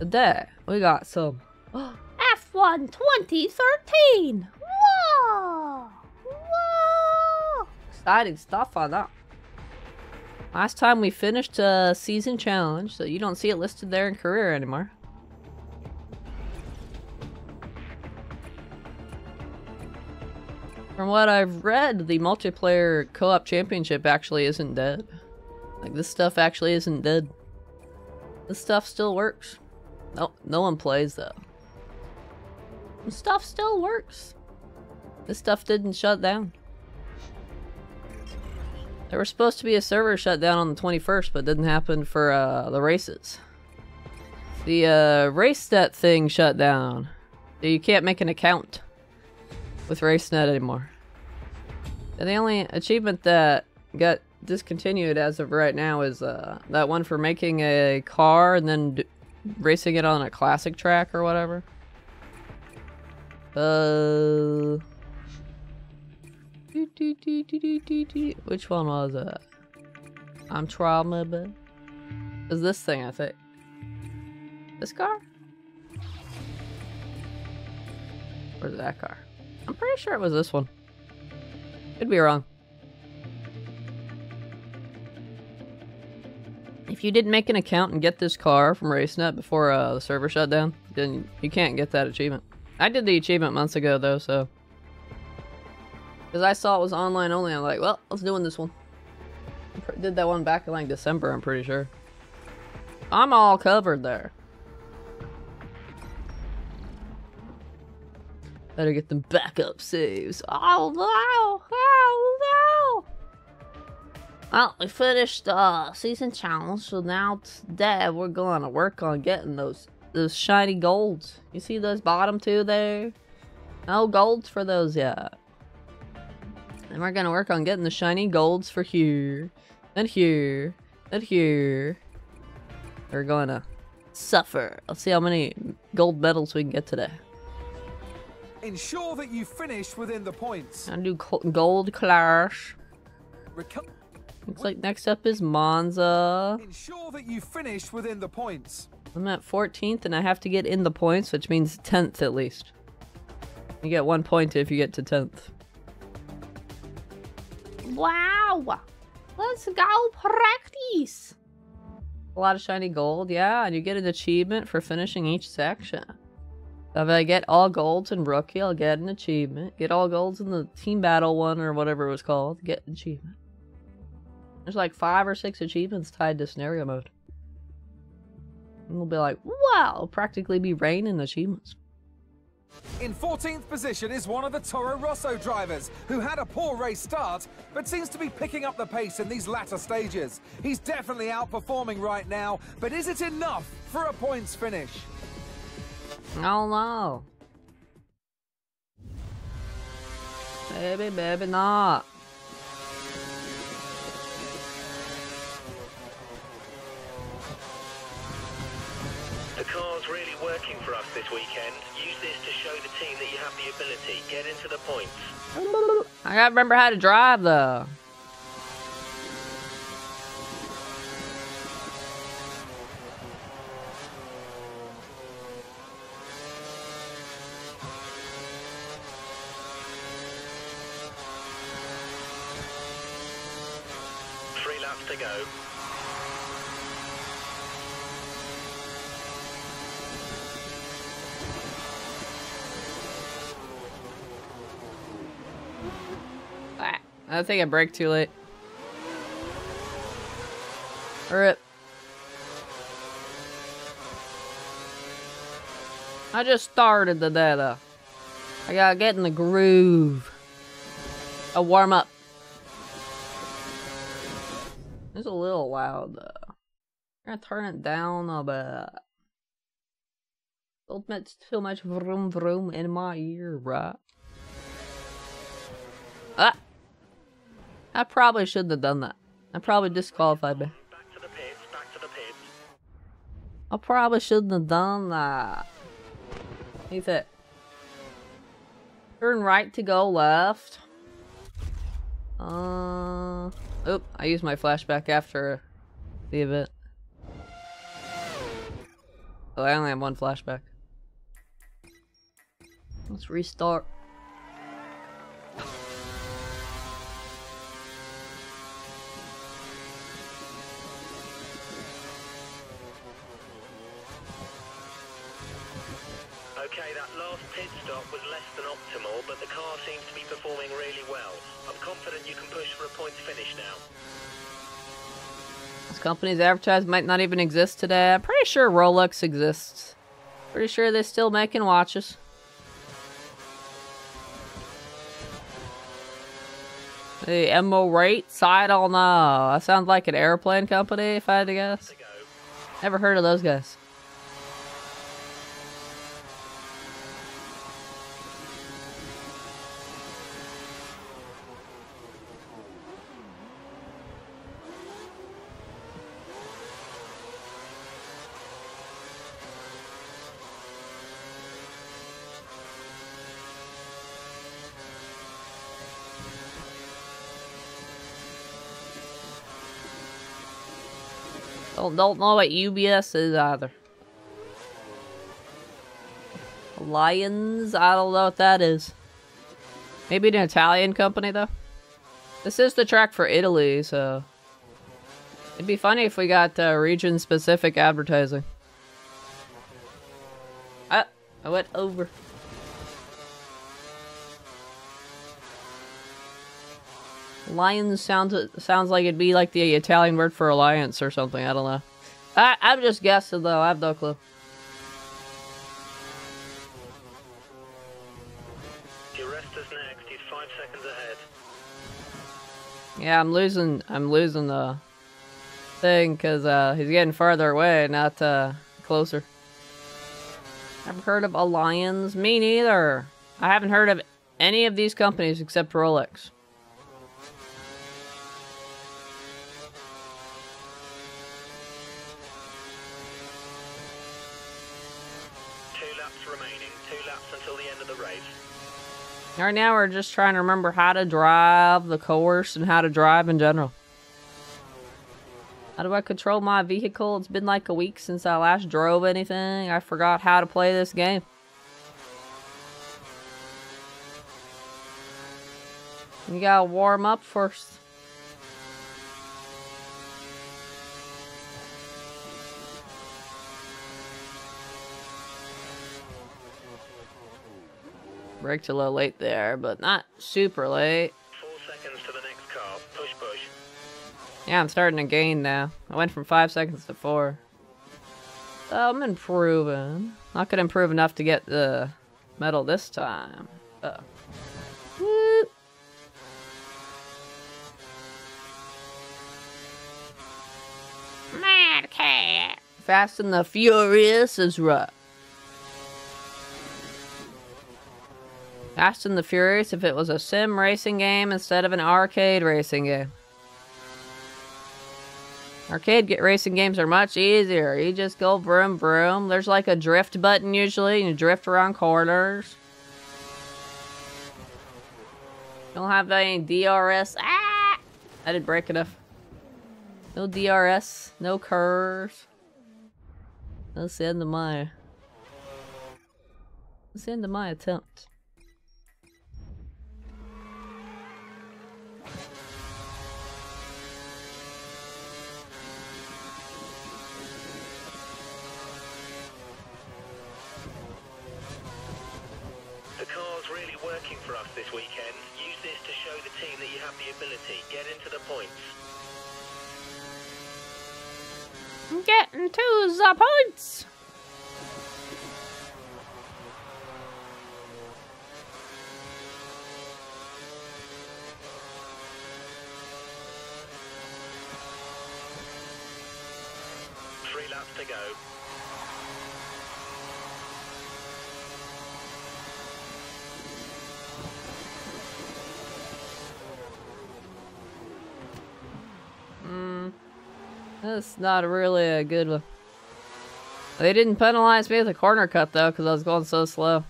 Today, we got some F1 2013! Whoa! Whoa! exciting stuff on that. Last time we finished a season challenge, so you don't see it listed there in career anymore. From what I've read, the multiplayer co-op championship actually isn't dead. Like this stuff actually isn't dead. This stuff still works. No, no one plays though. Stuff still works. This stuff didn't shut down. There was supposed to be a server shut down on the 21st, but didn't happen for uh, the races. The uh, RaceNet thing shut down. You can't make an account with RaceNet anymore. And the only achievement that got discontinued as of right now is uh, that one for making a car and then racing it on a classic track or whatever. Uh. doo, doo, doo. Which one was it? I'm trauma, but is this thing I think. This car? Where's that car? I'm pretty sure it was this one. Could be wrong. If you didn't make an account and get this car from RaceNet before uh, the server shut down, then you can't get that achievement. I did the achievement months ago though, so. Because I saw it was online only, I'm like, well, let's doing this one. Did that one back in like December, I'm pretty sure. I'm all covered there. Better get them backup saves. Oh no! Oh no! Well, we finished uh season challenge, so now today we're gonna work on getting those those shiny golds. You see those bottom two there? No golds for those yet. And we're gonna work on getting the shiny golds for here, and here, and here. We're gonna suffer. Let's see how many gold medals we can get today. Ensure that you finish within the points. I do gold clash. Reco- Looks like next up is Monza. Ensure that you finish within the points. I'm at 14th and I have to get in the points, which means 10th at least. You get one point if you get to 10th. Wow! Let's go practice! A lot of shiny gold, yeah, and you get an achievement for finishing each section. If I get all golds in rookie, I'll get an achievement. Get all golds in the team battle one or whatever it was called, get an achievement. There's like five or six achievements tied to scenario mode. And we'll be like, wow, it'll practically be raining achievements. In 14th position is one of the Toro Rosso drivers, who had a poor race start, but seems to be picking up the pace in these latter stages. He's definitely outperforming right now, but is it enough for a points finish? Oh no. Maybe, baby, not. The car's really working for us this weekend. Use this to show the team that you have the ability. Get into the points. I gotta remember how to drive though. Three laps to go. Ah, I think I braked too late. Rip. I just started the though. I gotta get in the groove. A warm up. It's a little loud though. I'm gonna turn it down a bit. Don't make too much vroom vroom in my ear, right? Ah! I probably shouldn't have done that. I probably disqualified me. I probably shouldn't have done that. He said, turn right to go left. Uh, oop, I used my flashback after the event. Oh, I only have one flashback. Let's restart. Okay, that last pit stop was less than optimal, but the car seems to be performing really well. I'm confident you can push for a points finish now. This company's advertised might not even exist today. I'm pretty sure Rolex exists. Pretty sure they're still making watches. The Emirates? I don't know. Uh, that sounds like an airplane company, if I had to guess. Never heard of those guys. Don't, know what UBS is either. Lions? I don't know what that is. Maybe an Italian company, though? This is the track for Italy, so... It'd be funny if we got uh, region-specific advertising. Ah, I went over. Lions sounds sounds like it'd be like the Italian word for alliance or something. I don't know. I, I'm just guessing though. I have no clue. Your rest is next. He's five seconds ahead. Yeah, I'm losing. I'm losing the thing because uh, he's getting farther away, not uh, closer. Never heard of Alliance? Me neither. I haven't heard of any of these companies except Rolex. Two laps remaining. Two laps until the end of the race. Right now, we're just trying to remember how to drive the course and how to drive in general. How do I control my vehicle? It's been like a week since I last drove anything. I forgot how to play this game. You gotta warm up first. Braked a little late there, but not super late. Four seconds to the next car. Push, push. Yeah, I'm starting to gain now. I went from five seconds to four. So I'm improving. Not gonna improve enough to get the medal this time. Uh oh. Mad cat. Fast and the Furious is right. Fast and the Furious if it was a sim racing game instead of an arcade racing game. Arcade get racing games are much easier. You just go vroom vroom. There's like a drift button usually, and you drift around corners. Don't have any DRS. Ah! I didn't break enough. No DRS, no curves. That's the end of my. That's the end of my attempt. Get into the points. Getting to the points. Three laps to go. That's not really a good one. They didn't penalize me with a corner cut though, because I was going so slow.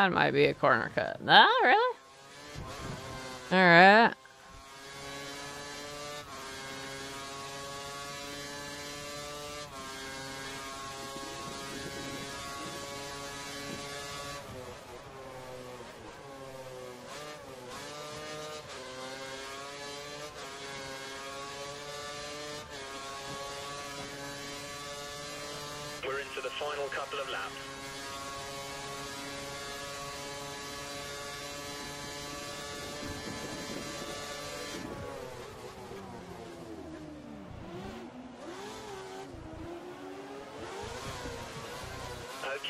That might be a corner cut. No, really? Alright. We're into the final couple of laps.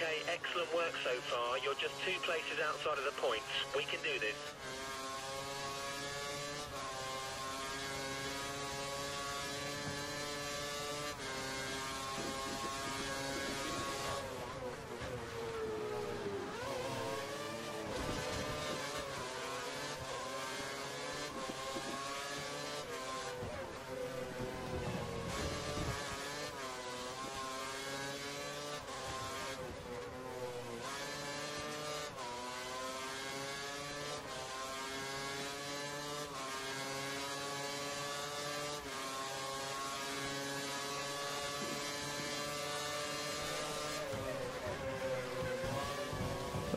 Okay, excellent work so far. You're just two places outside of the points. We can do this.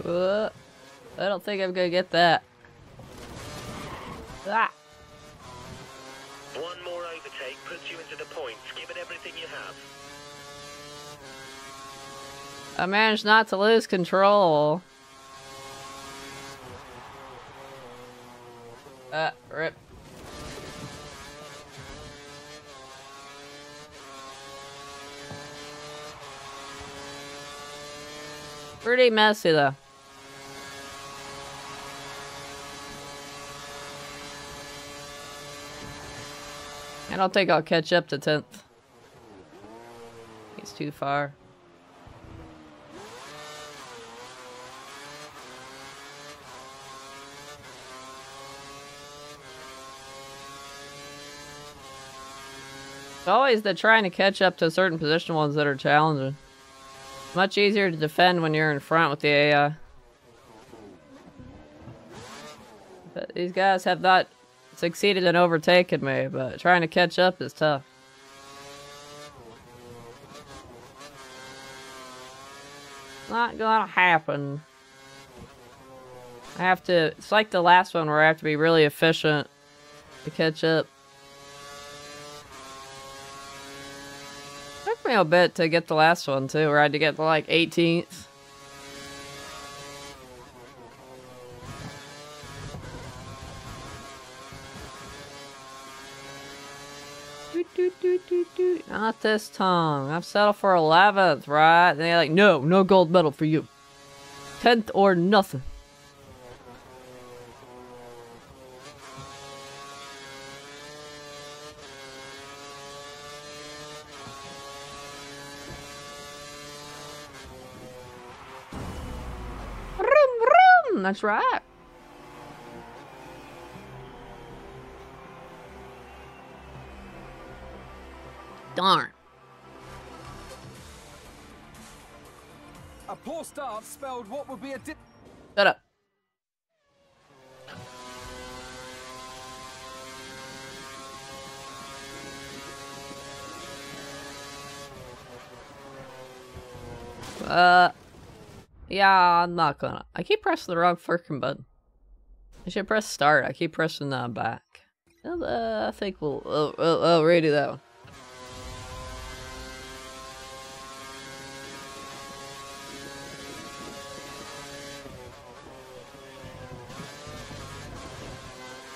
Uh, I don't think I'm gonna get that. Ah. One more overtake puts you into the points. Give it everything you have. I managed not to lose control. Uh, rip. Pretty messy though. I don't think I'll catch up to 10th. He's too far. It's always the trying to catch up to certain position ones that are challenging. Much easier to defend when you're in front with the AI. But these guys have not succeeded in overtaking me, but trying to catch up is tough. Not gonna happen. I have to, it's like the last one where I have to be really efficient to catch up. Took me a bit to get the last one too, where I had to get to like 18th. Not this time. I've settled for 11th, right? And they're like, no, no gold medal for you. 10th or nothing. Vroom, vroom. That's right. Darn. A poor start spelled what would be a di- Shut up. Uh, yeah, I'm not gonna. I keep pressing the wrong freaking button. I should press start. I keep pressing uh, back. Uh, I think we'll. Oh, oh, oh, redo that one.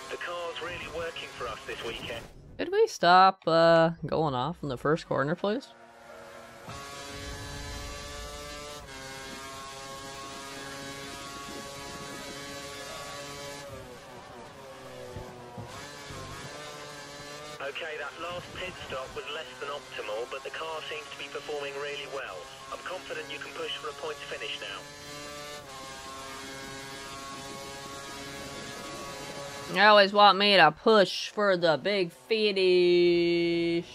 The car's really working for us this weekend. Could we stop uh, going off in the first corner, please? Want me to push for the big finish.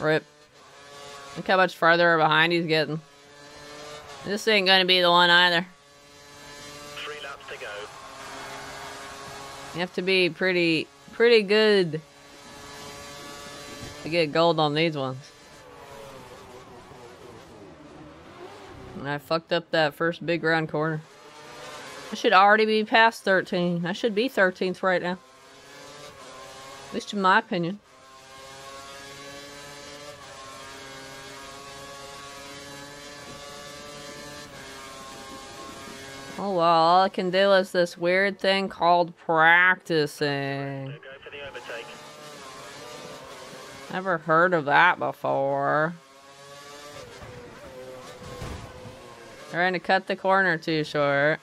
Rip. Look how much farther behind he's getting. This ain't gonna be the one either. Three laps to go. You have to be pretty, pretty good to get gold on these ones. And I fucked up that first big round corner. I should already be past 13. I should be 13th right now. At least in my opinion. Oh well, all I can do is this weird thing called practicing. Go for the overtake. Never heard of that before. Trying to cut the corner too short.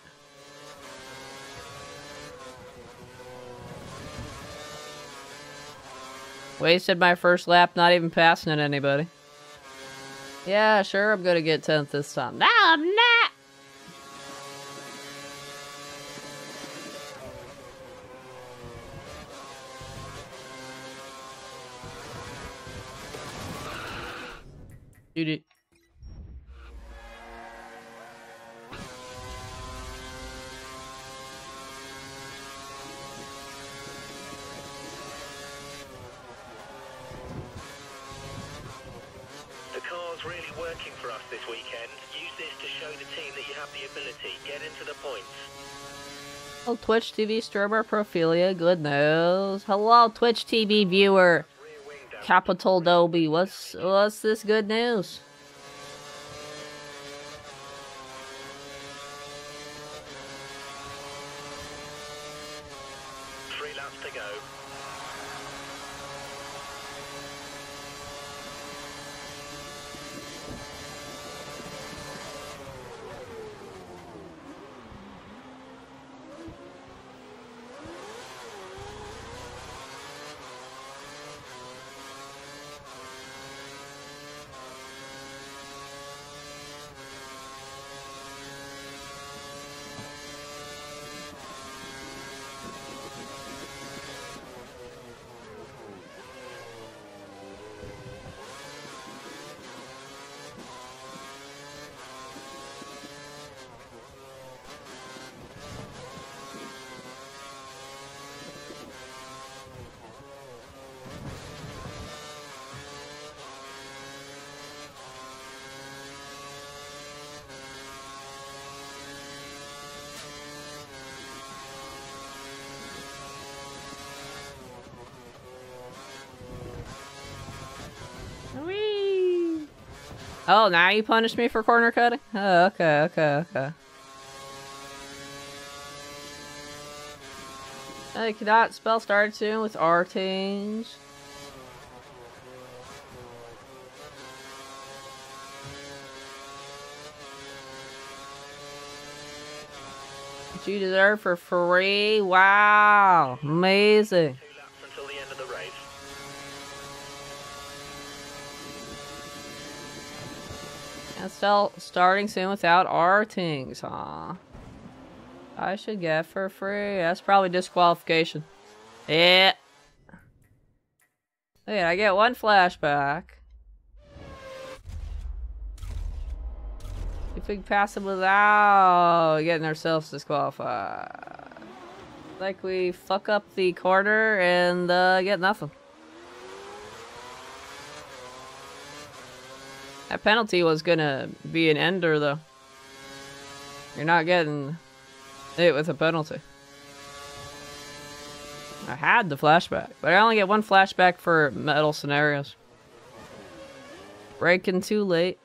Wasted my first lap not even passing at anybody. Yeah, sure, I'm gonna get 10th this time. No, I'm not! Shoot really working for us this weekend. Use this to show the team that you have the ability. Get into the points. Oh, Twitch TV streamer Profilia, good news. Hello, Twitch TV viewer. Capital Dobie. What's what's this good news? Three laps to go. Whee! Oh, now you punish me for corner cutting? Oh, okay, okay, okay. I cannot spell start soon with Artings. What you deserve for free? Wow, amazing. Two laps until the end of the race. Still starting soon without Artings, huh? I should get for free. That's probably disqualification. Yeah. Wait, I get one flashback. If we pass it without getting ourselves disqualified. Like we fuck up the quarter and uh, get nothing. That penalty was gonna be an ender though. You're not getting it with a penalty. I had the flashback, but I only get one flashback for metal scenarios. Breaking too late.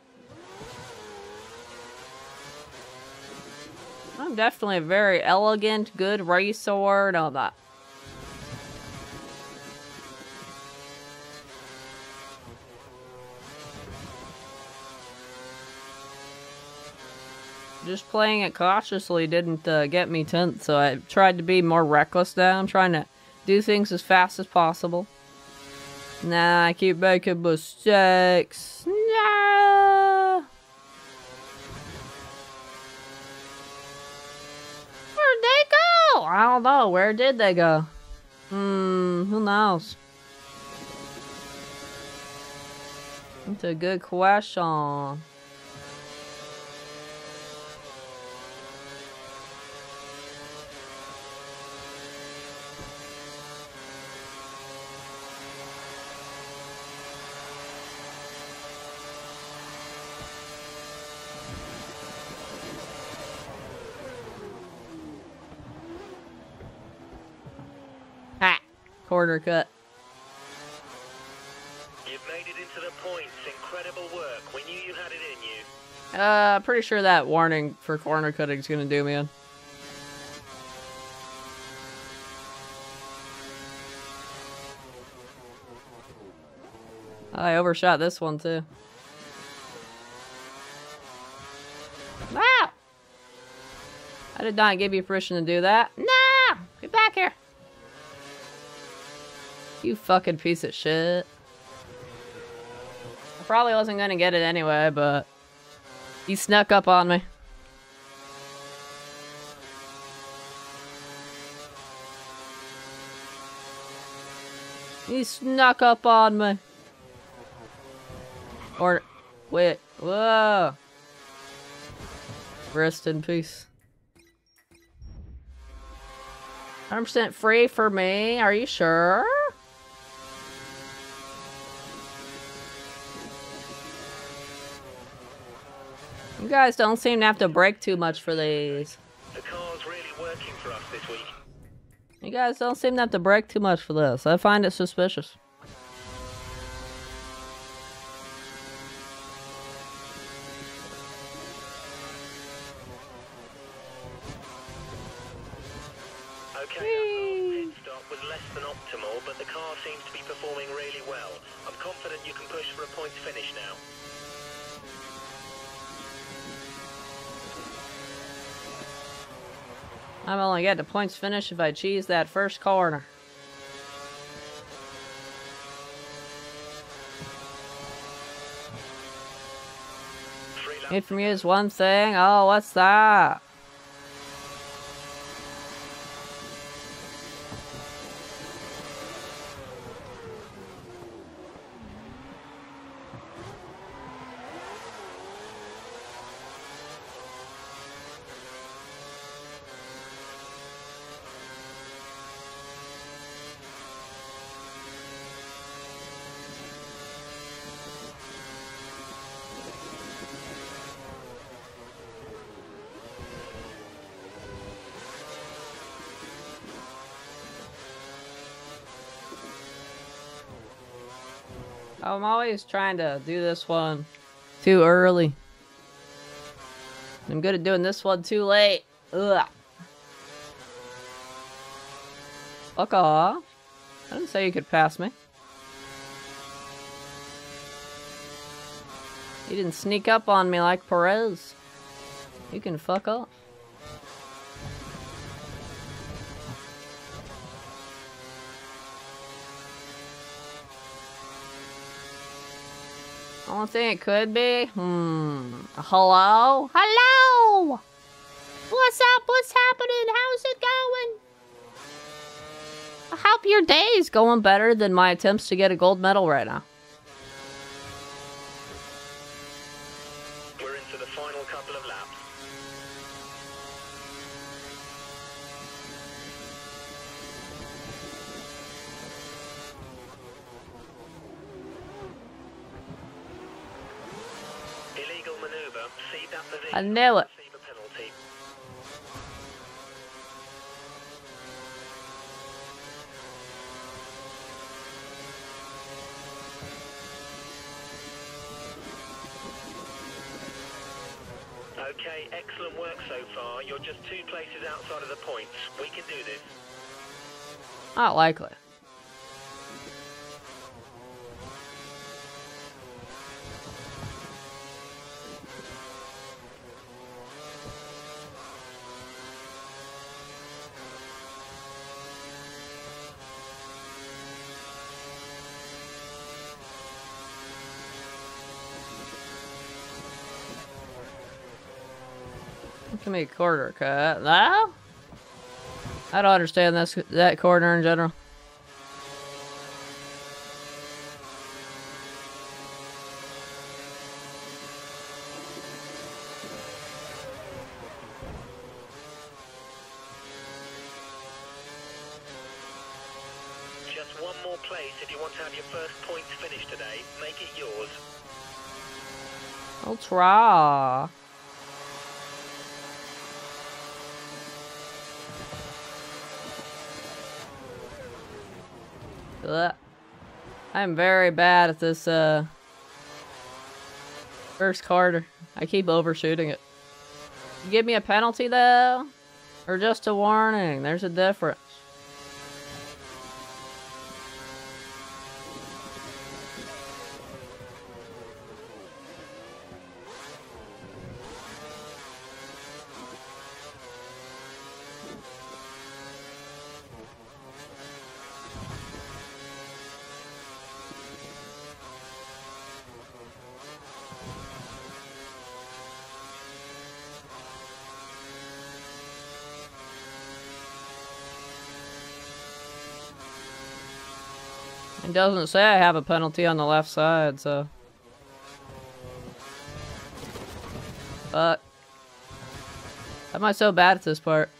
I'm definitely a very elegant, good racer and all that. Just playing it cautiously didn't uh, get me 10th, so I tried to be more reckless now. I'm trying to do things as fast as possible. Nah, I keep making mistakes. Nah. Where'd they go? I don't know. Where did they go? Hmm, who knows? That's a good question. Corner cut. You've made it into the points. Incredible work. We knew you had it in you. Uh, pretty sure that warning for corner cutting is gonna do me in. I overshot this one too. Ah! I did not give you permission to do that. No! Get back here! You fucking piece of shit. I probably wasn't gonna get it anyway, but he snuck up on me. He snuck up on me. Or, wait, whoa. Rest in peace. 100% free for me, are you sure? You guys don't seem to have to break too much for these. The car's really working for us this week. You guys don't seem to have to break too much for this. I find it suspicious. Okay, our last pit stop was less than optimal, but the car seems to be performing really well. I'm confident you can push for a points finish now. I'm only points finish if I cheese that first corner. Need from you is one thing. Oh, what's that? I'm always trying to do this one too early. I'm good at doing this one too late. Ugh. Fuck off. I didn't say you could pass me. You didn't sneak up on me like Perez. You can fuck off. Only thing it could be, hmm. Hello? Hello! What's up? What's happening? How's it going? I hope your day is going better than my attempts to get a gold medal right now. We're into the final couple of laps. Illegal maneuver. See that position. I knew it. A penalty. Okay, excellent work so far. You're just two places outside of the points. We can do this. Not likely. Give me a quarter cut. No? I don't understand this that corner in general. Just one more place if you want to have your first points finish today. Make it yours. I'll try. Ugh. I'm very bad at this, uh... First quarter. I keep overshooting it. You give me a penalty, though? Or just a warning? There's a difference. It doesn't say I have a penalty on the left side, so... Fuck. How am I so bad at this part?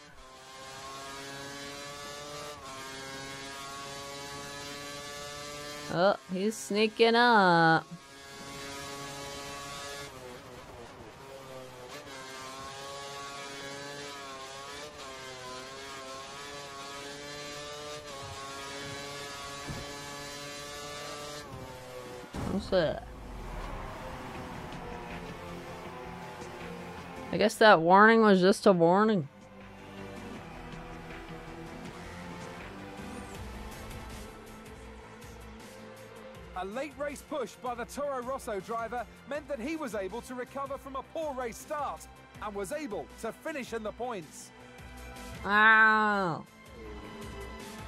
Oh, he's sneaking up. That? I guess that warning was just a warning. A late race push by the Toro Rosso driver meant that he was able to recover from a poor race start and was able to finish in the points. Wow.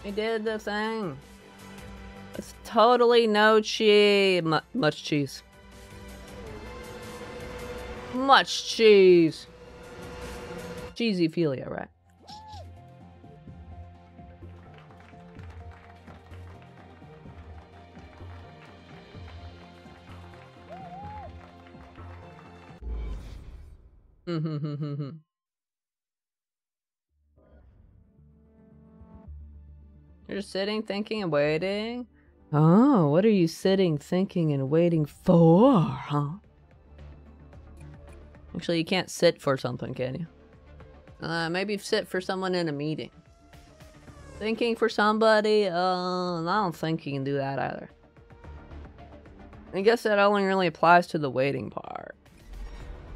He did the thing. It's totally no cheese. Mu much cheese. Much cheese. Cheesy philia, right? You're sitting, thinking, and waiting. Oh, what are you sitting, thinking, and waiting for, huh? Actually, you can't sit for something, can you? Uh, maybe sit for someone in a meeting. Thinking for somebody? Uh, I don't think you can do that either. I guess that only really applies to the waiting part.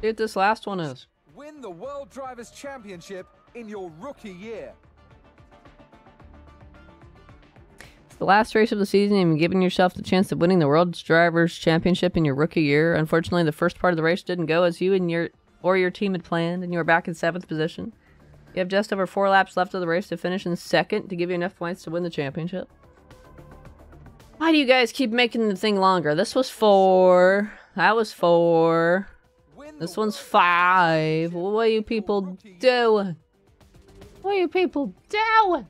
See what this last one is. Win the World Drivers' Championship in your rookie year. The last race of the season and given yourself the chance of winning the World's Drivers' Championship in your rookie year. Unfortunately, the first part of the race didn't go as you and your or your team had planned, and you are back in seventh position. You have just over four laps left of the race to finish in second to give you enough points to win the championship. Why do you guys keep making the thing longer? This was four. That was four. This one's five. What are you people doing? What are you people doing?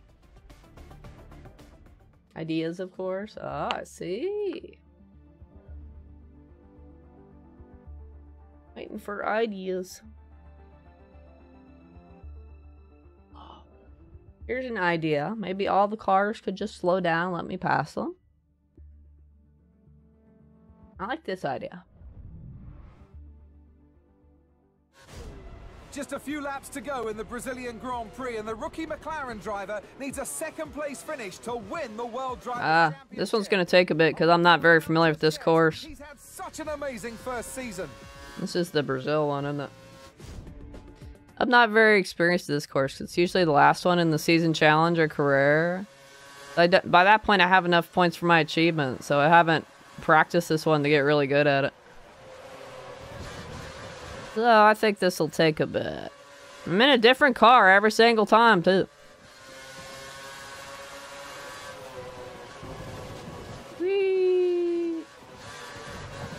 Ideas, of course. Ah, I see. Waiting for ideas. Here's an idea. Maybe all the cars could just slow down let me pass them. I like this idea. Just a few laps to go in the Brazilian Grand Prix, and the rookie McLaren driver needs a second place finish to win the World Drivers' Ah, this one's going to take a bit because I'm not very familiar with this course. He's had such an amazing first season. This is the Brazil one, isn't it? I'm not very experienced at this course. It's usually the last one in the season challenge or career. I d by that point, I have enough points for my achievement, so I haven't practiced this one to get really good at it. So I think this will take a bit. I'm in a different car every single time, too. Whee!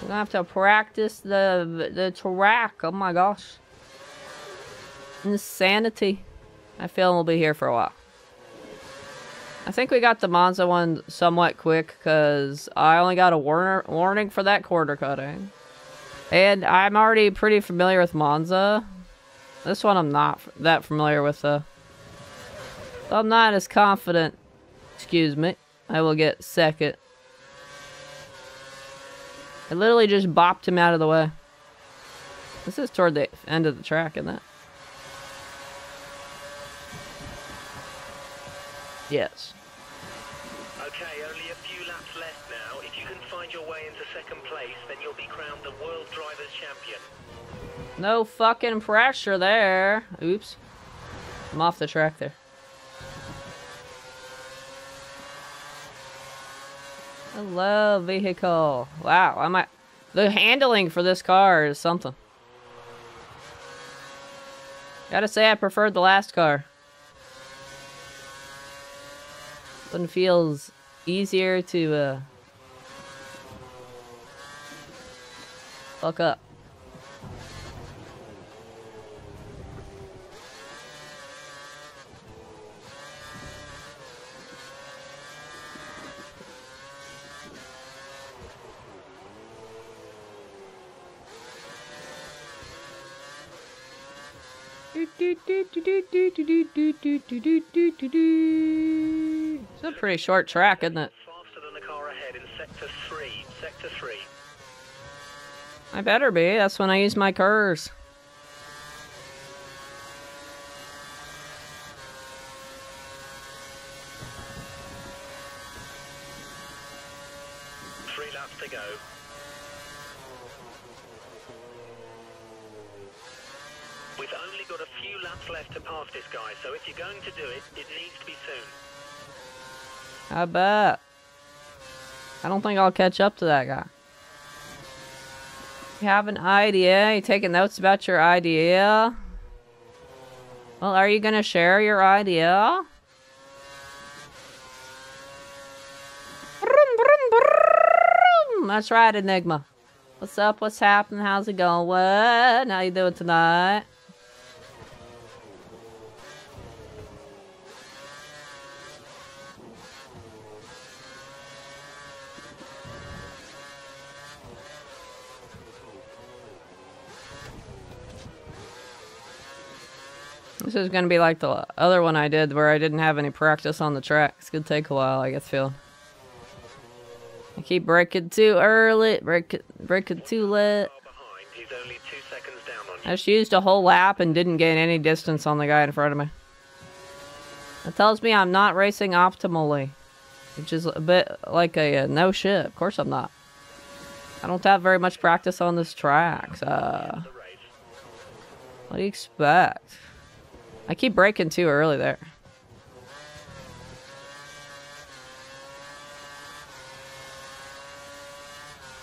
I'm gonna have to practice the the track. Oh my gosh. Insanity. I feel we'll be here for a while. I think we got the Monza one somewhat quick because I only got a war warning for that quarter cutting. And I'm already pretty familiar with Monza. This one I'm not that familiar with though. I'm not as confident. Excuse me. I will get second. I literally just bopped him out of the way. This is toward the end of the track, isn't it? Yes. No fucking pressure there. Oops. I'm off the track there. Hello, vehicle. Wow, I might. The handling for this car is something. Gotta say, I preferred the last car. One feels easier to, uh. Fuck up. It's a pretty short track, isn't it? Faster than the car ahead in Sector 3. Sector 3. I better be. That's when I use my curves. Three laps to go. We've only got a few laps this guy, so if you're going to do it, it needs to be soon. I bet. I don't think I'll catch up to that guy. You have an idea? You taking notes about your idea? Well, are you gonna share your idea? That's right, Enigma. What's up? What's happening? How's it going? What? How you doing tonight? This is gonna be like the other one I did where I didn't have any practice on the track. It's gonna take a while, I guess, feel. I keep braking too early, brake braking too late. I just used a whole lap and didn't gain any distance on the guy in front of me. That tells me I'm not racing optimally, which is a bit like a, uh no shit. Of course I'm not. I don't have very much practice on this track, so what do you expect? I keep braking too early there.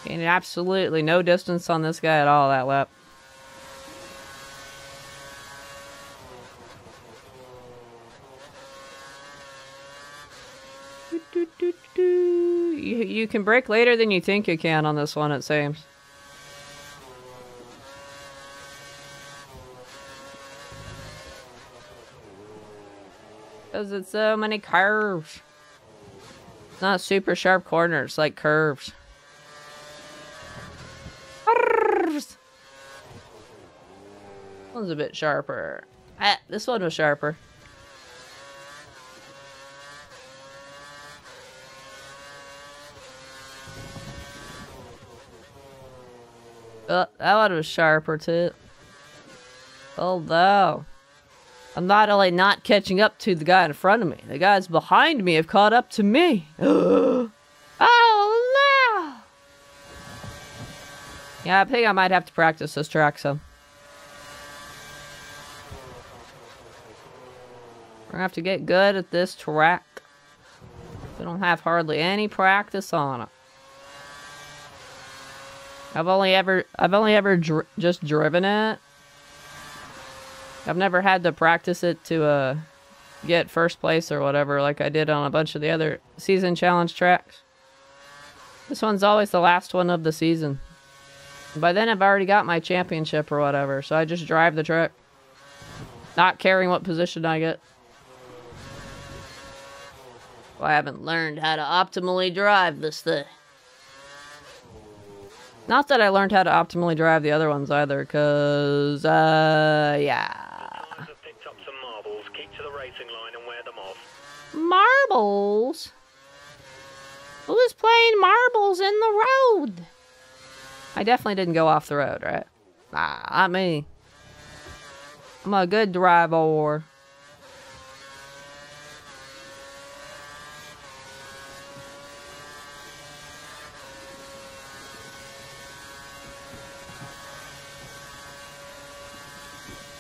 Gained absolutely no distance on this guy at all that lap. You, you can brake later than you think you can on this one, it seems. Because it's so many curves. It's not super sharp corners, like curves. Curves. One's a bit sharper. Ah, this one was sharper. Uh, that one was sharper too. Although, I'm not only not catching up to the guy in front of me, the guys behind me have caught up to me. oh no! Yeah, I think I might have to practice this track some. We're gonna have to get good at this track. We don't have hardly any practice on it. I've only ever, I've only ever dr- just driven it. I've never had to practice it to uh, get first place or whatever, like I did on a bunch of the other season challenge tracks. This one's always the last one of the season. By then, I've already got my championship or whatever, so I just drive the truck, not caring what position I get. Well, I haven't learned how to optimally drive this thing. Not that I learned how to optimally drive the other ones either, because, uh, yeah. marbles? Who is playing marbles in the road? I definitely didn't go off the road, right? Nah, not me. I'm a good driver.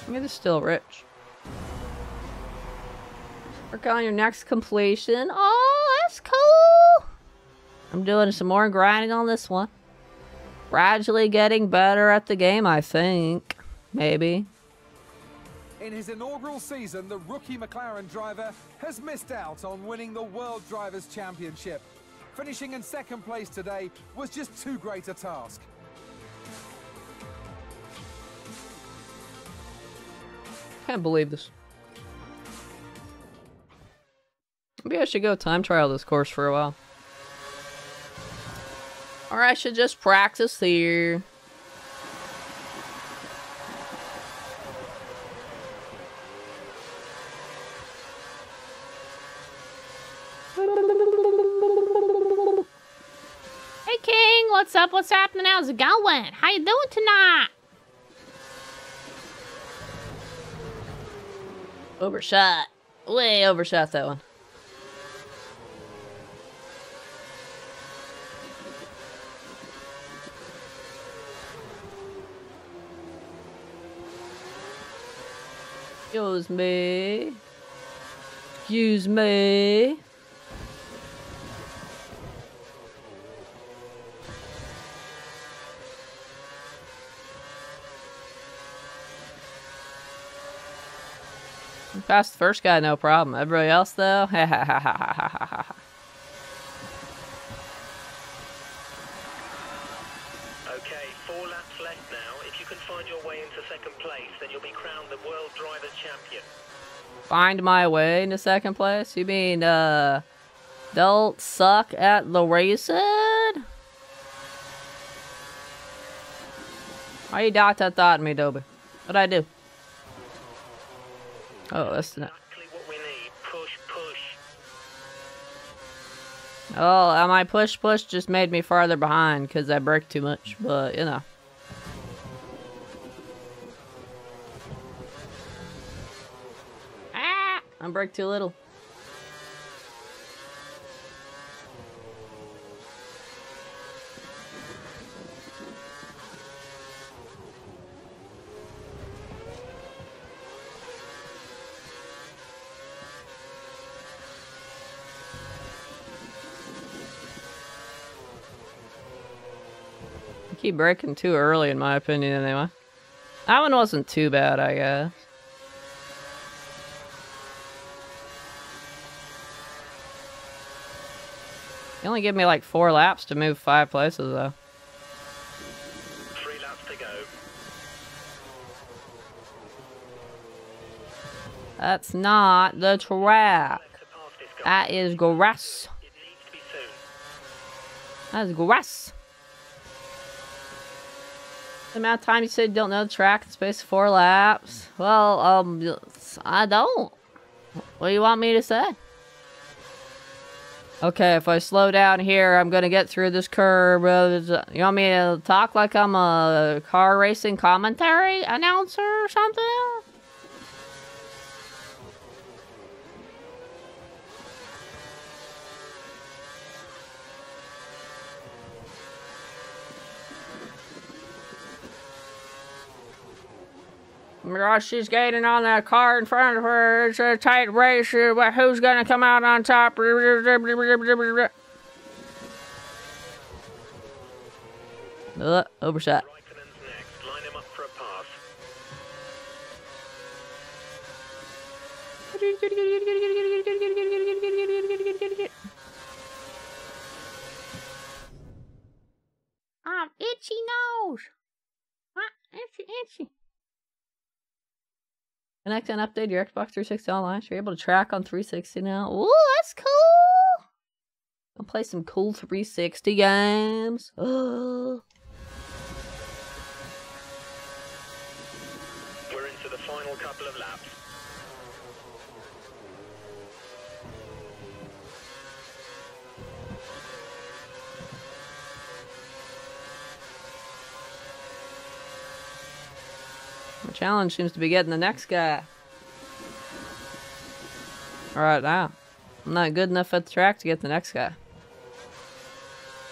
I mean, it's still rich. Work on your next completion. Oh, that's cool. I'm doing some more grinding on this one. Gradually getting better at the game, I think. Maybe. In his inaugural season, the rookie McLaren driver has missed out on winning the World Drivers' Championship. Finishing in second place today was just too great a task. Can't believe this. Maybe I should go time trial this course for a while. Or I should just practice here. Hey, King, what's up? What's happening? How's it going? How you doing tonight? Overshot. Way overshot that one. Excuse me. Excuse me. Passed the first guy, no problem. Everybody else, though, ha ha ha ha ha ha ha. Find my way into second place? You mean, uh, don't suck at the racing? Why you dot that thought me, Dobie? What'd I do? Oh, that's not. Exactly what we need. Push, push. Oh, my push push just made me farther behind because I braked too much, but you know. I braked too little. You keep braking too early, in my opinion, anyway. That one wasn't too bad, I guess. You only give me like four laps to move five places, though. Three laps to go. That's not the track. Left to pass this guy. That is grass. It needs to be soon. That's grass. The amount of time you said you don't know the track in space of four laps. Well, um, I don't. What do you want me to say? Okay, if I slow down here, I'm gonna get through this curve. uh, You want me to talk like I'm a car racing commentary announcer or something? She's gaining on that car in front of her. It's a tight race. Uh, but Who's gonna come out on top? Uh, overshot. Um, itchy nose. Ah, itchy, itchy. Connect and update your Xbox 360 online. So you're able to track on 360 now. Ooh, that's cool. I'll play some cool 360 games. Oh. We're into the final couple of laps. The challenge seems to be getting the next guy. Alright now. I'm not good enough at the track to get the next guy.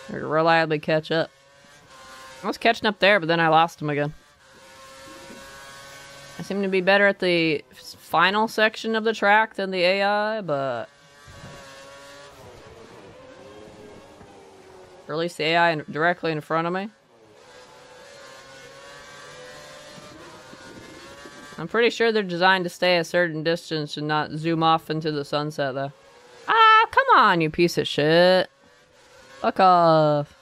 To reliably catch up. I was catching up there, but then I lost him again. I seem to be better at the final section of the track than the AI, but. Or at least the AI directly in front of me. I'm pretty sure they're designed to stay a certain distance and not zoom off into the sunset, though. Ah, come on, you piece of shit. Fuck off.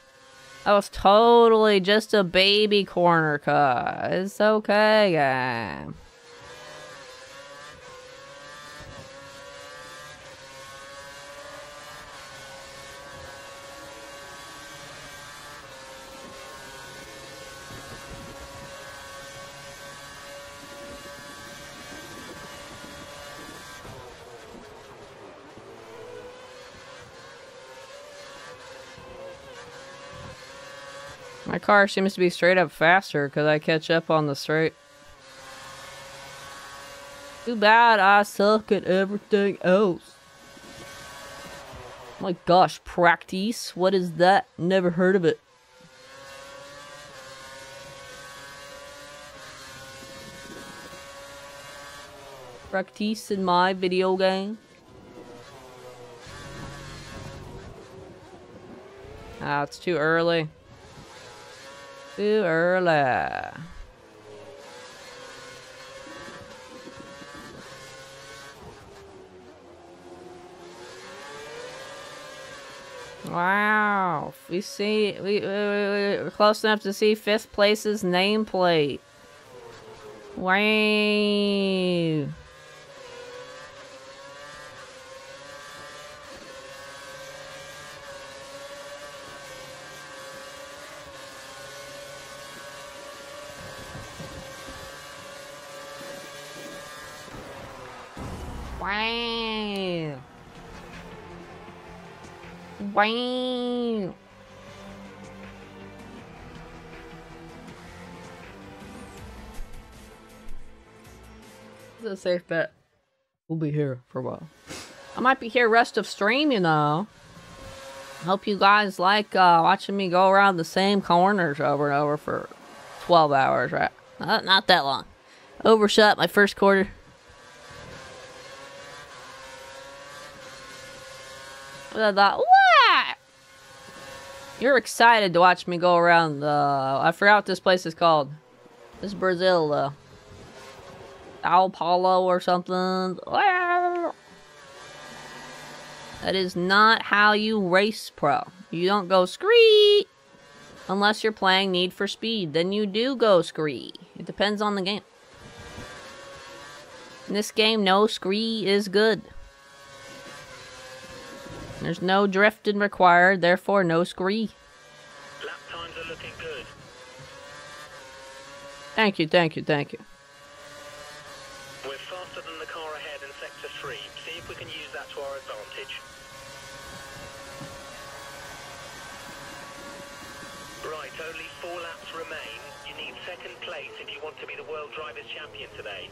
That was totally just a baby corner cut. It's okay, game. My car seems to be straight up faster because I catch up on the straight. Too bad I suck at everything else. My gosh, practice? What is that? Never heard of it. Practice in my video game. Ah, it's too early. Too early. Wow, we see we, we, we we're close enough to see fifth place's nameplate. Wow. Wow. This is a safe bet. We'll be here for a while. I might be here rest of stream, you know. Hope you guys like uh, watching me go around the same corners over and over for 12 hours, right? Not, not that long. Overshot my first quarter. I thought? You're excited to watch me go around. Uh, I forgot what this place is called. This is Brazil, though. Sao Paulo or something. That is not how you race pro. You don't go scree unless you're playing Need for Speed. Then you do go scree. It depends on the game. In this game, no scree is good. There's no drifting required, therefore no scree. Lap times are looking good. Thank you, thank you, thank you. We're faster than the car ahead in sector 3. See if we can use that to our advantage. Right, only four laps remain. You need second place if you want to be the World Drivers' Champion today.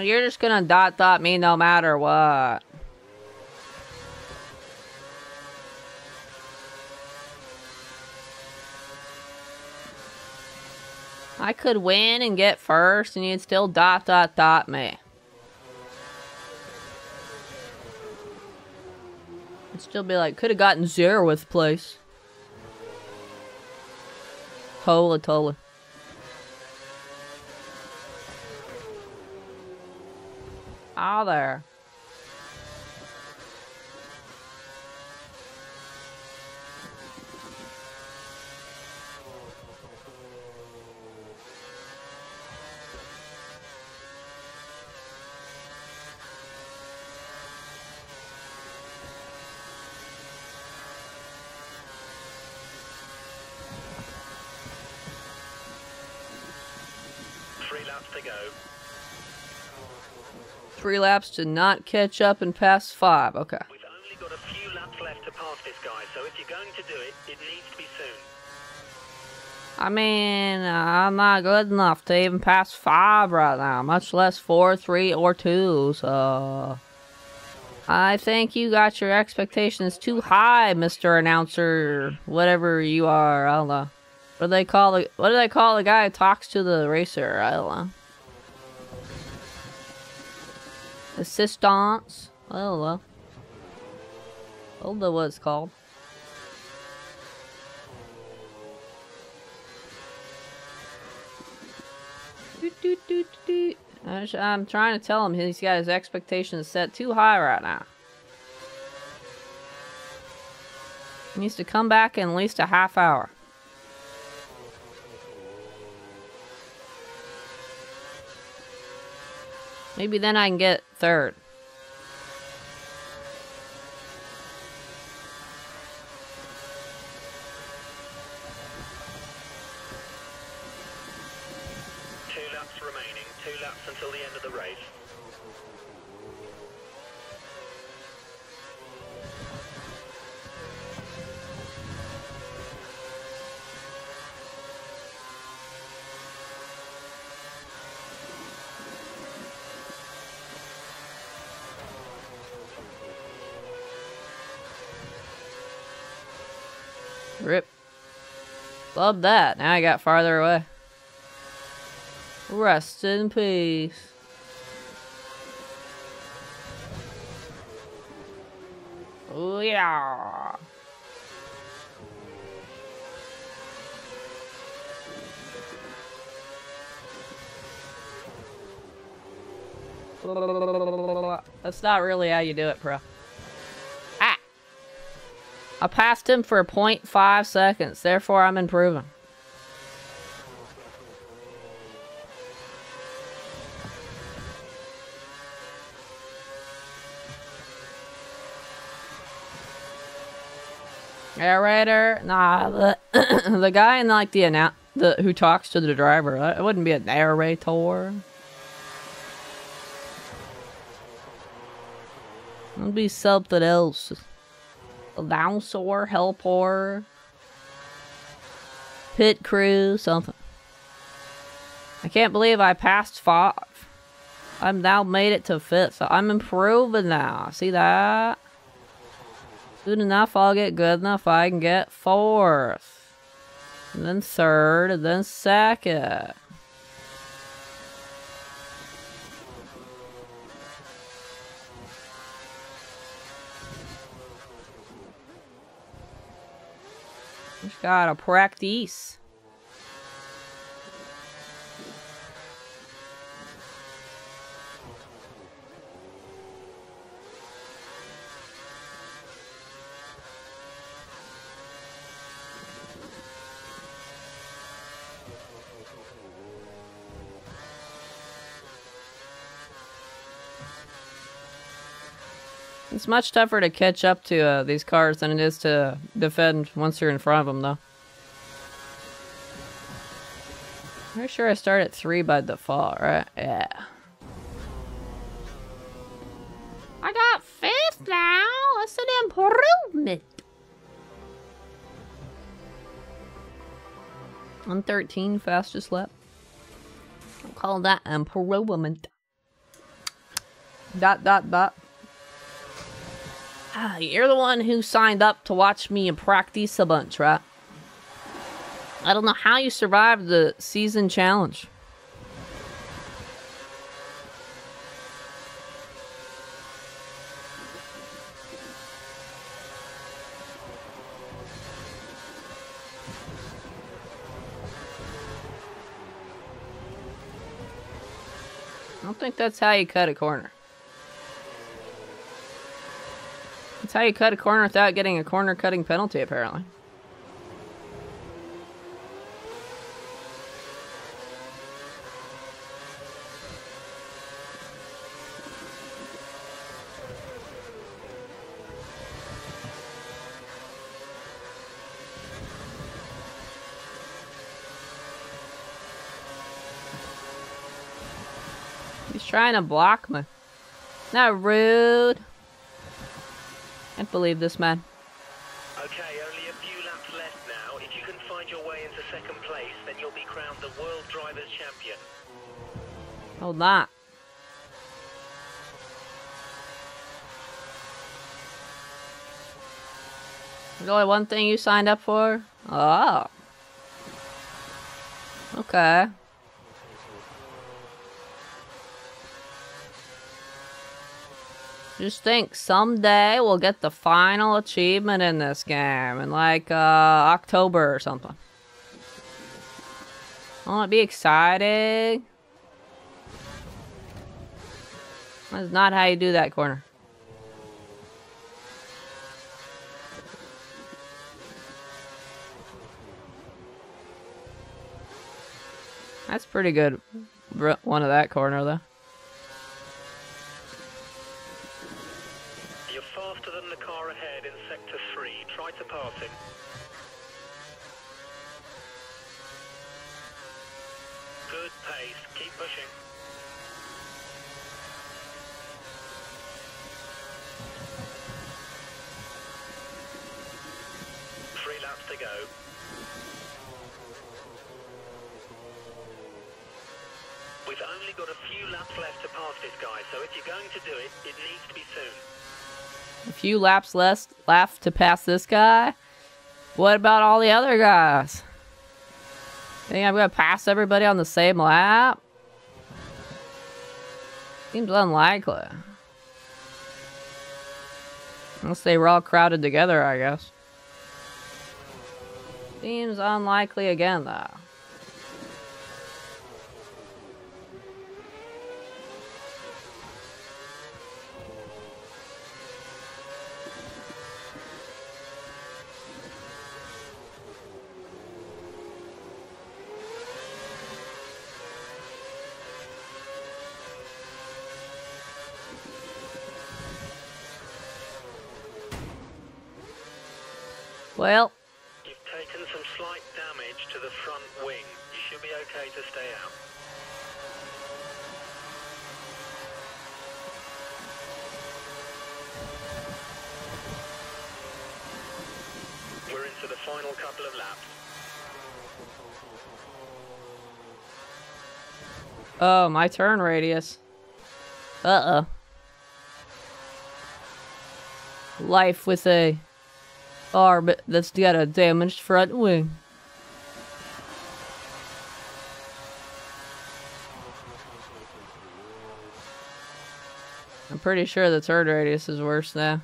You're just gonna dot dot me no matter what. I could win and get first, and you'd still dot dot dot me. I'd still be like, could have gotten zeroth place. Totally, totally. Ah, there. Three laps to go. Three laps to not catch up and pass five. Okay. We've only got a few laps left to pass this guy, so if you're going to do it, it needs to be soon. I mean, I'm not good enough to even pass five right now, much less four, three, or two. So I think you got your expectations too high, Mr. Announcer, whatever you are. I don't know. What do they call the What do they call the guy who talks to the racer? I don't know. Assistance. I don't know. I don't know what it's called. I'm trying to tell him he's got his expectations set too high right now. He needs to come back in at least a half hour. Maybe then I can get third. Two laps remaining. Two laps until the end of the race. Rip. Love that. Now I got farther away. Rest in peace. Oh yeah. That's not really how you do it, bro. I passed him for 0.5 seconds, therefore I'm improving. Narrator? Nah, the, the guy in like the annou- the who talks to the driver. Uh, it wouldn't be a narrator. It'd be something else. Announcer, helper, pit crew, something. I can't believe I passed five. I'm now made it to fifth, so I'm improving now. See that? Soon enough, I'll get good enough. I can get fourth, and then third, and then second. Just gotta practice. It's much tougher to catch up to uh, these cars than it is to defend once you're in front of them, though. Pretty sure I start at three by default, right? Yeah. I got fifth now. That's an improvement. One thirteen fastest lap. I'll call that improvement. Dot dot dot. Ah, you're the one who signed up to watch me and practice a bunch, right? I don't know how you survived the season challenge. I don't think that's how you cut a corner. That's how you cut a corner without getting a corner cutting penalty, apparently. He's trying to block me. Not rude can't believe this man. Okay, only a few laps left now. If you can find your way into second place, then you'll be crowned the World Drivers' Champion. Hold that. There's only one thing you signed up for? Oh. Okay. Just think, someday we'll get the final achievement in this game in like uh, October or something. Won't it be exciting? That's not how you do that corner. That's pretty good. One of that corner though. You're faster than the car ahead in Sector 3. Him. Good pace. Keep pushing. Three laps to go. We've only got a few laps left to pass this guy, so if you're going to do it, it needs to be soon. A few laps less left to pass this guy. What about all the other guys? Think I'm gonna pass everybody on the same lap? Seems unlikely. Unless they were all crowded together, I guess. Seems unlikely again, though. Well, You've taken some slight damage to the front wing. You should be okay to stay out. We're into the final couple of laps. oh, my turn radius. Uh oh. Life with a orbit that's got a damaged front wing. I'm pretty sure the turn radius is worse now.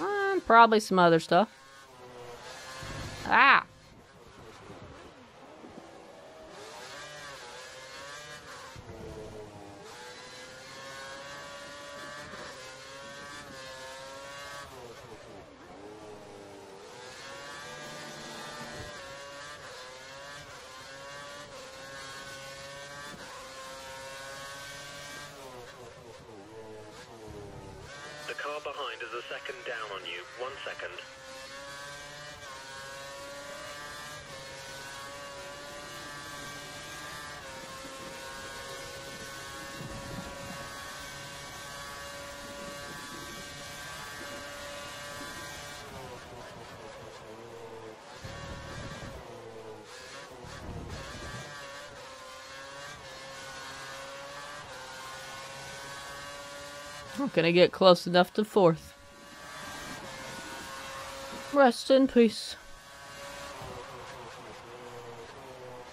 Um, probably some other stuff. Ah! The car behind is a second down on you. One second. Gonna get close enough to fourth. Rest in peace.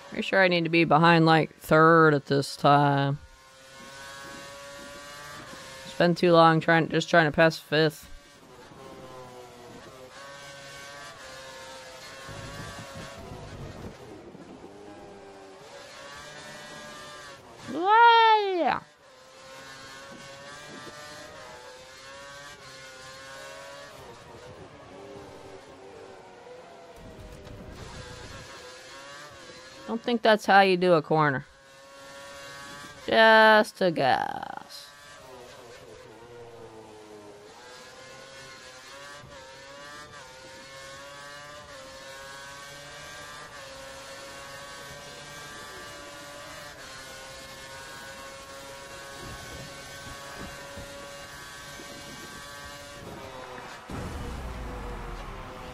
Pretty sure I need to be behind like third at this time. Spend too long trying just trying to pass fifth. Yeah. Don't think that's how you do a corner. Just a guess.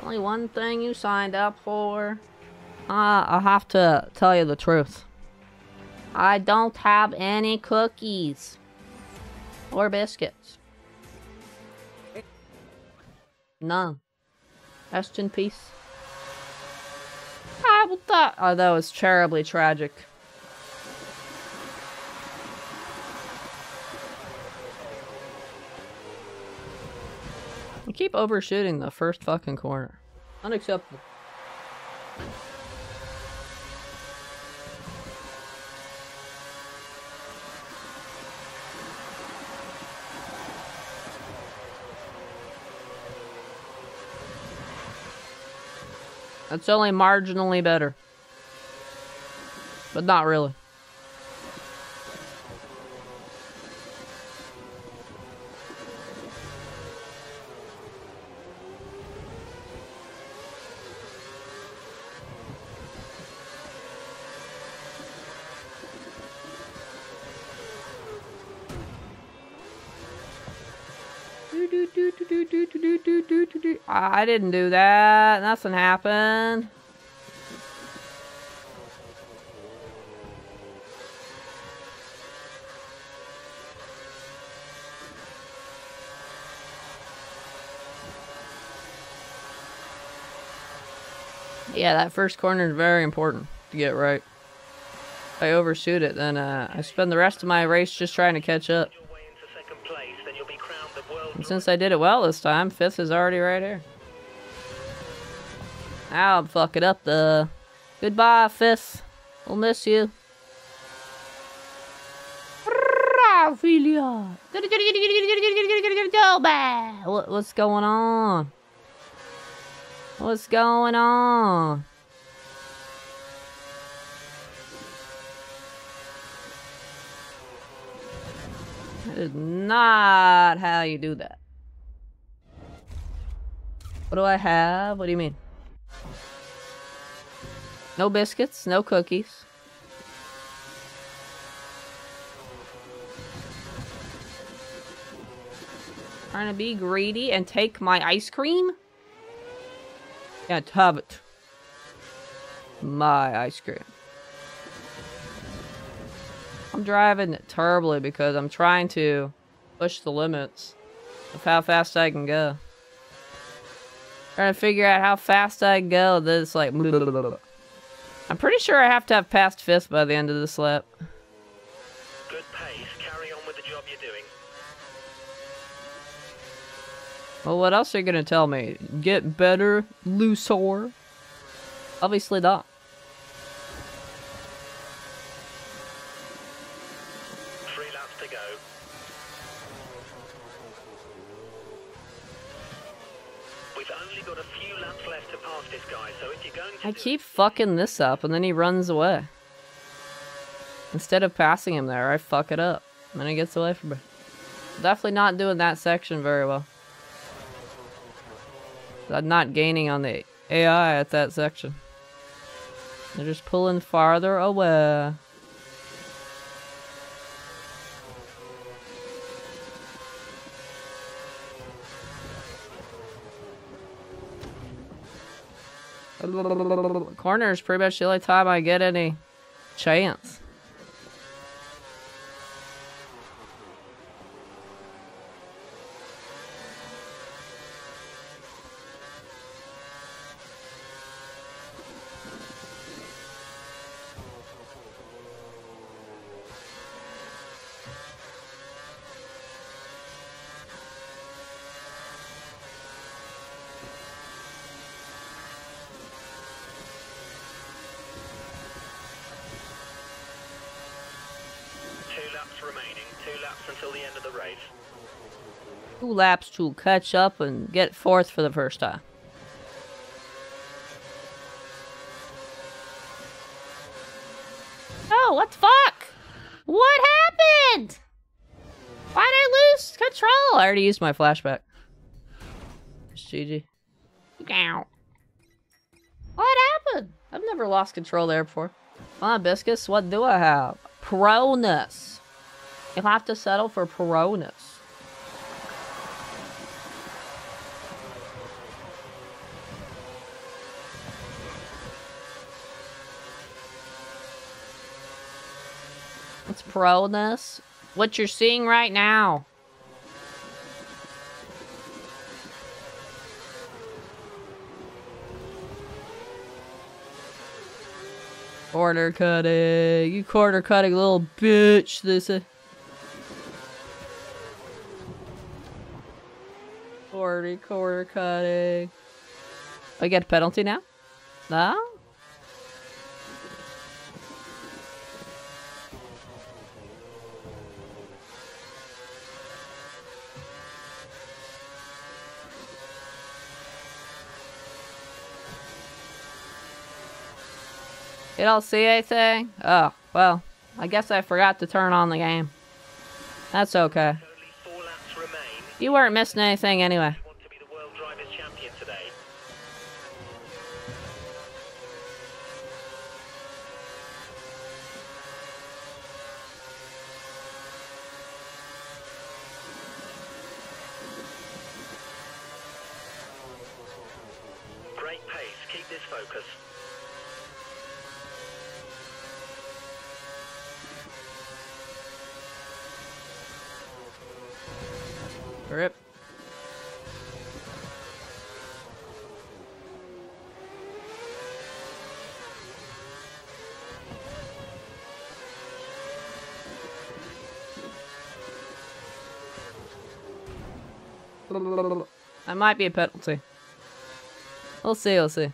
Only one thing you signed up for. Uh, I'll have to tell you the truth. I don't have any cookies. Or biscuits. None. Rest in peace. Ah, what the? Oh, that was terribly tragic. I keep overshooting the first fucking corner. Unacceptable. That's only marginally better. But not really. I didn't do that. Nothing happened. Yeah, that first corner is very important to get right. If I overshoot it, then uh, I spend the rest of my race just trying to catch up. Your way into second place, then you'll be crowned the world And since I did it well this time, fifth is already right here. Now I'm fucking up the. Goodbye, fifth. We'll miss you. Ophelia. What's going on? What's going on? That is not how you do that. What do I have? What do you mean? No biscuits, no cookies. Trying to be greedy and take my ice cream? Can't have it. My ice cream. I'm driving terribly because I'm trying to push the limits of how fast I can go. Trying to figure out how fast I can go. This like. I'm pretty sure I have to have passed fifth by the end of this lap. Good pace. Carry on with the job you're doing. Well, what else are you gonna tell me? Get better, loser? Obviously not. Three laps to go. We've only got a few laps left to pass this guy, so if you're going to I do keep fucking this up and then he runs away. Instead of passing him there, I fuck it up. And then he gets away from me. Definitely not doing that section very well. I'm not gaining on the AI at that section. They're just pulling farther away. Corner is pretty much the only time I get any chance. two laps remaining, two laps until the end of the race. Two laps to catch up and get fourth for the first time. Oh, what the fuck? What happened? Why did I lose control? I already used my flashback. It's GG. What happened? I've never lost control there before. Come on, Biscus, what do I have? Pronus. You'll have to settle for Pronus. pro-ness. What you're seeing right now. Corner cutting. You corner cutting little bitch. This. is... Corner, corner cutting. I get a penalty now? No? You don't see anything? Oh, well, I guess I forgot to turn on the game. That's okay. Only four laps remain. You weren't missing anything anyway. You want to be the World Drivers' Champion today. Great pace. Keep this focus. Rip. That might be a penalty. We'll see, we'll see.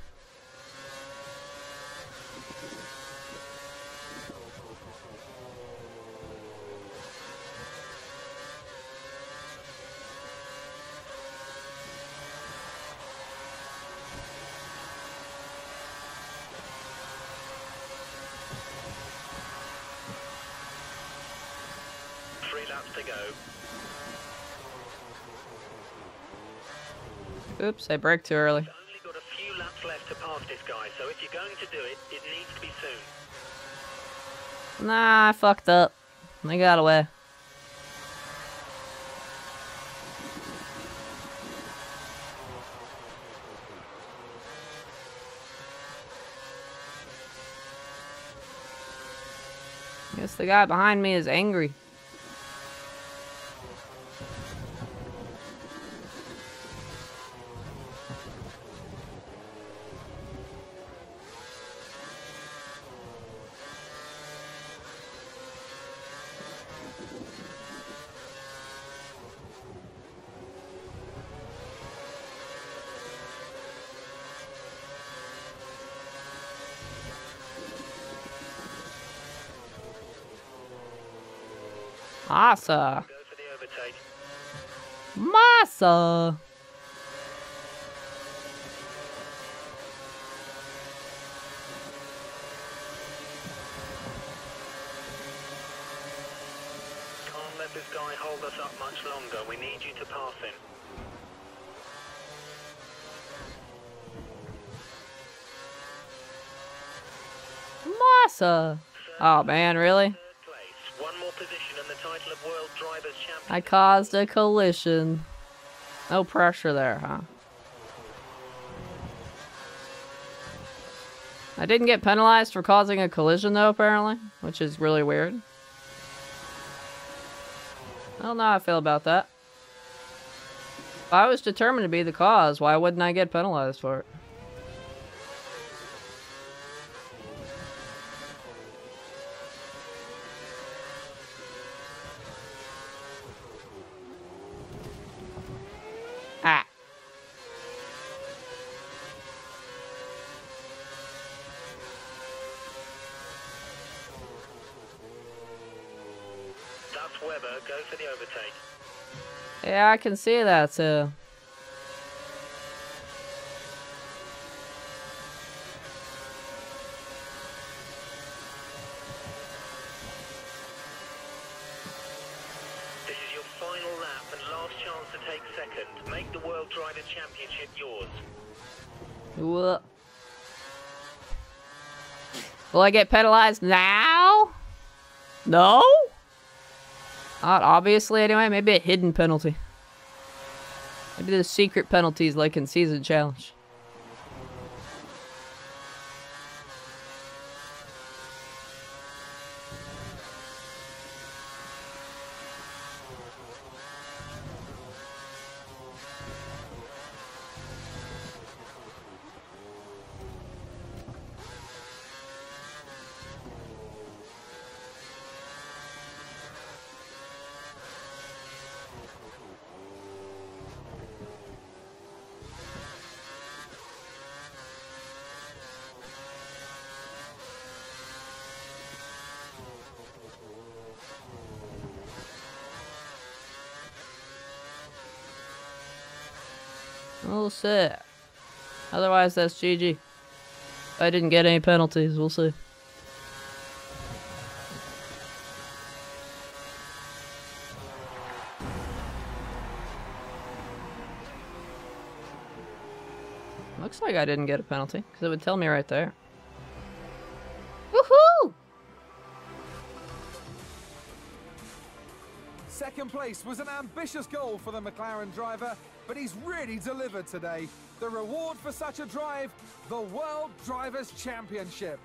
Three laps to go. Oops, I braked too early. Only got a few laps left to pass this guy, so if you're going to do it, it needs to be soon. Nah, I fucked up. I got away. Guess the guy behind me is angry. Massa. Go for the overtake. Massa. Can't let this guy hold us up much longer. We need you to pass him. Massa. Oh man, really? I caused a collision. No pressure there, huh? I didn't get penalized for causing a collision though, apparently, which is really weird. I don't know how I feel about that. If I was determined to be the cause, why wouldn't I get penalized for it? Ah. That's Webber. Go for the overtake. Yeah, I can see that too. This is your final lap and last chance to take second. Make the World Drivers' Championship yours. Wha- Will I get penalized now? No? Not obviously, anyway. Maybe a hidden penalty. Maybe there's secret penalties like in Season Challenge. We'll see. Otherwise, that's GG. I didn't get any penalties. We'll see. Looks like I didn't get a penalty because it would tell me right there. Woohoo! Second place was an ambitious goal for the McLaren driver, but he's really delivered today. The reward for such a drive, the World Drivers' Championship.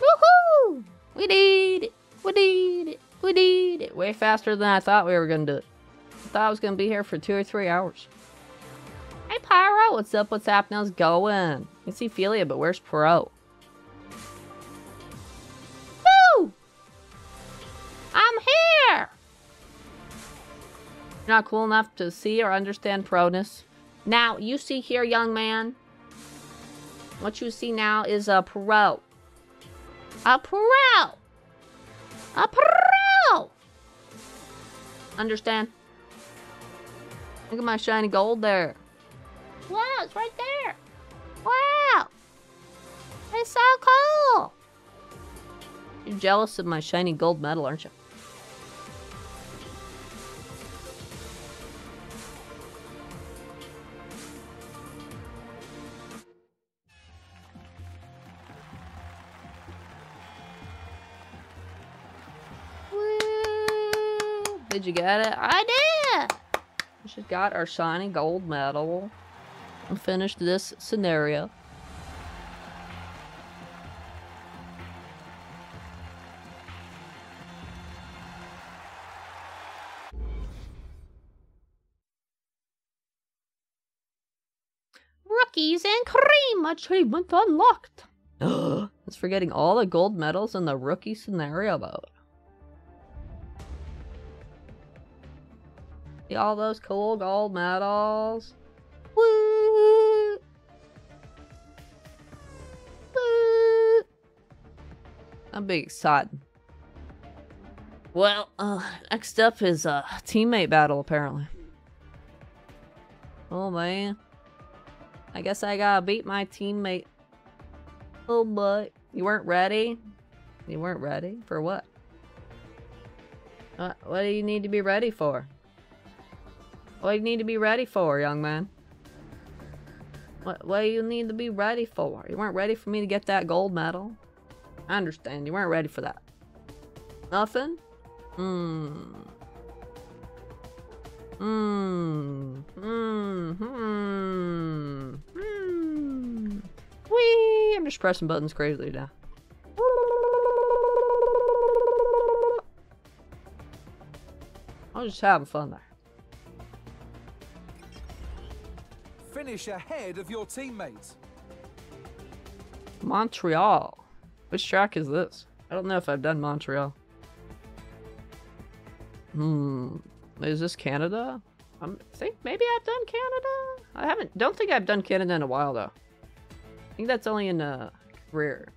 Woohoo! We did it. We did it. We did it. Way faster than I thought we were going to do it. I thought I was going to be here for two or three hours. Hey, Pyro. What's up? What's happening? How's going? You see Ophelia, but where's Pro? Not cool enough to see or understand proness. Now, you see here, young man. What you see now is a pro. A pro! A pro! Understand? Look at my shiny gold there. Wow, it's right there. Wow! It's so cool! You're jealous of my shiny gold medal, aren't you? Did you get it? I did! We just got our shiny gold medal and finished this scenario. Rookies and cream achievement unlocked. it's forgetting all the gold medals in the rookie scenario mode. All those cool gold medals? Woo! Woo! I'm big excited. Well, uh, next up is a teammate battle, apparently. Oh man. I guess I gotta beat my teammate. Oh boy. You weren't ready? You weren't ready? For what? What, what do you need to be ready for? What do you need to be ready for, young man? What, what do you need to be ready for? You weren't ready for me to get that gold medal? I understand. You weren't ready for that. Nothing? Hmm. Hmm. Hmm. Hmm. Hmm. Whee! I'm just pressing buttons crazily now. I was just having fun there. Finish ahead of your teammates. Montreal. Which track is this? I don't know if I've done Montreal. Hmm. Is this Canada? I think maybe I've done Canada. I haven't. Don't think I've done Canada in a while though. I think that's only in a career.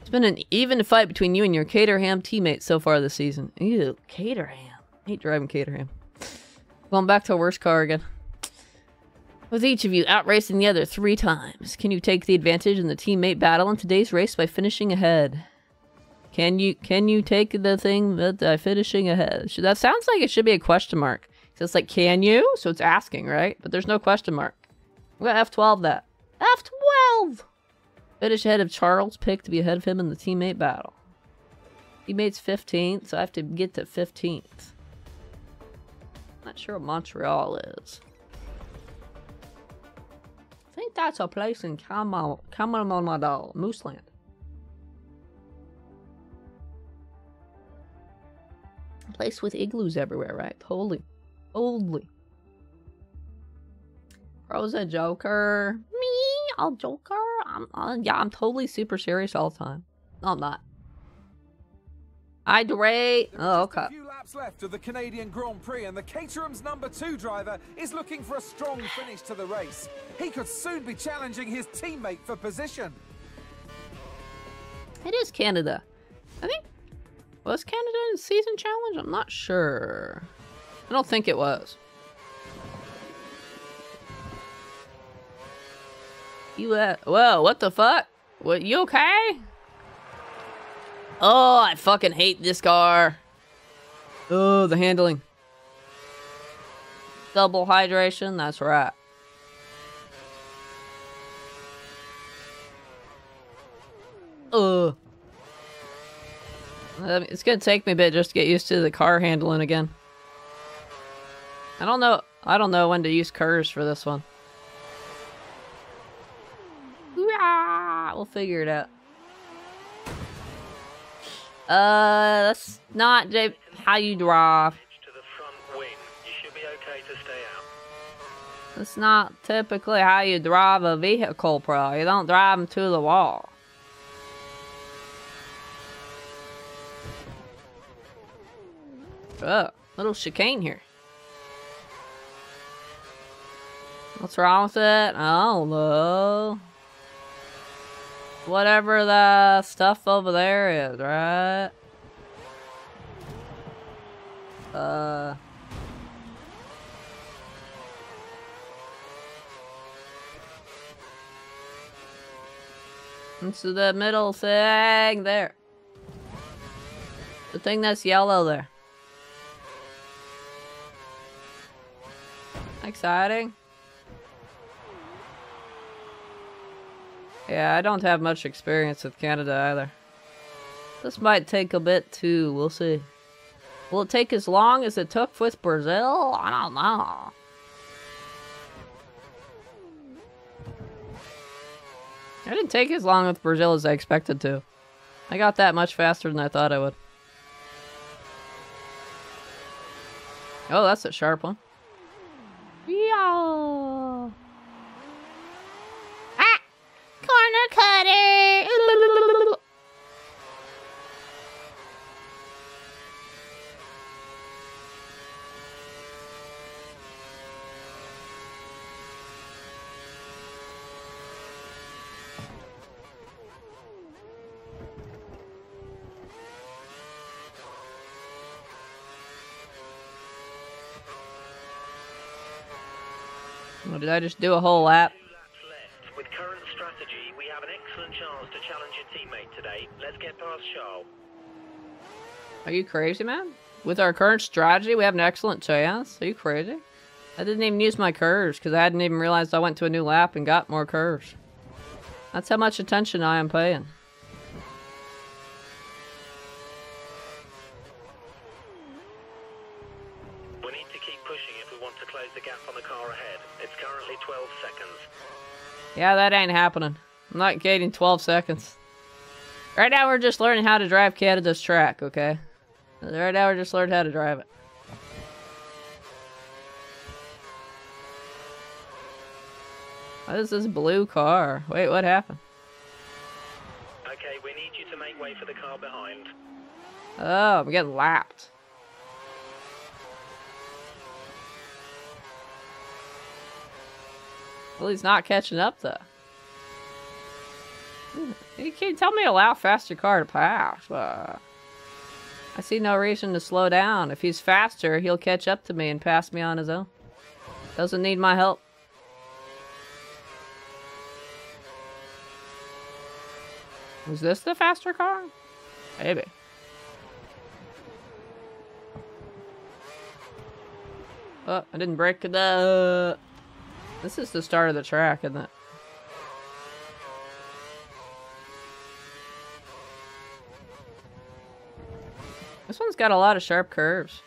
It's been an even fight between you and your Caterham teammates so far this season. Ew, Caterham. I hate driving Caterham. Going back to a worse car again. With each of you outracing the other three times, can you take the advantage in the teammate battle in today's race by finishing ahead? Can you can you take the thing that uh, finishing ahead? Should, that sounds like it should be a question mark. So it's like, can you? So it's asking, right? But there's no question mark. I'm gonna F12 that. F12! Finish ahead of Charles Pic to be ahead of him in the teammate battle. Teammate's 15th, so I have to get to 15th. Not sure what Montreal is. I think that's a place in Camel Mooseland. A place with igloos everywhere, right? Holy, Totally. Rosa Joker. Me? Oh, Joker? I'm, uh, yeah, I'm totally super serious all the time. No, I'm not. I Hydrate. Oh, okay. A few laps left of the Canadian Grand Prix, and the Caterham's number two driver is looking for a strong finish to the race. He could soon be challenging his teammate for position. It is Canada. I think was Canada in season challenge? I'm not sure. I don't think it was. You uh, whoa, what the fuck? What you okay? Oh, I fucking hate this car. Oh, the handling. Double hydration, that's right. Ugh. Um, It's gonna take me a bit just to get used to the car handling again. I don't know. I don't know when to use KERS for this one. We'll figure it out. Uh, that's not how you out. That's not typically how you drive a vehicle, bro. You don't drive them to the wall. Oh, little chicane here. What's wrong with it? I don't know. Whatever the stuff over there is, right? Uh. Into the middle thing there. The thing that's yellow there. Exciting. Yeah, I don't have much experience with Canada either. This might take a bit too, we'll see. Will it take as long as it took with Brazil? I don't know. I didn't take as long with Brazil as I expected to. I got that much faster than I thought I would. Oh, that's a sharp one. Yeah. Corner cutter! Did I just do a whole lap? Challenge your teammate today. Let's get past Charles. Are you crazy, man? With our current strategy, we have an excellent chance. Are you crazy? I didn't even use my KERS because I hadn't even realized I went to a new lap and got more KERS. That's how much attention I am paying. We need to keep pushing if we want to close the gap on the car ahead. It's currently 12 seconds. Yeah, that ain't happening. I'm not getting 12 seconds. Right now, we're just learning how to drive Canada's track, okay? Right now, we're just learning how to drive it. What is this blue car? Wait, what happened? Okay, we need you to make way for the car behind. Oh, I'm getting lapped. Well, he's not catching up though. You can't tell me to allow faster car to pass. Uh, I see no reason to slow down. If he's faster, he'll catch up to me and pass me on his own. Doesn't need my help. Was this the faster car? Maybe. Oh, I didn't break the. This is the start of the track, isn't it? This one's got a lot of sharp curves.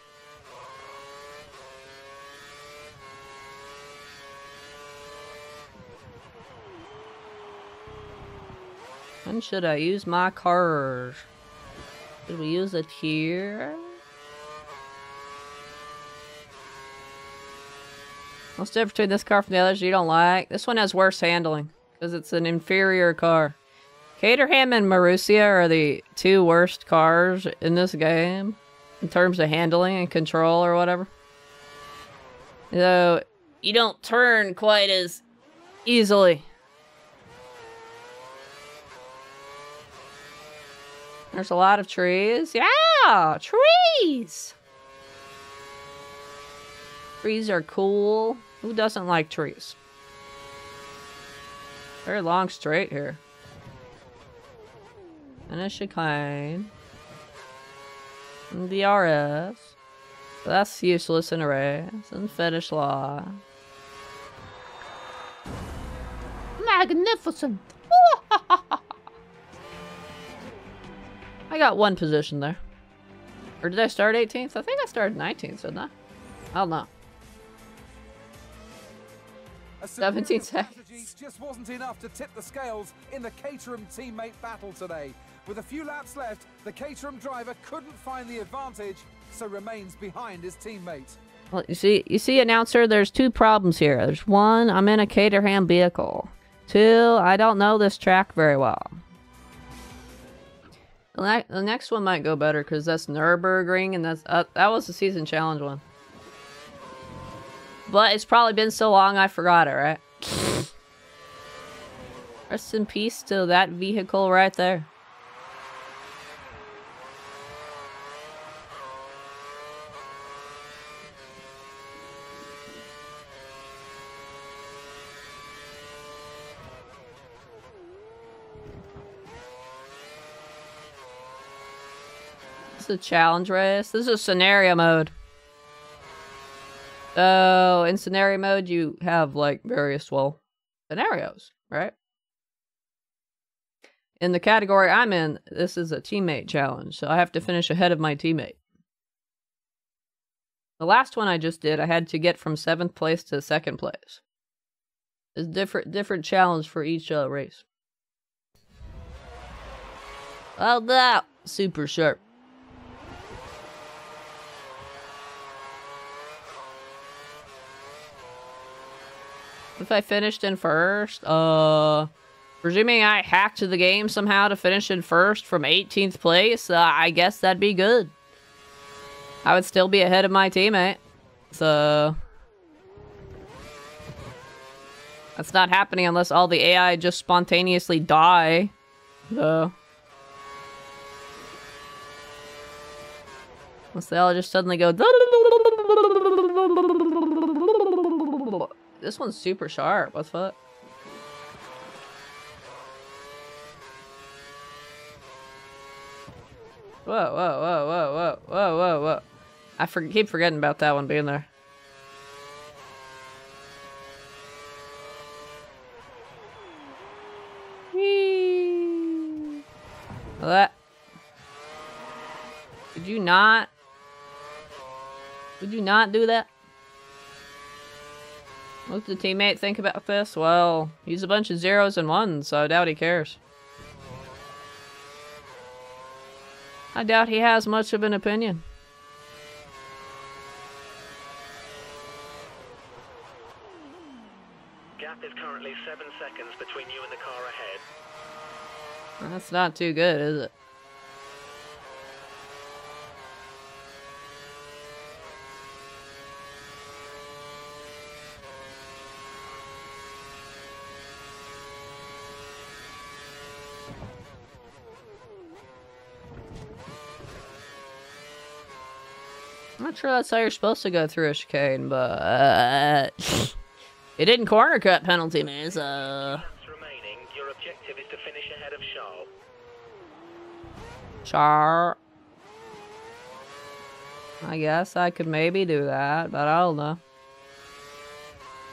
When should I use my KERS? Should we use it here? What's the difference between this car from the others you don't like? This one has worse handling because it's an inferior car. Caterham and Marussia are the two worst cars in this game in terms of handling and control or whatever. So you don't turn quite as easily. There's a lot of trees. Yeah, trees. Trees are cool. Who doesn't like trees? Very long straight here. And a chicane. And DRS. That's useless in a race. And fetish law. Magnificent. I got one position there. Or did I start 18th? I think I started 19th, didn't I? I don't know. A 17 seconds. just wasn't enough to tip the scales in the Caterham teammate battle today. With a few laps left, the Caterham driver couldn't find the advantage, so remains behind his teammate. Well, you see, you see, announcer. There's two problems here. There's one, I'm in a Caterham vehicle. Two, I don't know this track very well. The, next one might go better because that's Nurburgring, and that's uh, that was the season challenge one. But it's probably been so long I forgot it, right? Rest in peace to that vehicle right there. A challenge race. This is scenario mode. So in scenario mode, you have like various well scenarios, right? In the category I'm in, this is a teammate challenge, so I have to finish ahead of my teammate. The last one I just did, I had to get from seventh place to second place. It's different different challenge for each uh, race. Oh, that super sharp. I finished in first, uh, presuming I hacked the game somehow to finish in first from 18th place, uh, I guess that'd be good. I would still be ahead of my teammate. So that's not happening unless all the AI just spontaneously die. So unless they all just suddenly go. This one's super sharp. What the fuck? Whoa, whoa, whoa, whoa, whoa, whoa, whoa, whoa. I for keep forgetting about that one being there. That. Did you not? Would you not do that? What does the teammate think about this? Well, he's a bunch of zeros and ones, so I doubt he cares. I doubt he has much of an opinion. Gap is currently seven seconds between you and the car ahead. That's not too good, is it? Sure that's how you're supposed to go through a chicane, but it didn't corner cut penalty me, so char. I guess I could maybe do that, but I don't know.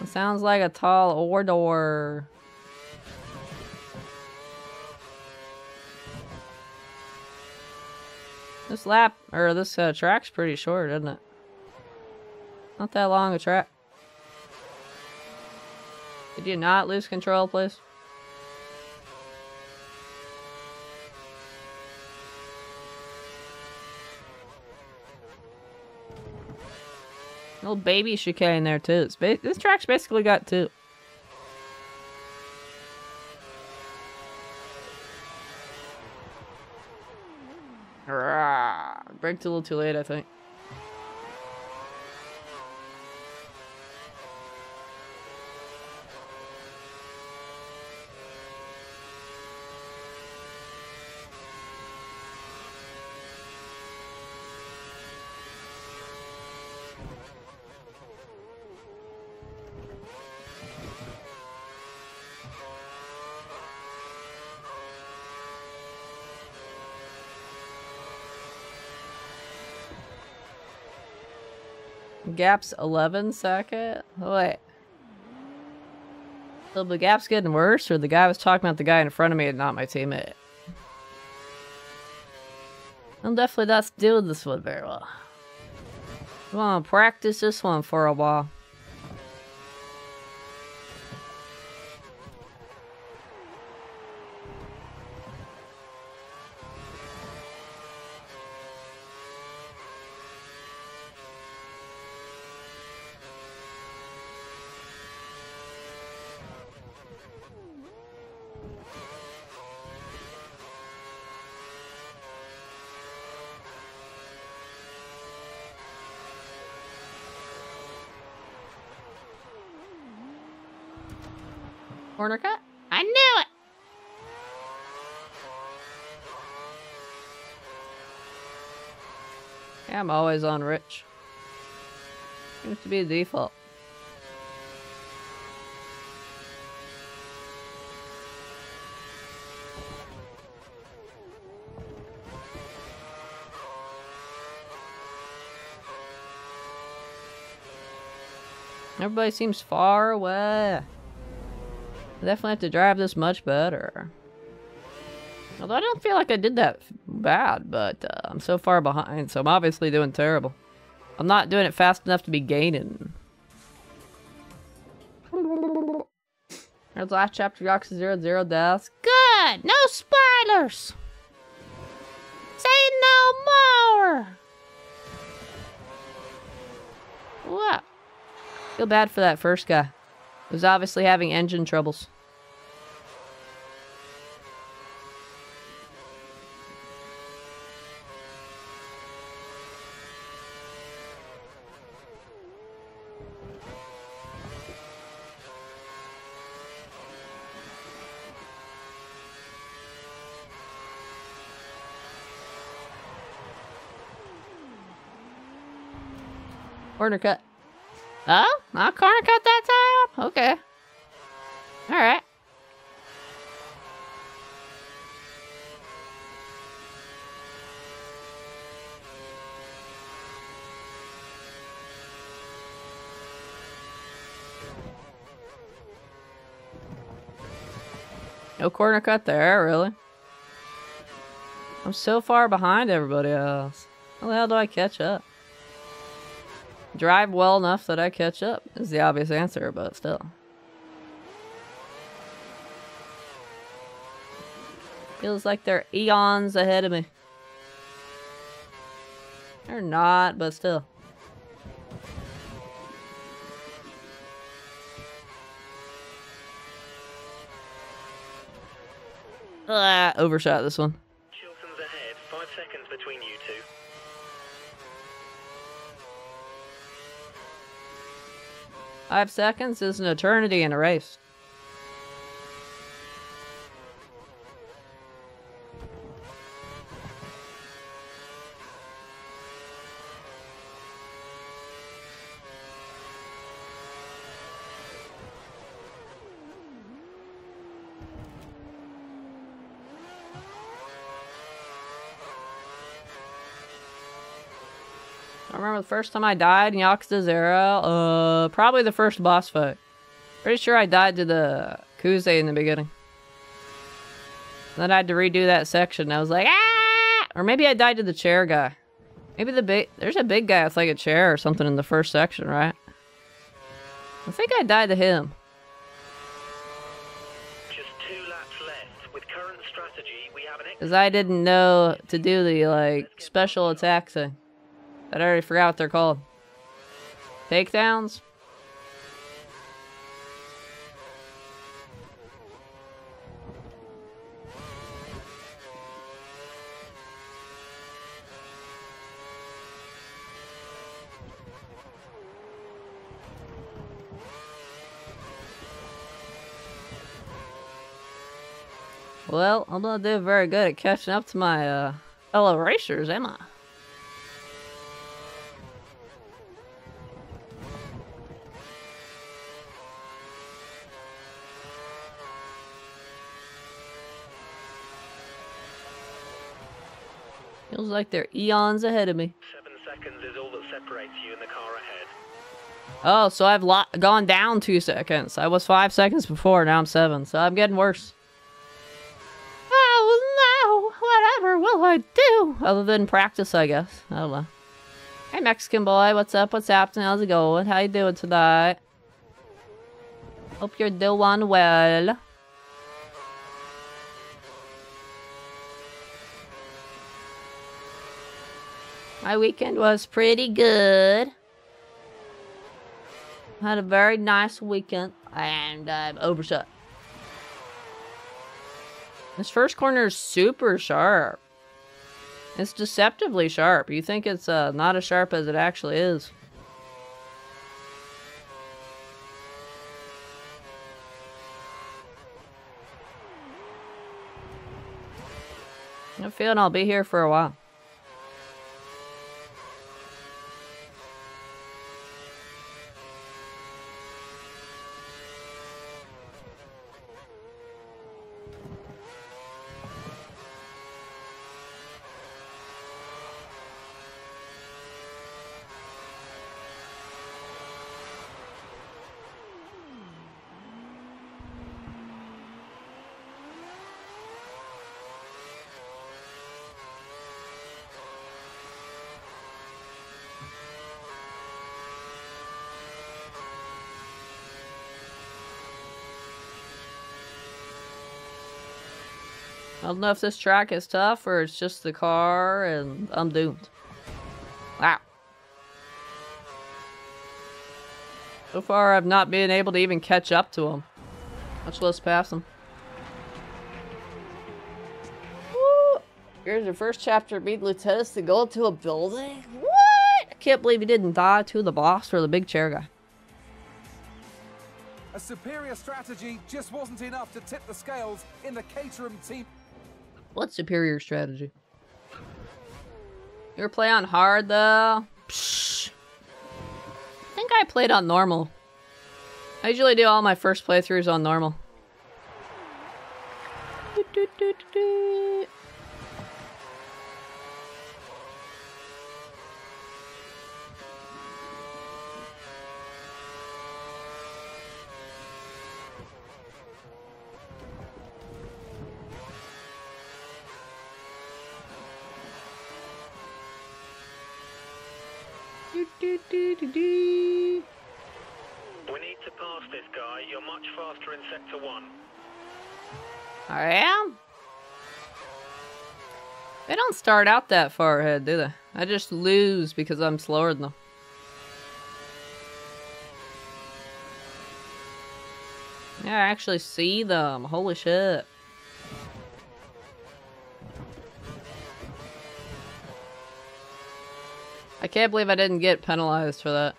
It sounds like a tall order. This lap, or this uh, track's pretty short, isn't it? Not that long a track. Did you not lose control, please? Little baby chicane there too. It's this track's basically got two. Braked a little too late, I think. Gap's 11 second? Wait. So the gap's getting worse, or the guy was talking about the guy in front of me and not my teammate? I'm definitely not doing this one very well. Come on, practice this one for a while. I'm always on rich. Seems to be the default. Everybody seems far away. I definitely have to drive this much better. Although I don't feel like I did that bad, but uh, I'm so far behind, so I'm obviously doing terrible. I'm not doing it fast enough to be gaining. There's last chapter, Yox zero zero deaths. Good. No spoilers. Say no more. What? Feel bad for that first guy. He was obviously having engine troubles. Corner cut. Oh, not corner cut that time? Okay. All right. No corner cut there, really. I'm so far behind everybody else. How the hell do I catch up? Drive well enough that I catch up is the obvious answer, but still. Feels like they're eons ahead of me. They're not, but still. Ah, overshot this one. Chilton's ahead. Five seconds between you two. Five seconds is an eternity in a race. First time I died in Yakuza Zero, uh, probably the first boss fight. Pretty sure I died to the Kuze in the beginning. Then I had to redo that section. I was like, ah! Or maybe I died to the chair guy. Maybe the big, there's a big guy with like a chair or something in the first section, right? I think I died to him. Just two laps left. With current strategy, we have an Because I didn't know to do the, like, special attack thing. I already forgot what they're called. Takedowns? Well, I'm not doing very good at catching up to my uh, fellow racers, am I? Feels like they're eons ahead of me. Seven seconds is all that separates you and the car ahead. Oh, so I've lo- gone down two seconds. I was five seconds before, now I'm seven, so I'm getting worse. Oh no, whatever will I do? Other than practice, I guess. I don't know. Hey, Mexican boy, what's up? What's happening? How's it going? How you doing tonight? Hope you're doing well. My weekend was pretty good. Had a very nice weekend and I'm overshot. This first corner is super sharp. It's deceptively sharp. You think it's uh, not as sharp as it actually is. I'm feeling I'll be here for a while. I don't know if this track is tough or it's just the car and I'm doomed. Wow. So far, I've not been able to even catch up to him, much less pass him. Here's your first chapter. Meet lieutenants to go into a building. What? I can't believe he didn't die to the boss or the big chair guy. A superior strategy just wasn't enough to tip the scales in the Caterham team. What superior strategy? You're playing on hard though? Psh. I think I played on normal. I usually do all my first playthroughs on normal. Do, do, do, do, do, do, do. We need to pass this guy. You're much faster in sector one. I am. They don't start out that far ahead, do they? I just lose because I'm slower than them. Yeah, I actually see them. Holy shit. I can't believe I didn't get penalized for that.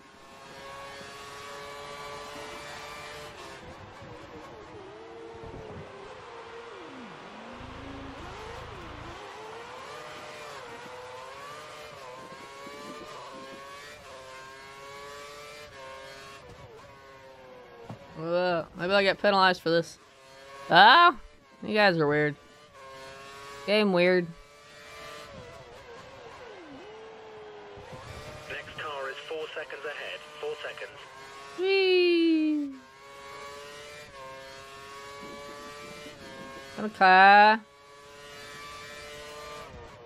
Maybe I'll get penalized for this. Oh, you guys are weird. Game weird. Next car is four seconds ahead. Four seconds. Whee! Okay.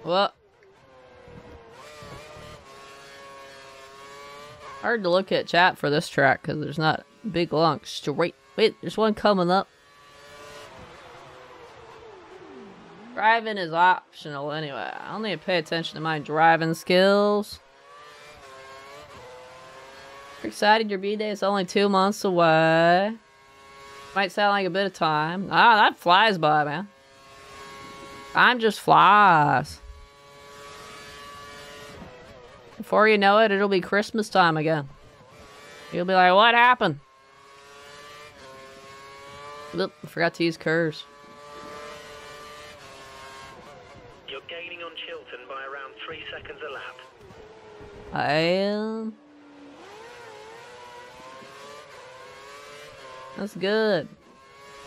What? Hard to look at chat for this track because there's not big long straight. Wait, there's one coming up. Driving is optional anyway. I don't need to pay attention to my driving skills. Excited your B-Day is only two months away. Might sound like a bit of time. Ah, that flies by, man. Time just flies. Before you know it, it'll be Christmas time again. You'll be like, what happened? Oop, forgot to use KERS. You're gaining on Chilton by around three seconds a lap. I am. That's good.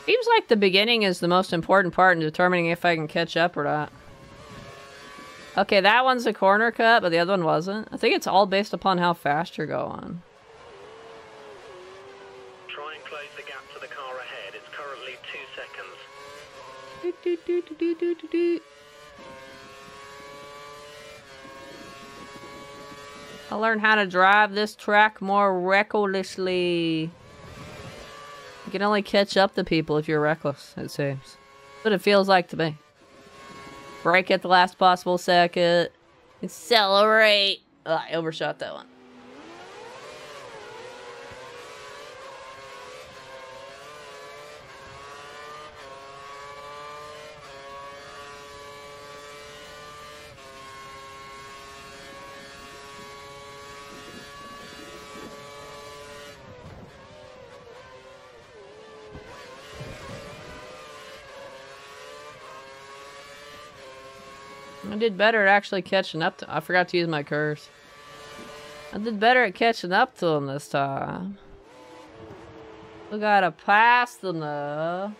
Seems like the beginning is the most important part in determining if I can catch up or not. Okay, that one's a corner cut, but the other one wasn't. I think it's all based upon how fast you're going. Try and close the gap to the car ahead. It's currently two seconds. Do, do, do, do, do, do, do. I'll learn how to drive this track more recklessly. You can only catch up to people if you're reckless, it seems. But it feels like to me. Brake at the last possible second. Accelerate. I overshot that one. I did better at actually catching up to I forgot to use my KERS. I did better at catching up to him this time. We gotta pass them though.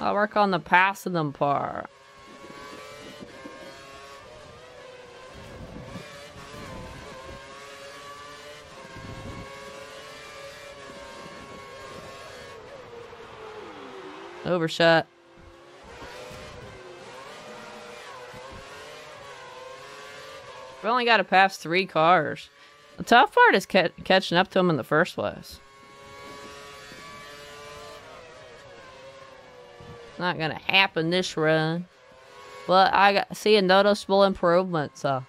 I'll work on the passing them part. Overshot. We only got to pass three cars. The tough part is ca- catching up to them in the first place. Not gonna happen this run, but I got see a noticeable improvement. So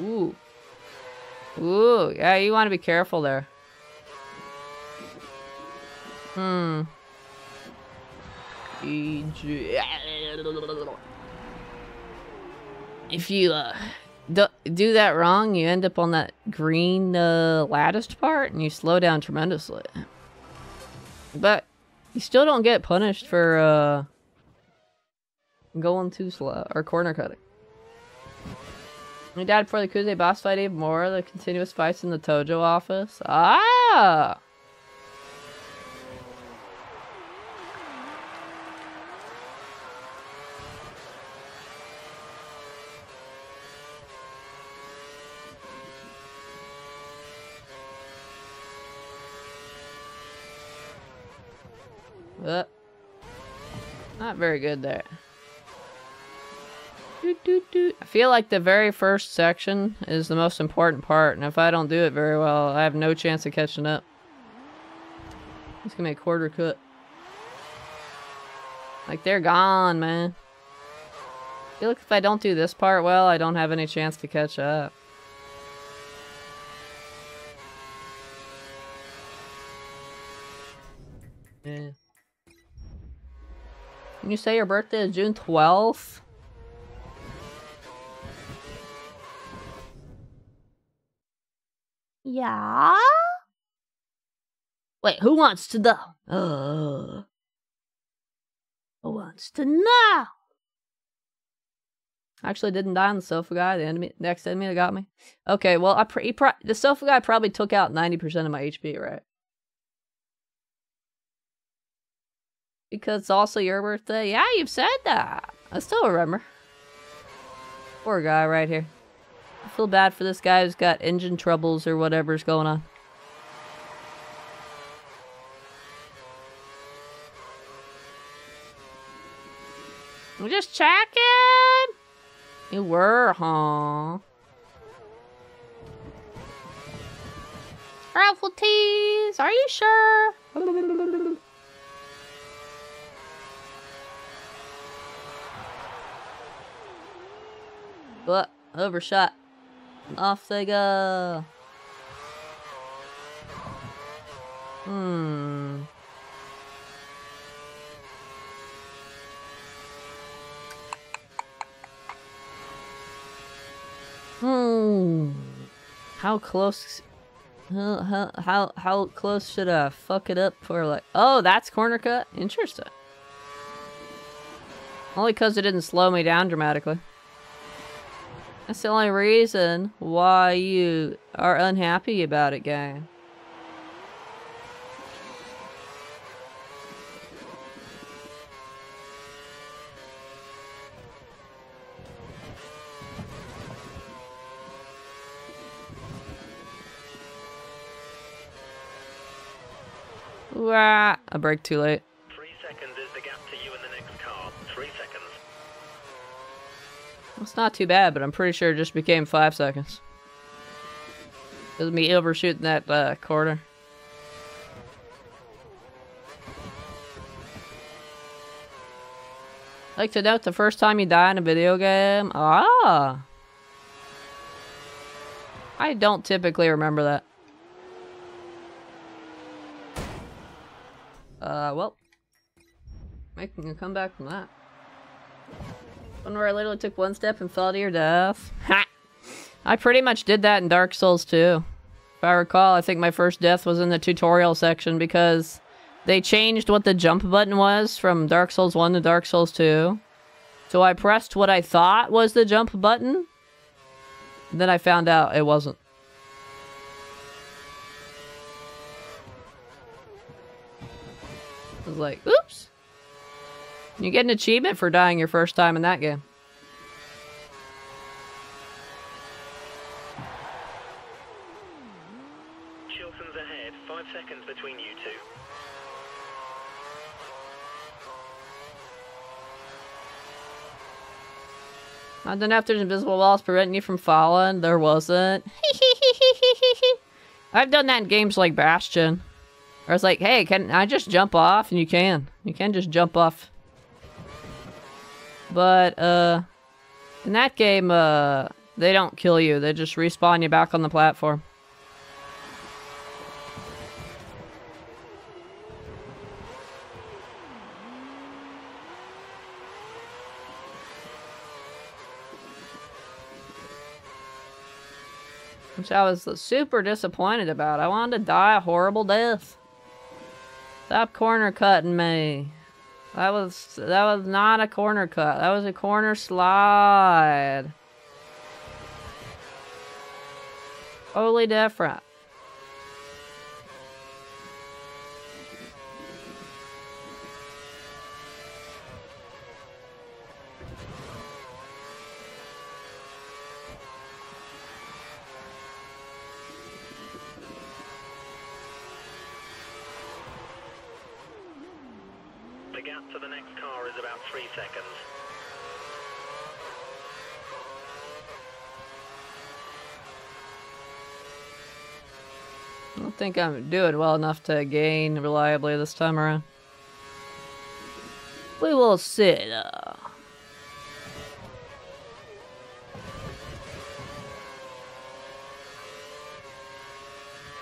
Ooh. Ooh, yeah, you want to be careful there. Hmm. If you uh, do, do that wrong, you end up on that green uh, latticed part and you slow down tremendously. But you still don't get punished for uh, going too slow or corner cutting. He died before the Kuze boss fight even more, the continuous fights in the Tojo office. Ah! Uh, not very good there. I feel like the very first section is the most important part, and if I don't do it very well, I have no chance of catching up. It's gonna be a quarter cut. Like, they're gone, man. I feel like if I don't do this part well, I don't have any chance to catch up. Yeah. Can you say your birthday is June 12th? Yeah? Wait, who wants to know? Uh, who wants to know? Actually, didn't die on the sofa guy. The enemy, next enemy that got me. Okay, well, I pr- he pro- the sofa guy probably took out ninety percent of my HP, right? Because it's also your birthday. Yeah, you've said that. I still remember. Poor guy right here. I feel bad for this guy who's got engine troubles or whatever's going on. I'm just checking. You were, huh? Ralphie's, are you sure? But overshot. Off they go. Hmm. Hmm. How close? How, how how close should I fuck it up for? Like, oh, that's corner cut. Interesting. Only because it didn't slow me down dramatically. That's the only reason why you are unhappy about it, guy. Wah, I brake too late. Three seconds is the gap to you and the next car. Three seconds. It's not too bad, but I'm pretty sure it just became five seconds. Was me overshooting that uh, corner. Like to note the first time you die in a video game. Ah. I don't typically remember that. Uh, well. Making a comeback from that. One where I literally took one step and fell to your death. Ha! I pretty much did that in Dark Souls 2. If I recall, I think my first death was in the tutorial section because they changed what the jump button was from Dark Souls 1 to Dark Souls 2. So I pressed what I thought was the jump button. Then I found out it wasn't. I was like, oops. You get an achievement for dying your first time in that game. Chilton's ahead. Five seconds between you two. I don't know if there's invisible walls preventing you from falling. There wasn't. I've done that in games like Bastion. Where it's like, hey, can I just jump off? And you can. You can just jump off. But, uh, in that game, uh, they don't kill you. They just respawn you back on the platform. Which I was super disappointed about. I wanted to die a horrible death. Stop corner cutting me. That was that was not a corner cut. That was a corner slide. Totally different. The gap to the next car is about three seconds. I don't think I'm doing well enough to gain reliably this time around. We will see though.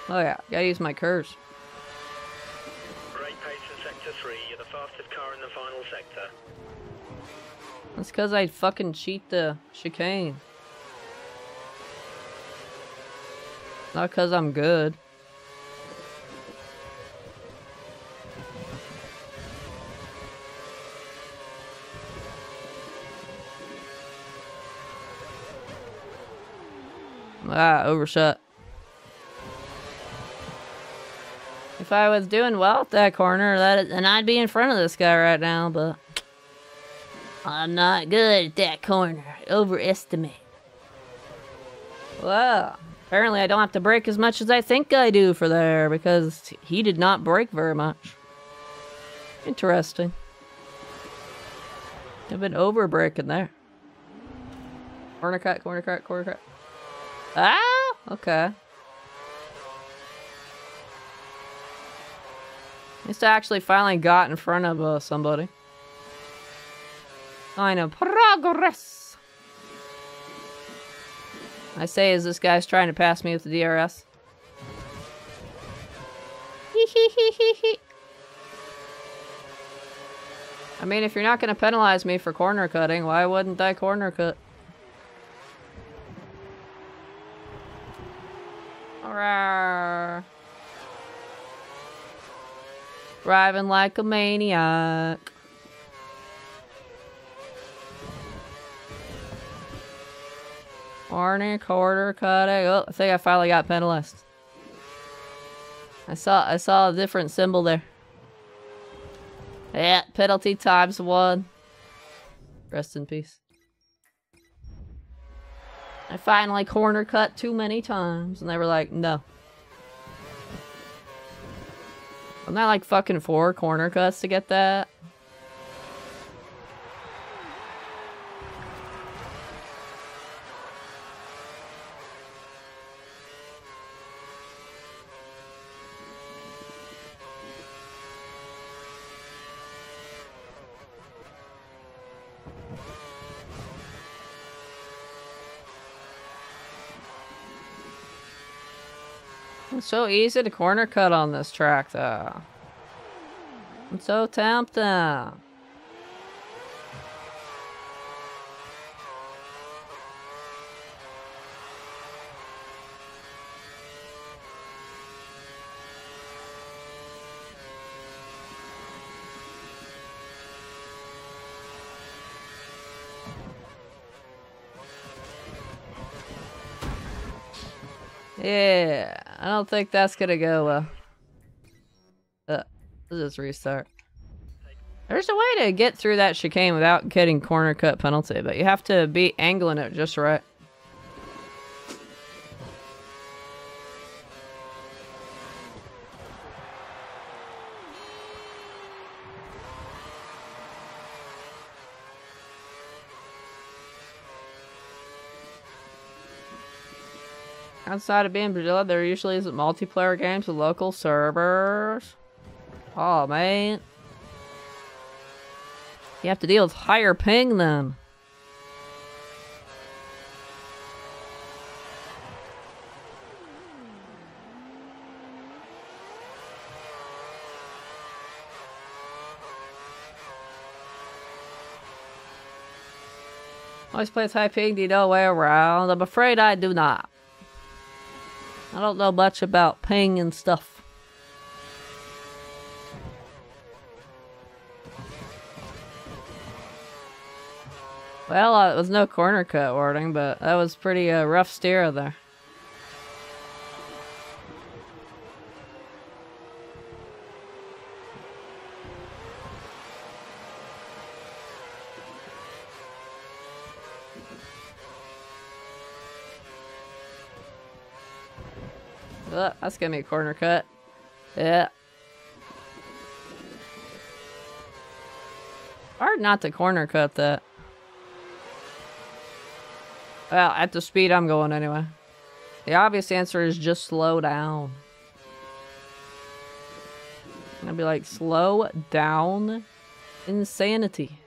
Oh yeah, gotta use my KERS. Great pace in sector three. You're the fastest car in the final sector. That's cause I fucking cheat the chicane. Not cause I'm good. Ah, overshot. If I was doing well at that corner, that then I'd be in front of this guy right now, but I'm not good at that corner. Overestimate. Well, apparently I don't have to brake as much as I think I do for there because he did not brake very much. Interesting. I've been over braking there. Corner cut, corner cut, corner cut. Ah, okay. I actually finally got in front of uh, somebody. Sign of progress. I say as this guy's trying to pass me with the DRS. I mean, if you're not going to penalize me for corner cutting, why wouldn't I corner cut? Rawr. Driving like a maniac. Corner, quarter, cutting. Oh, I think I finally got penalized. I saw I saw a different symbol there. Yeah, penalty times one. Rest in peace. I finally corner cut too many times, and they were like, no. Wasn't that like fucking four corner cuts to get that? So easy to corner cut on this track, though. I'm so tempted. Yeah, I don't think that's gonna go well. Uh, let's just restart. There's a way to get through that chicane without getting corner cut penalty, but you have to be angling it just right. Outside of being Brazil, there usually isn't multiplayer games with local servers. Oh, man. You have to deal with higher ping then. Always plays high ping, do you know way around? I'm afraid I do not. I don't know much about ping and stuff. Well, uh, it was no corner cut warning, but that was pretty uh, rough steer there. Uh, that's gonna be a corner cut. Yeah. Hard not to corner cut that. Well, at the speed I'm going anyway. The obvious answer is just slow down. I'd be like, slow down insanity.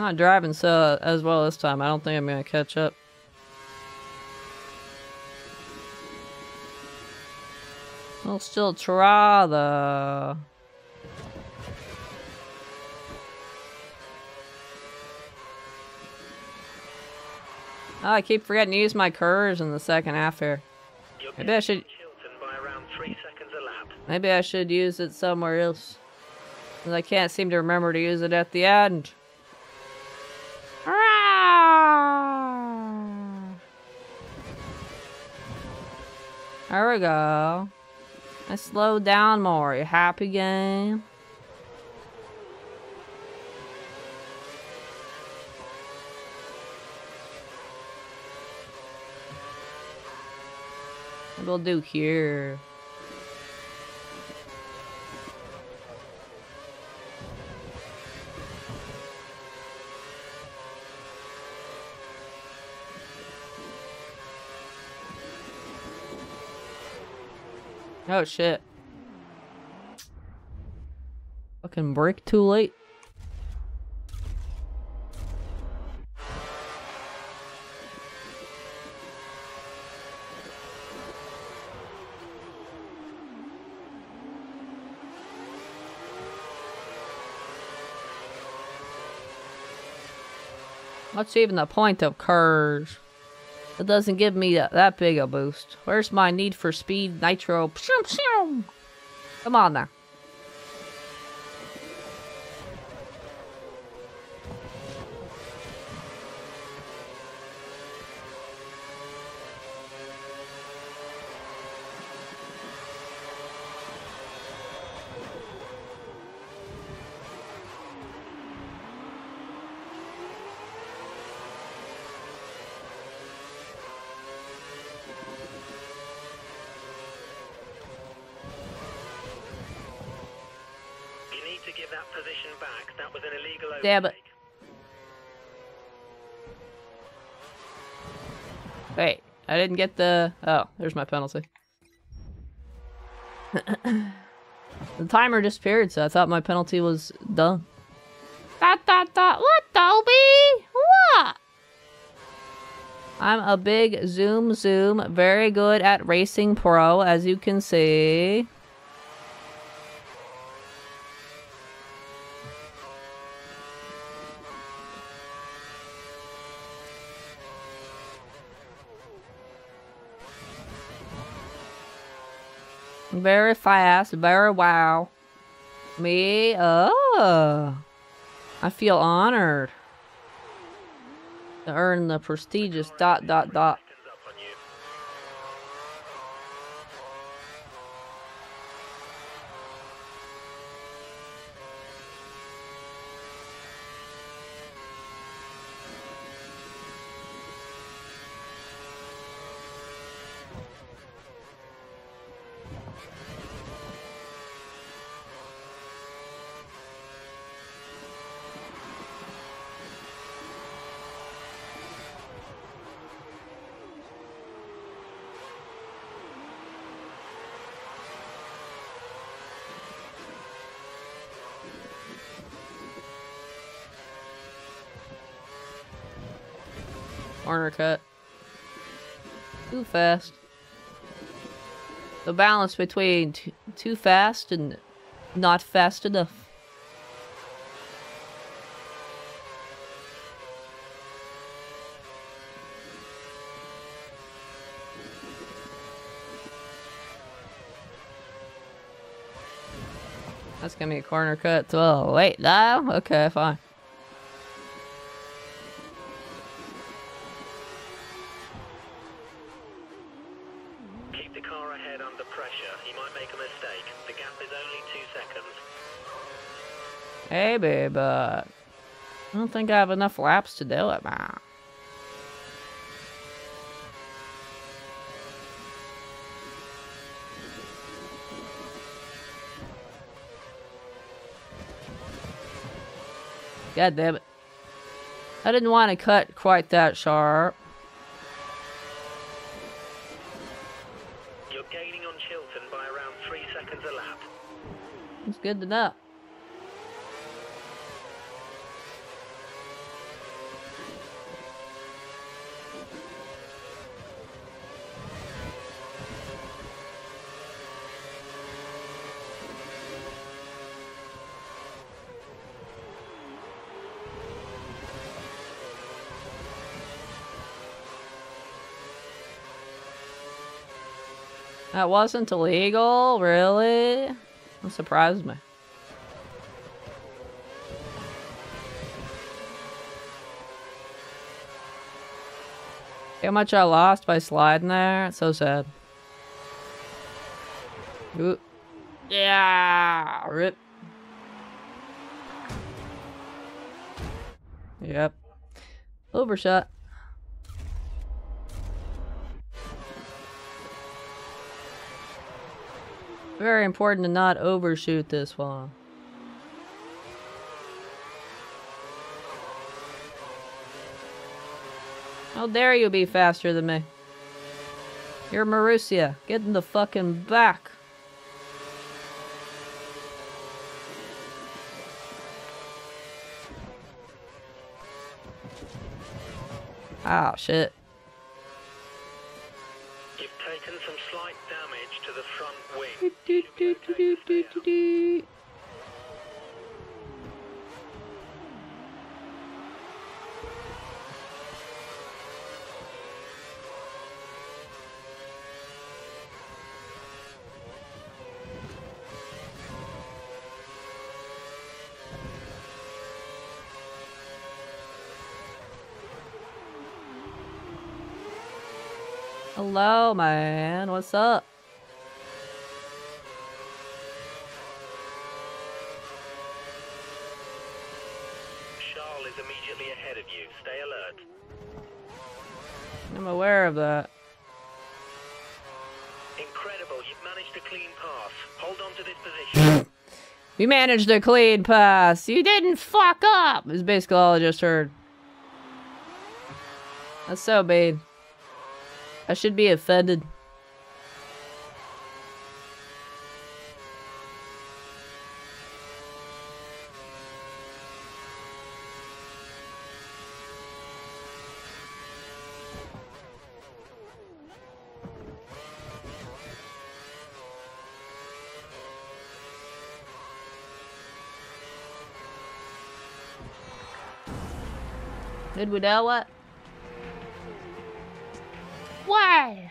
Not driving so as well this time. I don't think I'm gonna catch up. I'll still try though. Oh, I keep forgetting to use my KERS in the second half here. Maybe I should Chilton by around three seconds a lap. maybe I should use it somewhere else. I can't seem to remember to use it at the end. There we go. I slowed down more. You happy game? What we'll do here? Oh shit. Fucking brake too late. What's even the point of KERS? It doesn't give me that, that big a boost. Where's my need for speed nitro? Come on now. You need to give that position back. That was an illegal Damn it. Wait, I didn't get the. Oh, there's my penalty. the timer disappeared, so I thought my penalty was done. Dot dot dot. What, Dolby? What? I'm a big zoom zoom, very good at racing pro, as you can see. Very fast, very wow. Me, oh. I feel honored to earn the prestigious dot dot dot. Corner cut. Too fast. The balance between too fast and not fast enough. That's gonna be a corner cut. Oh, wait, no? Okay, fine. Keep the car ahead under pressure. He might make a mistake. The gap is only two seconds. Babe, uh, I don't think I have enough laps to do it, man. God damn it. I didn't want to cut quite that sharp. You're gaining on Chilton by around three seconds a lap. It's good to know. That wasn't illegal, really? That surprised me. How much I lost by sliding there? It's so sad. Ooh. Yeah, rip. Yep. Overshot. Very important to not overshoot this one. How dare you be faster than me? You're Marussia. Get in the fucking back. Oh shit. do do do do do do do. Hello, man. What's up? I'm aware of that. Incredible, you've managed a clean pass. Hold on to this position. You managed a clean pass. You didn't fuck up. Is basically all I just heard. That's so mean. I should be offended. Did we know what? Why?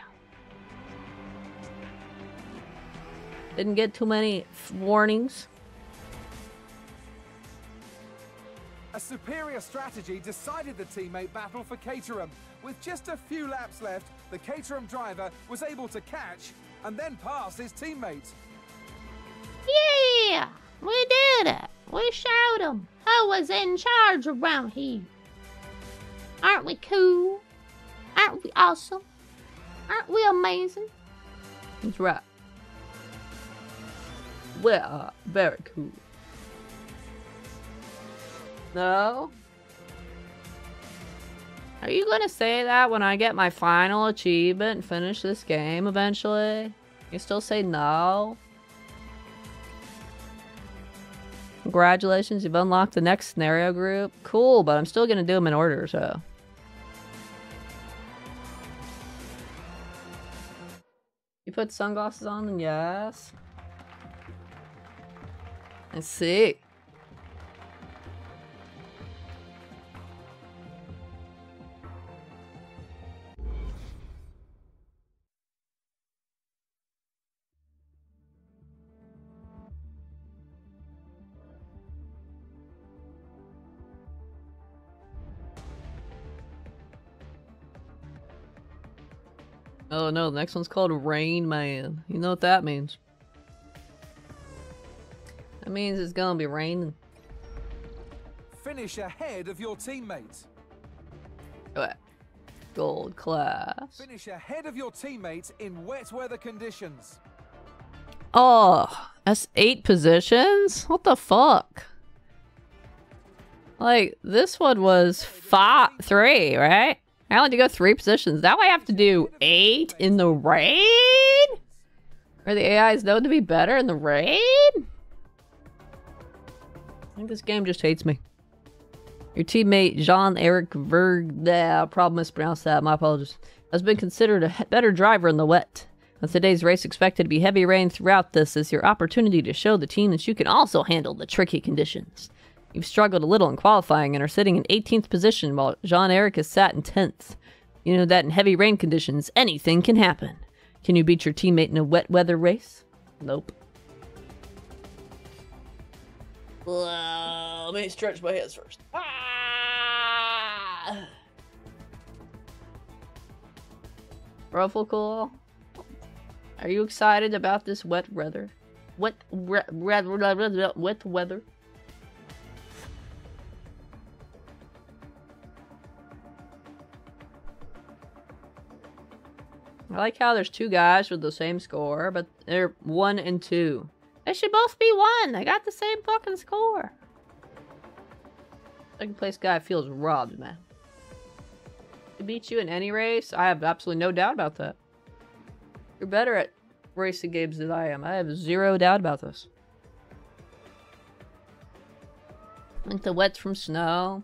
Didn't get too many f- warnings. A superior strategy decided the teammate battle for Caterham. With just a few laps left, the Caterham driver was able to catch and then pass his teammate. Yeah, we did it. We showed 'em who was in charge around here. Aren't we cool? Aren't we awesome? Aren't we amazing? That's right. We are very cool. No? Are you gonna say that when I get my final achievement and finish this game eventually? You still say no? Congratulations, you've unlocked the next scenario group. Cool, but I'm still gonna do them in order, so. You put sunglasses on yes. I see. Oh no, the next one's called Rain Man. You know what that means. That means it's gonna be raining. Finish ahead of your teammate. What? Gold class. Finish ahead of your teammate in wet weather conditions. Oh, that's eight positions? What the fuck? Like, this one was five, three, right? I only to go three positions. Now I have to do eight in the rain? Are the AIs known to be better in the rain? I think this game just hates me. Your teammate Jean-Eric Verg, probably mispronounced that, my apologies, has been considered a better driver in the wet. With today's race expected to be heavy rain throughout, this is your opportunity to show the team that you can also handle the tricky conditions. You've struggled a little in qualifying and are sitting in 18th position while Jean-Eric is sat in 10th. You know that in heavy rain conditions, anything can happen. Can you beat your teammate in a wet weather race? Nope. Well, let me stretch my hands first. Ah! Ruffle cool. Are you excited about this wet weather? Wet, re- re- wet weather? I like how there's two guys with the same score, but they're one and two. They should both be one. They got the same fucking score. Second place guy feels robbed, man. To beat you in any race, I have absolutely no doubt about that. You're better at racing games than I am. I have zero doubt about this. Like the wets from snow.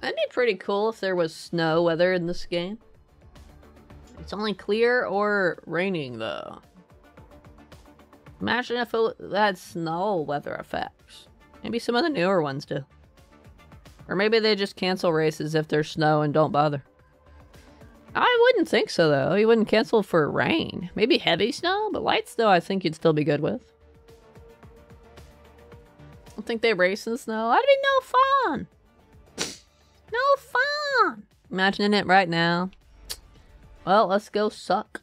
That'd be pretty cool if there was snow weather in this game. It's only clear or raining though. Imagine if it had snow weather effects. Maybe some of the newer ones do. Or maybe they just cancel races if there's snow and don't bother. I wouldn't think so though. You wouldn't cancel for rain. Maybe heavy snow, but light snow I think you'd still be good with. I don't think they race in snow. That'd be no fun. No fun. Imagining it right now. Well, let's go suck.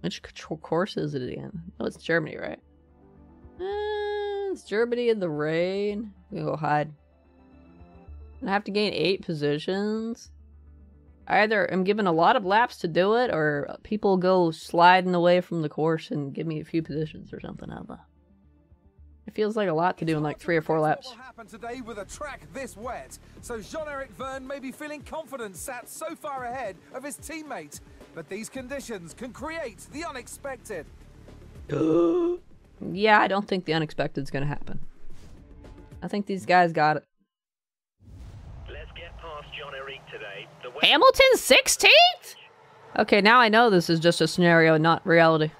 Which course is it again? Oh, it's Germany, right? Uh, it's Germany in the rain. We go hide. I have to gain eight positions. Either I either am given a lot of laps to do it, or people go sliding away from the course and give me a few positions or something. I don't know. It feels like a lot to do in like three or four laps. What today with a track this wet? So Jean-Eric Verne may be feeling confident sat so far ahead of his teammate. But these conditions can create the unexpected. Yeah, I don't think the unexpected is gonna happen. I think these guys got it. Let's get past Jean-Eric today. The Hamilton 16th? Okay, now I know this is just a scenario, not reality.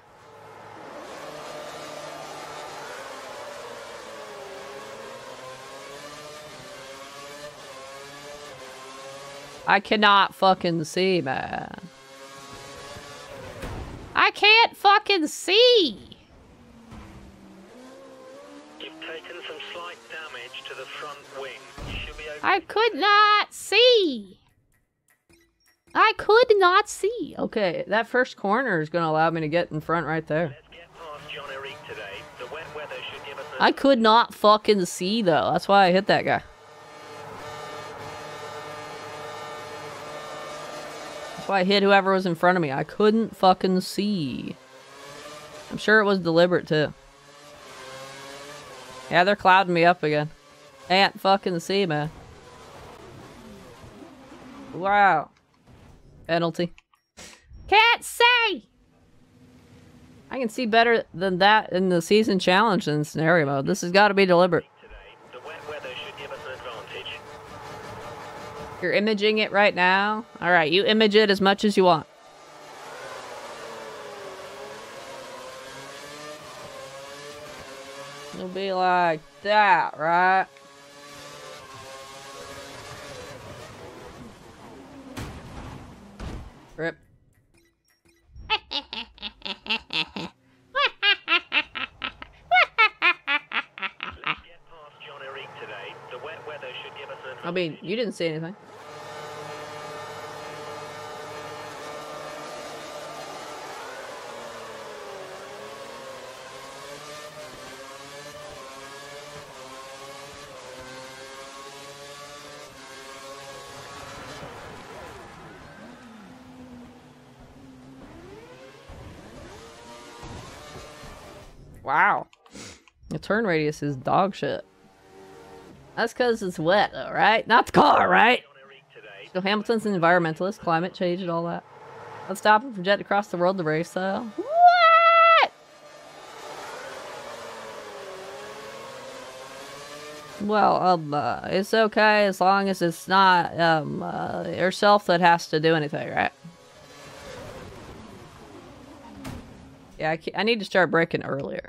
I cannot fucking see, man. I can't fucking see. You've taken some slight damage to the front wing. Should be okay. I could not see. I could not see. Okay, that first corner is going to allow me to get in front right there. Let's get past Jean-Eric today. The wet weather should give us an I could not fucking see though. That's why I hit that guy. I hit whoever was in front of me. I couldn't fucking see. I'm sure it was deliberate too. Yeah, they're clouding me up again. Can't fucking see, man. Wow. Penalty. Can't see! I can see better than that in the season challenge than scenario mode. This has got to be deliberate. You're imaging it right now? Alright, you image it as much as you want. It'll be like that, right? Rip. Let's get past Jean-Eric today. The wet weather should give us an advantage. I mean, you didn't say anything. Wow. The turn radius is dog shit. That's because it's wet, though, right? Not the car, right? So Hamilton's an environmentalist, climate change, and all that. Let's stop him from jetting across the world to race, though. What? Well, um, uh, it's okay as long as it's not, um, uh, yourself that has to do anything, right? Yeah, I, I need to start braking earlier.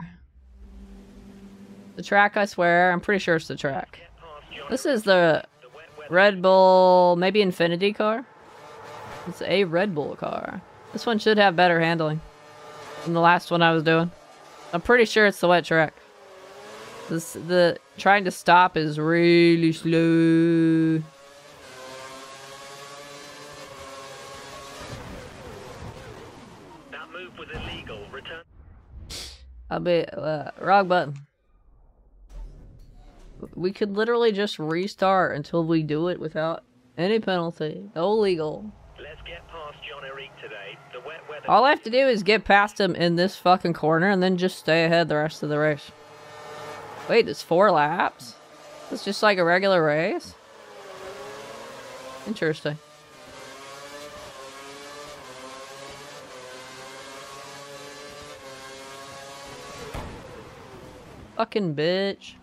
The track, I swear. I'm pretty sure it's the track. Get past John This is the The wet weather Red Bull, maybe Infinity car? It's a Red Bull car. This one should have better handling than the last one I was doing. I'm pretty sure it's the wet track. This the trying to stop is really slow. That move was illegal. Return. I'll be uh, wrong button. We could literally just restart until we do it without any penalty. No legal. Let's get past Jean-Eric today. The wet weather. All I have to do is get past him in this fucking corner and then just stay ahead the rest of the race. Wait, it's four laps? It's just like a regular race? Interesting. Fucking bitch.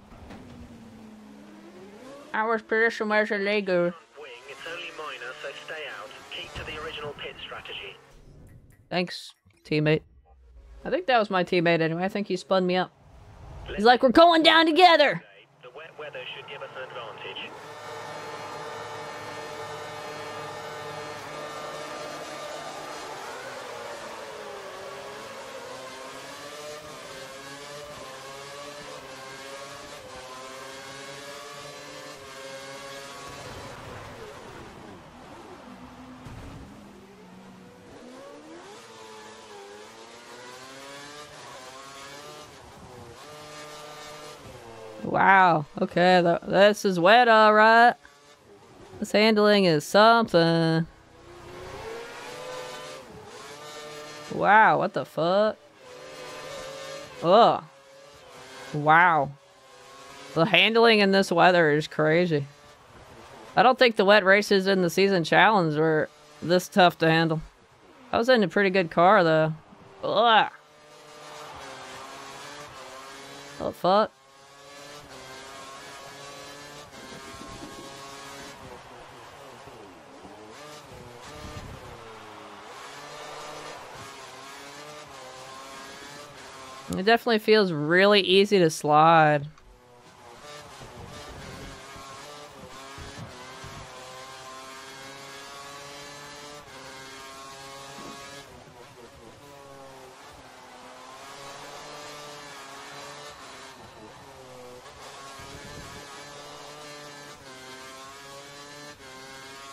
Our position was illegal. Wing. It's only minor, so stay out. Keep to the original pit strategy. Thanks, teammate. I think that was my teammate anyway. I think he spun me up. He's like, we're going down together! The wet weather should give us an advantage. Wow. Okay, th this is wet, alright. This handling is something. Wow, what the fuck? Ugh. Wow. The handling in this weather is crazy. I don't think the wet races in the season challenge were this tough to handle. I was in a pretty good car though. Ugh. Oh fuck. It definitely feels really easy to slide.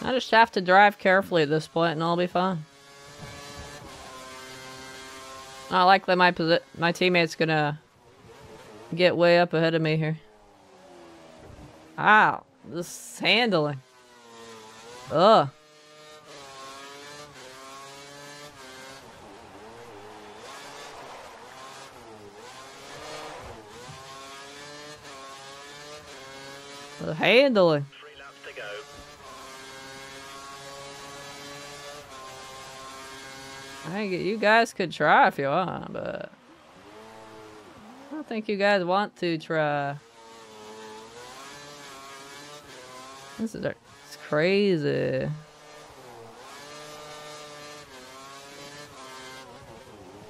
I just have to drive carefully at this point and I'll be fine. Not like that my my teammate's gonna get way up ahead of me here. Ow, this handling. Ugh. The handling. Three laps to go. I you guys could try if you want, but I don't think you guys want to try. This is it's crazy.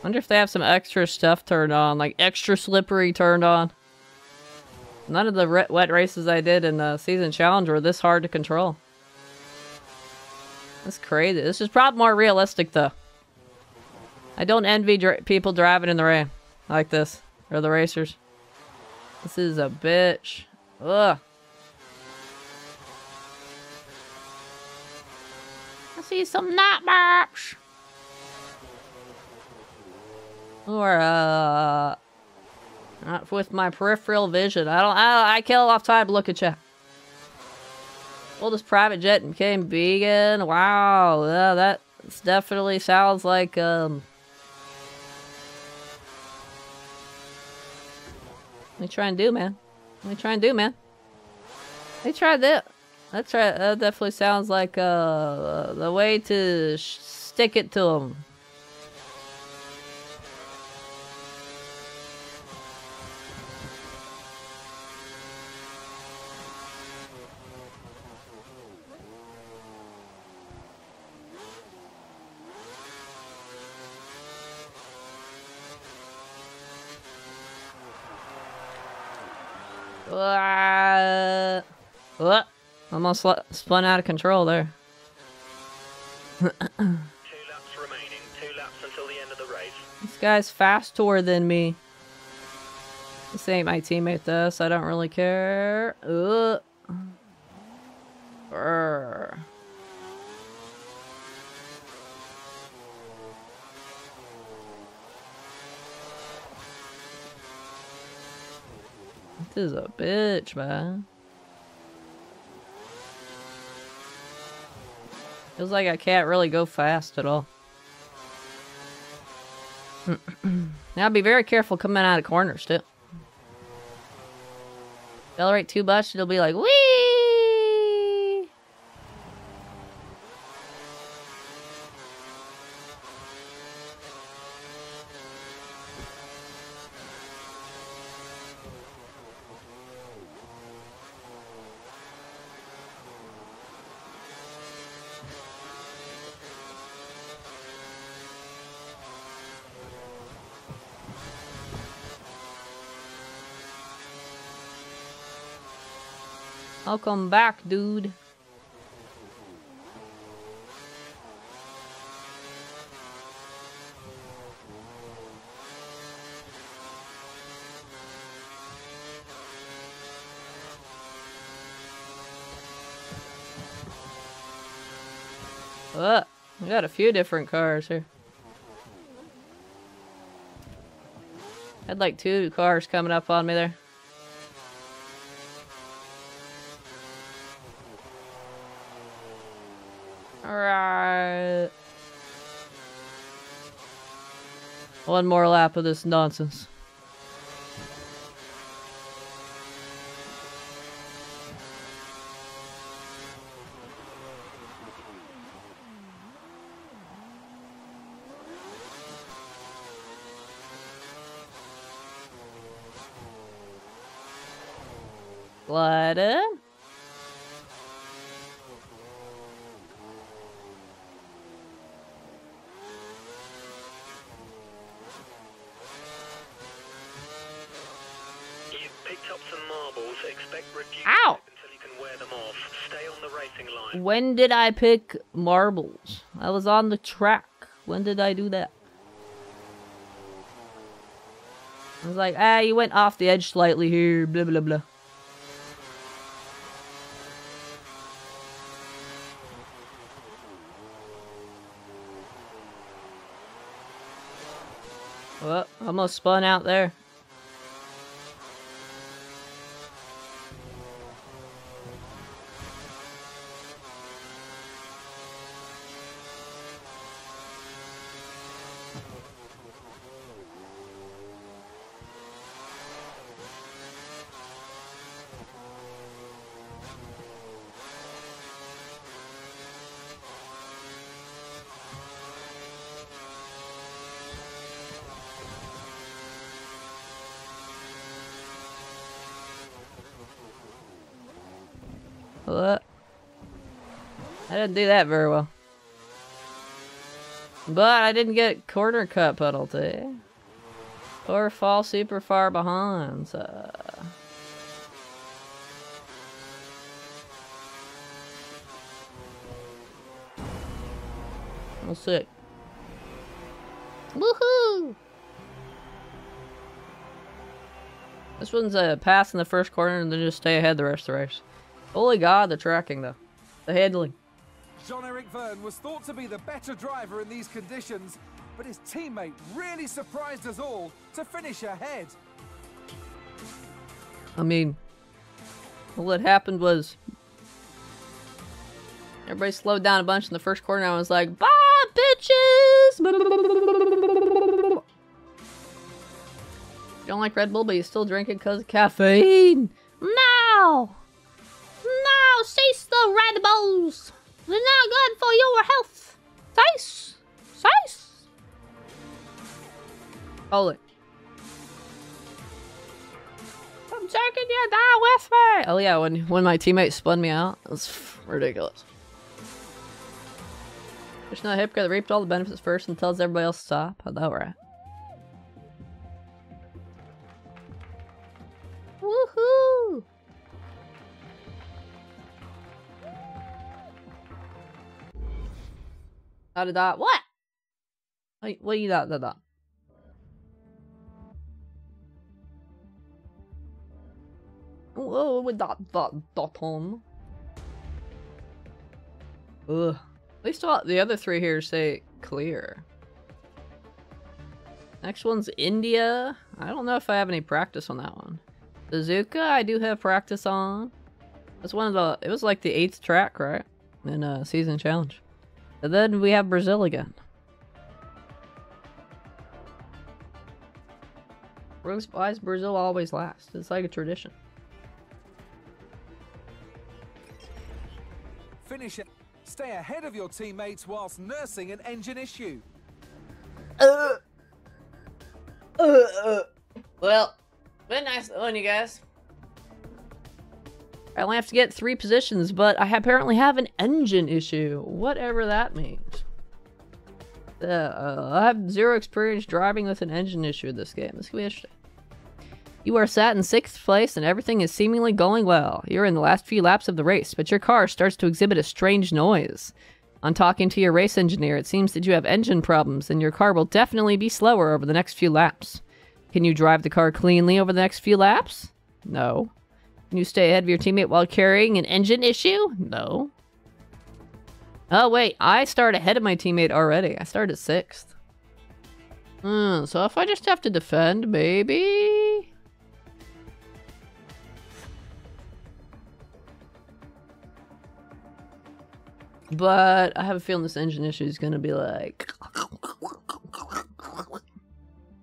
Wonder if they have some extra stuff turned on, like extra slippery turned on. None of the wet races I did in the season challenge were this hard to control. That's crazy. This is probably more realistic though. I don't envy people driving in the rain like this, or the racers. This is a bitch. Ugh. I see some night maps. Or uh, not with my peripheral vision. I don't. I, I kill off time. to Look at you. Oldest private jet became vegan. Wow. Yeah, that definitely sounds like um. What you trying to do, man? What you trying to do, man? They tried that. That's right. That definitely sounds like uh the way to stick it to them. Uh, uh, almost spun out of control there. Two laps remaining. Two laps until the end of the race. This guy's faster than me. This ain't my teammate though, so I don't really care. Uh. This is a bitch, man. Feels like I can't really go fast at all. now be very careful coming out of corners too. Accelerate too much, it'll be like wee. Welcome back, dude. Uh, we got a few different cars here. I had like two cars coming up on me there. Alright. One more lap of this nonsense. Glider. You've picked up some marbles. Expect reduced Ow! until you can wear them off. Stay on the racing line. When did I pick marbles? I was on the track. When did I do that? I was like, ah, you went off the edge slightly here, blah, blah, blah. Well, almost spun out there. What? I didn't do that very well. But I didn't get corner cut penalty. Or fall super far behind, so... We'll see. Woohoo! This one's a pass in the first corner and then just stay ahead the rest of the race. Holy god, the tracking though. The handling. Jean-Eric Vergne was thought to be the better driver in these conditions, but his teammate really surprised us all to finish ahead. I mean, what happened was everybody slowed down a bunch in the first corner. I was like, "Bye, bitches!" Don't like Red Bull, but you still drink because of caffeine. No! No! Cease the Red Bulls! They're not good for your health! Cease! Cease! Hold it. I'm taking you down with me. Oh yeah, when when my teammate spun me out, it was ridiculous. There's no hypocrite that reaped all the benefits first and tells everybody else to stop. How'd that right? Woohoo! Did that? What? Wait, what you that? That? Whoa, with that that dot on. Ugh. At least all, the other three here say clear. Next one's India. I don't know if I have any practice on that one. Suzuka, I do have practice on. It's one of the. It was like the eighth track, right? In uh, season challenge. And then we have Brazil again. Where's- Why is Brazil always last? It's like a tradition. Finish it. Stay ahead of your teammates whilst nursing an engine issue. Uh, uh, uh. Well, been nice knowing you guys. I only have to get three positions, but I apparently have an engine issue, whatever that means. Uh, I have zero experience driving with an engine issue in this game. This could be interesting. You are sat in sixth place and everything is seemingly going well. You're in the last few laps of the race, but your car starts to exhibit a strange noise. On talking to your race engineer, it seems that you have engine problems and your car will definitely be slower over the next few laps. Can you drive the car cleanly over the next few laps? No. Can you stay ahead of your teammate while carrying an engine issue? No. Oh, wait. I start ahead of my teammate already. I started sixth. Hmm, so if I just have to defend, maybe? But I have a feeling this engine issue is going to be like. I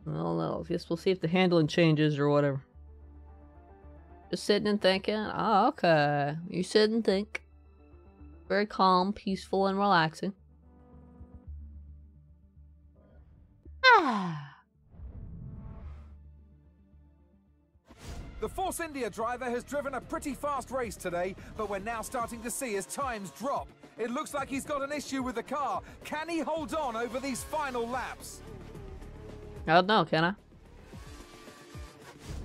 don't know. Guess we'll see if the handling changes or whatever. Just sitting and thinking. Oh, okay. You sit and think. Very calm, peaceful, and relaxing. Ah. The Force India driver has driven a pretty fast race today, but we're now starting to see his times drop. It looks like he's got an issue with the car. Can he hold on over these final laps? I don't know, can I?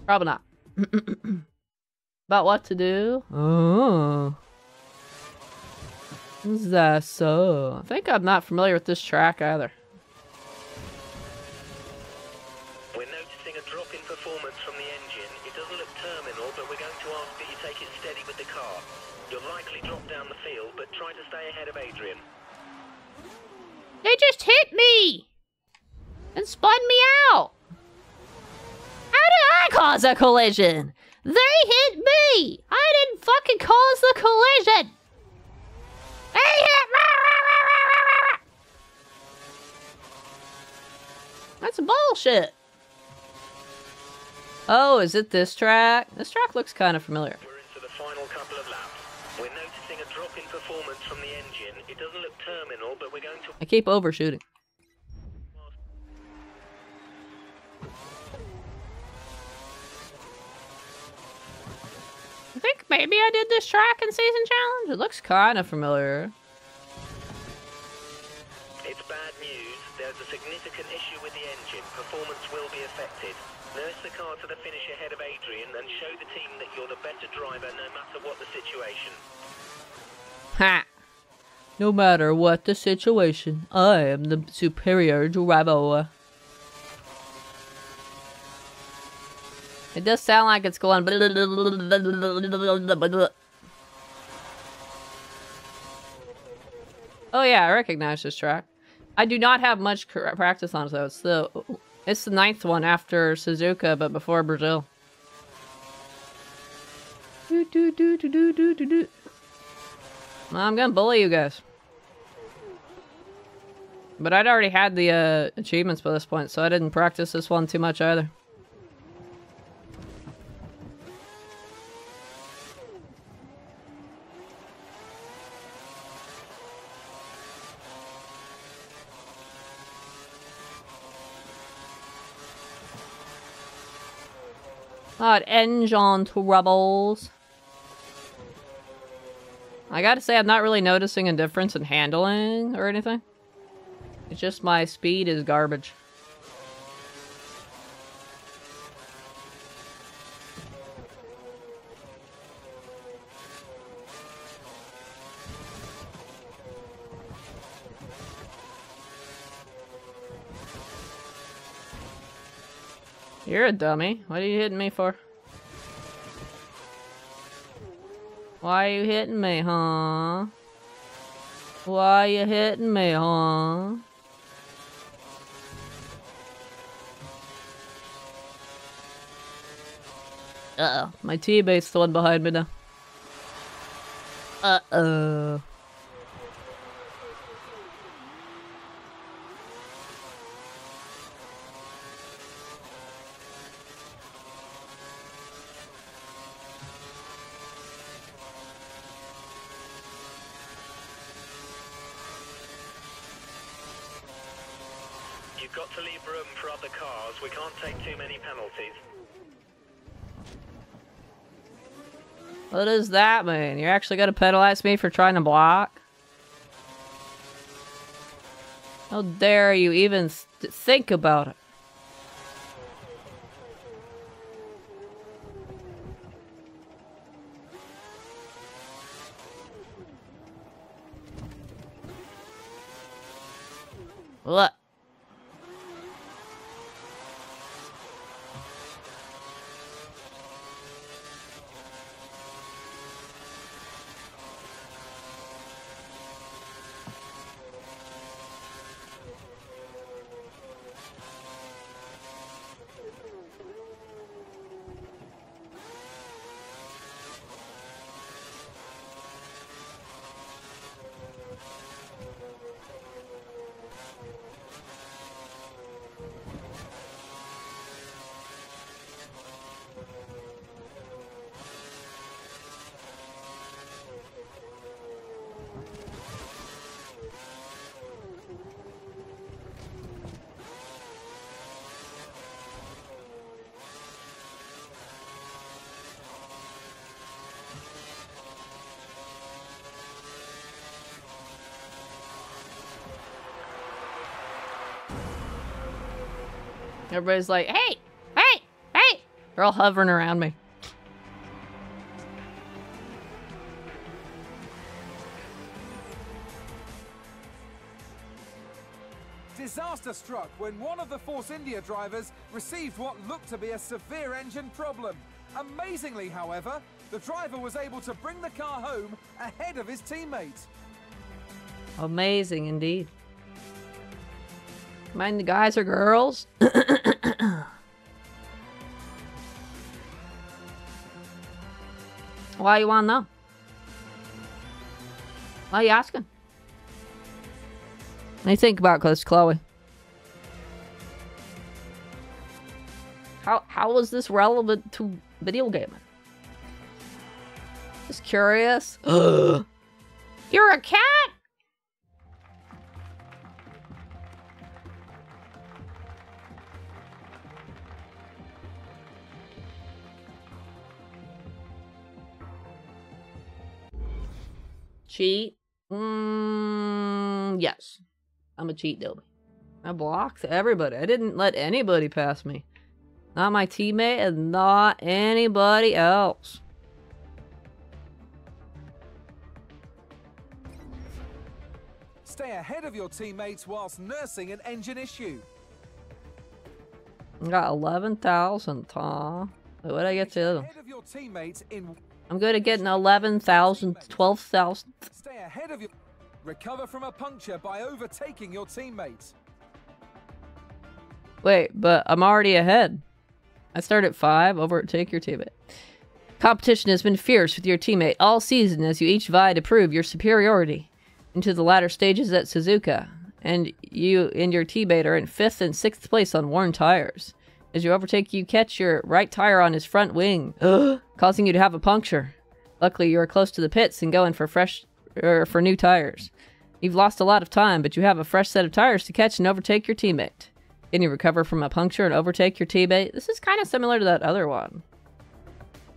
Probably not. About what to do? Oh. Is that so? I think I'm not familiar with this track either. We're noticing a drop in performance from the engine. It doesn't look terminal, but we're going to ask that you take it steady with the car. You'll likely drop down the field, but try to stay ahead of Adrian. They just hit me and spun me out. How did I cause a collision? They hit me. I didn't fucking cause the collision. They hit me. That's bullshit. Oh, is it this track? This track looks kind of familiar. We're into the final couple of laps. We're noticing a drop in performance from the engine. It doesn't look terminal, but we're going to I keep overshooting. I think maybe I did this track in Season Challenge. It looks kind of familiar. It's bad news. There's a significant issue with the engine. Performance will be affected. Nurse the car to the finish ahead of Adrian and show the team that you're the better driver no matter what the situation. Ha! No matter what the situation, I am the superior driver. It does sound like it's going. Oh yeah, I recognize this track. I do not have much practice on it though. It's the it's the ninth one after Suzuka, but before Brazil. Do, do, do, do, do, do, do. I'm gonna bully you guys. But I'd already had the uh, achievements by this point, so I didn't practice this one too much either. Engine troubles. I gotta say, I'm not really noticing a difference in handling or anything. It's just my speed is garbage. You're a dummy. What are you hitting me for? Why are you hitting me, huh? Why are you hitting me, huh? Uh-oh. My teammate's the one behind me now. Uh-oh. You've got to leave room for other cars. We can't take too many penalties. What does that mean? You're actually gonna penalize me for trying to block? How dare you even th- think about it? What? Everybody's like, hey, hey, hey. They're all hovering around me. Disaster struck when one of the Force India drivers received what looked to be a severe engine problem. Amazingly, however, the driver was able to bring the car home ahead of his teammate. Amazing indeed. Mind the guys or girls? Why you want to know? Why you asking? I think about cause Chloe. How how is this relevant to video gaming? Just curious. You're a cat? Cheat? Mm, yes. I'm a cheat Dobie. I blocked everybody. I didn't let anybody pass me. Not my teammate and not anybody else. Stay ahead of your teammates whilst nursing an engine issue. I got 11,000, Tom. What did I get to? Ahead of your teammates in I'm good at getting 11,000, 12,000. stay ahead of your recover from a puncture by overtaking your teammate. Wait, but I'm already ahead. I start at 5, overtake your teammate. Competition has been fierce with your teammate all season as you each vie to prove your superiority into the latter stages at Suzuka. And you and your teammate are in 5th and 6th place on worn tires. As you overtake, you catch your right tire on his front wing, causing you to have a puncture. Luckily, you are close to the pits and going for fresh er, for new tires. You've lost a lot of time, but you have a fresh set of tires to catch and overtake your teammate. Can you recover from a puncture and overtake your teammate? This is kind of similar to that other one,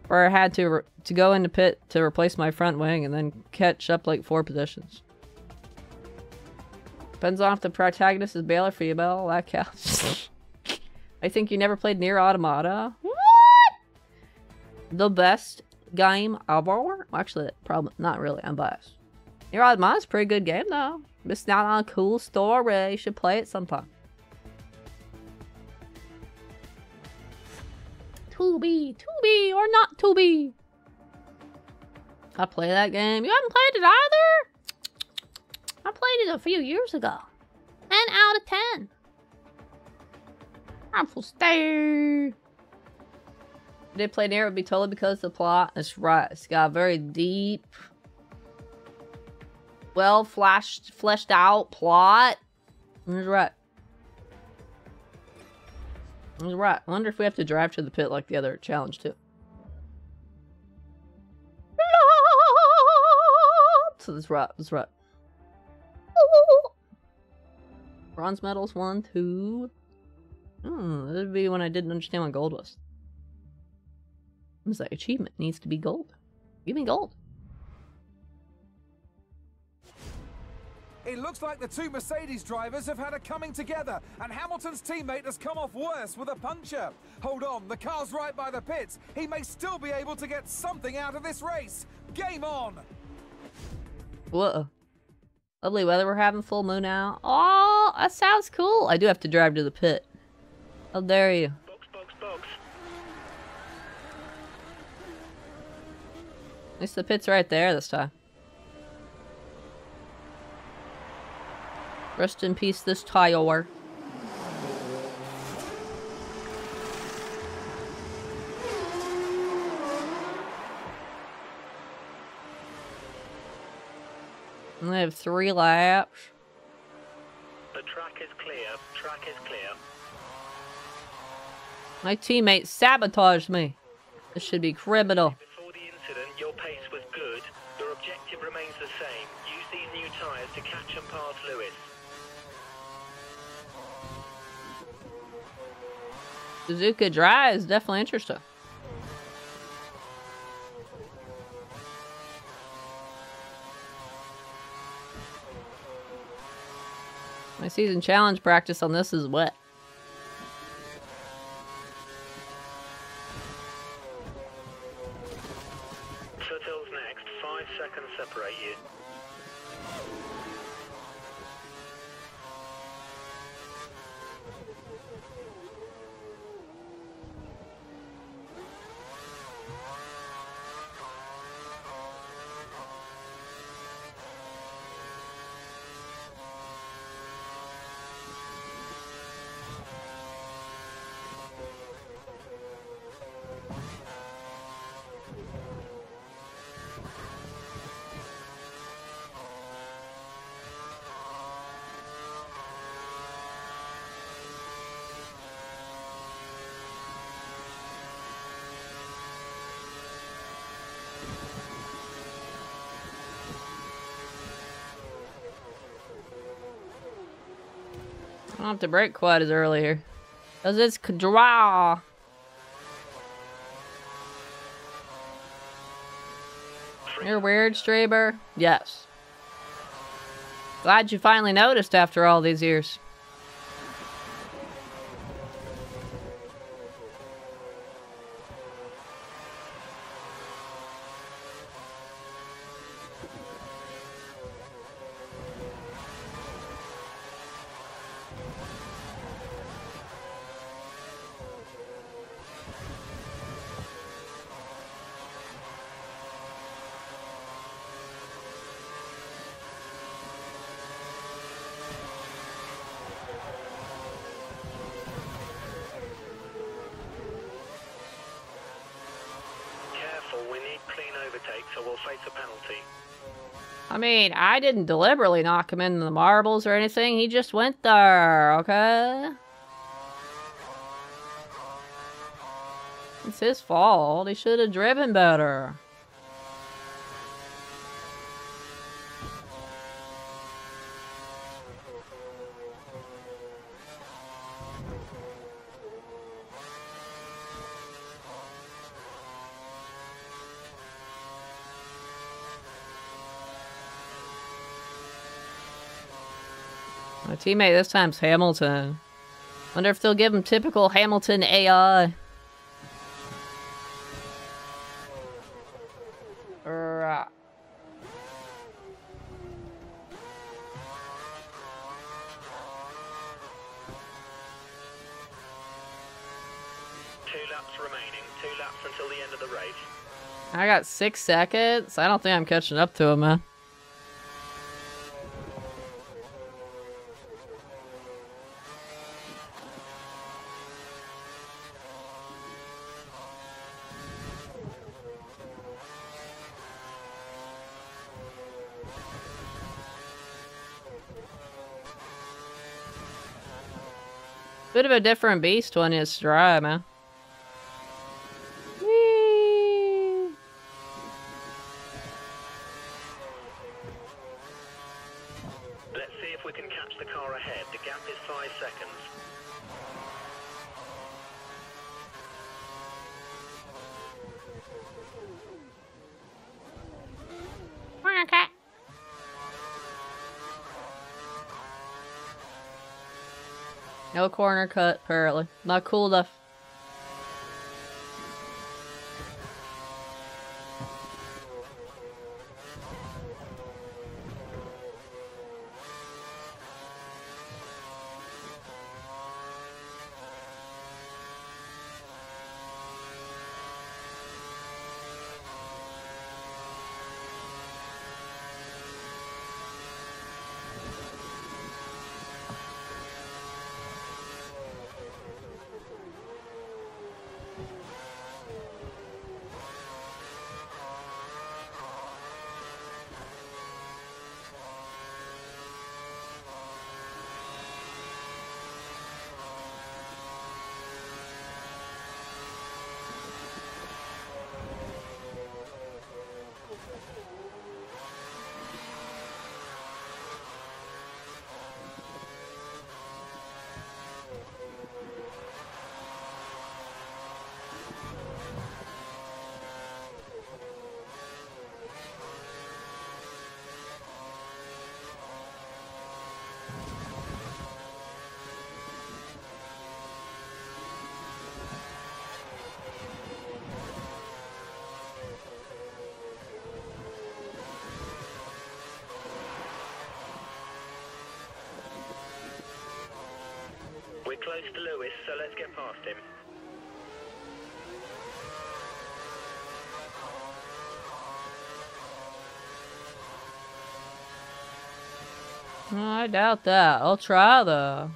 where I had to to go into pit to replace my front wing and then catch up like four positions. Depends on if the protagonist is male or female. That counts. I think you never played NieR: Automata. What? The best game ever? Well, actually, probably not really. I'm biased. NieR: Automata's a pretty good game though. Missed out on a cool story. You should play it sometime. To be, to be, or not to be. I play that game. You haven't played it either? I played it a few years ago. 10 out of 10. Full stay. Did play it would be totally because the plot. That's right. It's got very deep, well flashed, fleshed out plot. That's right. That's right. I wonder if we have to drive to the pit like the other challenge too. So that's right. That's right. Bronze medals, one, two. Hmm, that would be when I didn't understand what gold was. It was like achievement needs to be gold. Give me gold. It looks like the two Mercedes drivers have had a coming together, and Hamilton's teammate has come off worse with a puncture. Hold on, the car's right by the pits. He may still be able to get something out of this race. Game on! Whoa. Lovely weather we're having, full moon out. Oh, that sounds cool. I do have to drive to the pit. How dare you? At least the pit's right there this time. Rest in peace, this tire. I have three laps. The track is clear. Track is clear. My teammate sabotaged me. This should be criminal. Before the incident, your pace was good. Your objective remains the same. Use these new tyres to catch and pass Lewis. Suzuka Dry is definitely interesting. My season challenge practice on this is wet. five seconds separate you. I don't have to brake quite as early here. Cause it's draw. You're weird, Straber? Yes. Glad you finally noticed after all these years. Careful, we need clean overtake, so we'll face a penalty. I mean, I didn't deliberately knock him into the marbles or anything. He just went there, okay? It's his fault. He should have driven better. Teammate this time's Hamilton. Wonder if they'll give him typical Hamilton AI. Right. Two laps remaining, two laps until the end of the race. I got six seconds. I don't think I'm catching up to him, man. Of a different beast when it's dry, man. Whee! Let's see if we can catch the car ahead. The gap is five seconds. Okay. No cut, apparently. Not cool enough. Doubt that. I'll try though.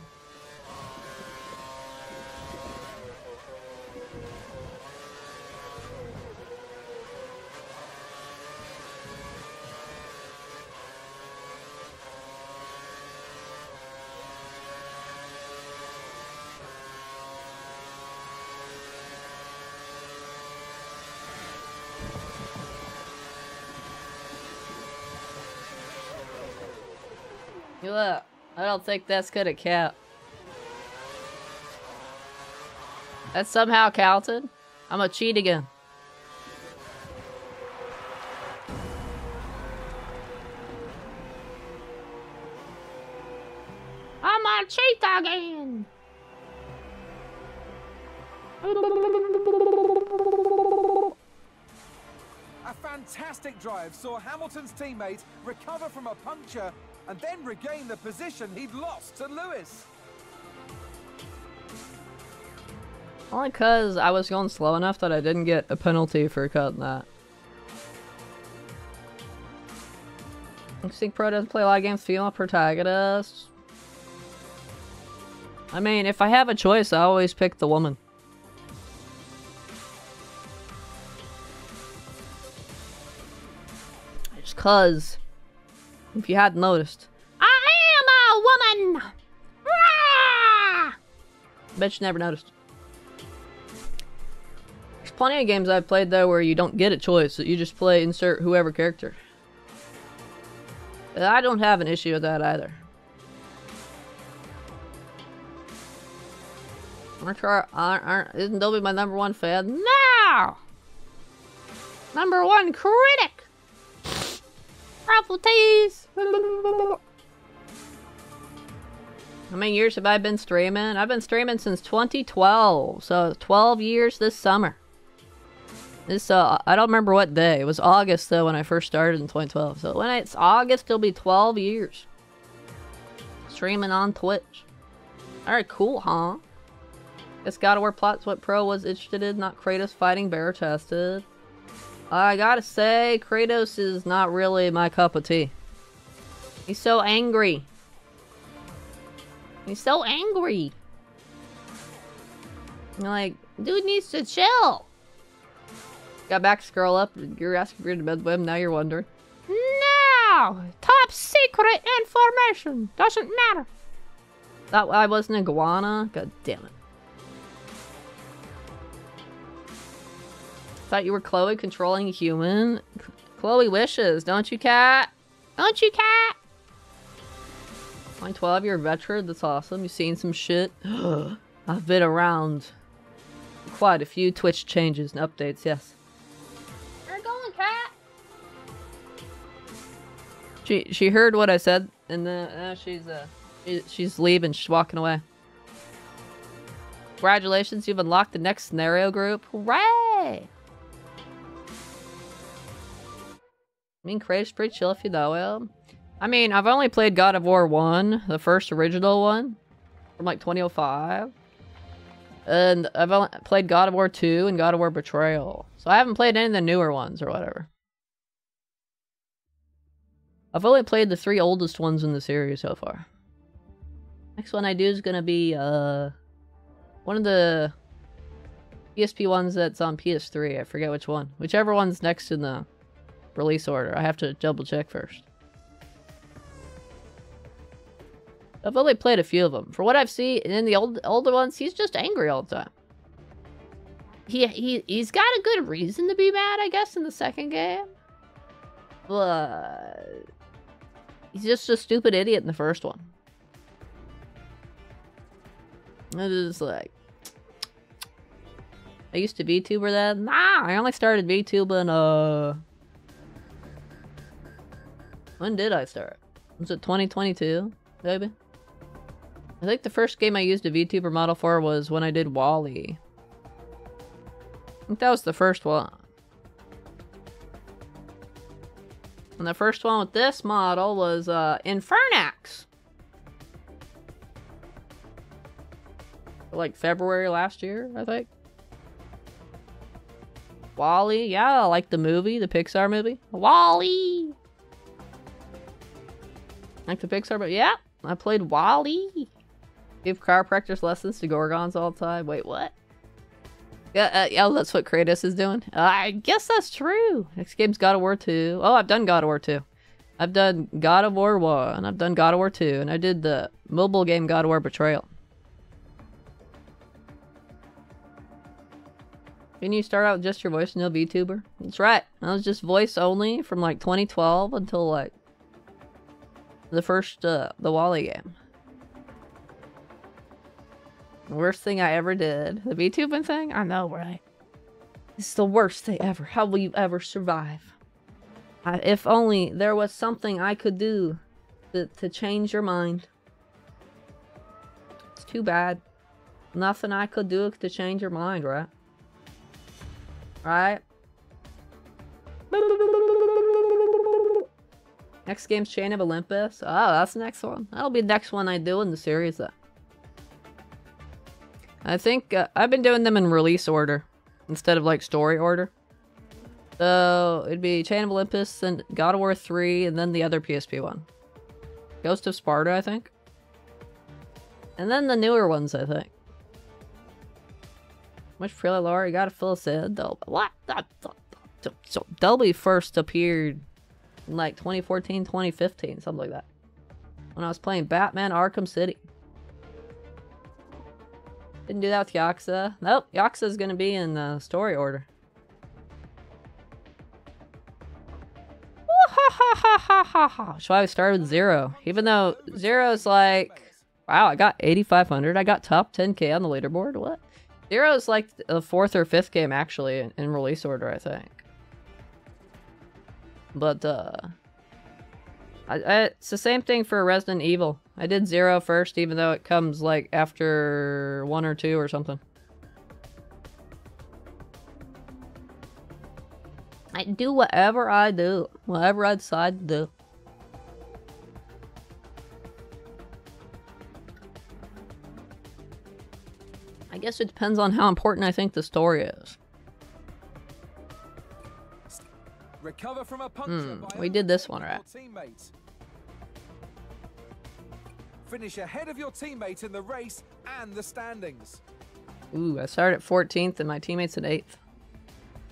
Look, I don't think that's gonna count. That somehow counted? I'm gonna cheat again. I'm a cheat again. A fantastic drive saw Hamilton's teammate recover from a puncture and then regain the position he'd lost to Lewis. Only cause I was going slow enough that I didn't get a penalty for cutting that. Instinct Pro doesn't play a lot of games female protagonists. I mean, if I have a choice, I always pick the woman. Just cause, if you hadn't noticed, I am a woman. Rah! bet you never noticed. There's plenty of games I've played though where you don't get a choice, you just play insert whoever character. I don't have an issue with that either. Aren't, aren't, aren't isn't Dolby my number one fan? No. Number one critic. How many years have I been streaming? I've been streaming since 2012, so 12 years this summer. This uh, I don't remember what day. It was August though when I first started in 2012. So when it's August, it'll be 12 years streaming on Twitch. All right, cool, huh? Guess God of War Plot what Pro was interested in, not Kratos fighting bear tested. I gotta say, Kratos is not really my cup of tea. He's so angry. He's so angry. Like, dude needs to chill. Got back scroll up. You're asking for your bedweb. Now you're wondering. No. Top secret information. Doesn't matter. That I wasn't a iguana. God damn it. Thought you were Chloe controlling a human. Chloe wishes, don't you, cat? Don't you, cat? 2012, you're a veteran. That's awesome. You've seen some shit. I've been around quite a few Twitch changes and updates, yes. You're going, cat. She she heard what I said, and then uh, she's uh she, she's leaving. She's walking away. Congratulations, you've unlocked the next scenario group. Hooray! I mean, Kratos pretty chill if you know him. I mean, I've only played God of War 1, the first original one, from like 2005. And I've only played God of War 2 and God of War Betrayal. So I haven't played any of the newer ones or whatever. I've only played the three oldest ones in the series so far. Next one I do is gonna be uh one of the PSP ones that's on PS3. I forget which one. Whichever one's next in the release order. I have to double check first. I've only played a few of them. For what I've seen in the old older ones, he's just angry all the time. He he he's got a good reason to be mad, I guess, in the second game. But he's just a stupid idiot in the first one. It is like I used to VTuber then. Nah, I only started VTubing uh when did I start? Was it 2022, maybe? I think the first game I used a VTuber model for was when I did WALL-E. I think that was the first one. And the first one with this model was uh, Infernax. like February last year, I think. WALL-E, yeah, I like the movie, the Pixar movie. WALL-E. Like the Pixar but Yeah, I played WALL-E. Give chiropractors lessons to Gorgons all the time. Wait, what? Yeah, uh, yeah, that's what Kratos is doing. I guess that's true. Next game's God of War 2. Oh, I've done God of War 2. I've done God of War 1. I've done God of War 2. And I did the mobile game God of War Betrayal. Can you start out with just your voice, no VTuber? That's right. I was just voice only from like 2012 until like the first, uh, the WALL-E game. Worst thing I ever did. The VTubing thing? I know, right? It's the worst thing ever. How will you ever survive? I, if only there was something I could do to, to change your mind. It's too bad. Nothing I could do to change your mind, right? Right? Next game's Chain of Olympus. Oh, that's the next one. That'll be the next one I do in the series. Then. I think uh, I've been doing them in release order instead of like story order. So it'd be Chain of Olympus and God of War 3 and then the other PSP one. Ghost of Sparta, I think. And then the newer ones, I think. Much Prela lore, you gotta fill us in. So Dolby first appeared in like 2014, 2015, something like that. When I was playing Batman Arkham City. Didn't do that with Yakuza. Nope, Yakuza's gonna be in the story order. So I started with zero. Even though zero's like, wow, I got 8,500. I got top 10k on the leaderboard. What? Zero's like the fourth or fifth game actually in, in release order, I think. But uh, I, I, it's the same thing for Resident Evil. I did zero first, even though it comes like after one or two or something. I do whatever I do, whatever I decide to do. I guess it depends on how important I think the story is. Recover from a puncture mm, we did this one right. Finish ahead of your teammate in the race and the standings. Ooh, I started at 14th and my teammates at 8th.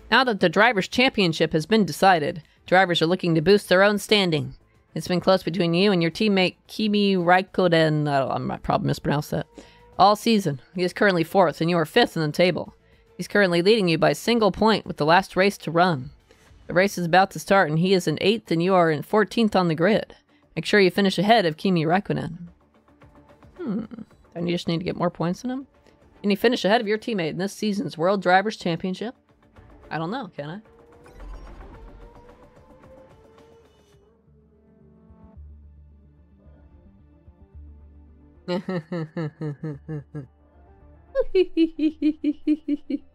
Now that the Drivers' Championship has been decided, drivers are looking to boost their own standing. It's been close between you and your teammate Kimi Raikkonen. I, I probably mispronounced that. All season, he is currently fourth, and you are fifth in the table. He's currently leading you by a single point with the last race to run. The race is about to start, and he is in eighth, and you are in 14th on the grid. Make sure you finish ahead of Kimi Raikkonen. Hmm. Don't you just need to get more points than him? Can you finish ahead of your teammate in this season's World Drivers' Championship? I don't know, can I?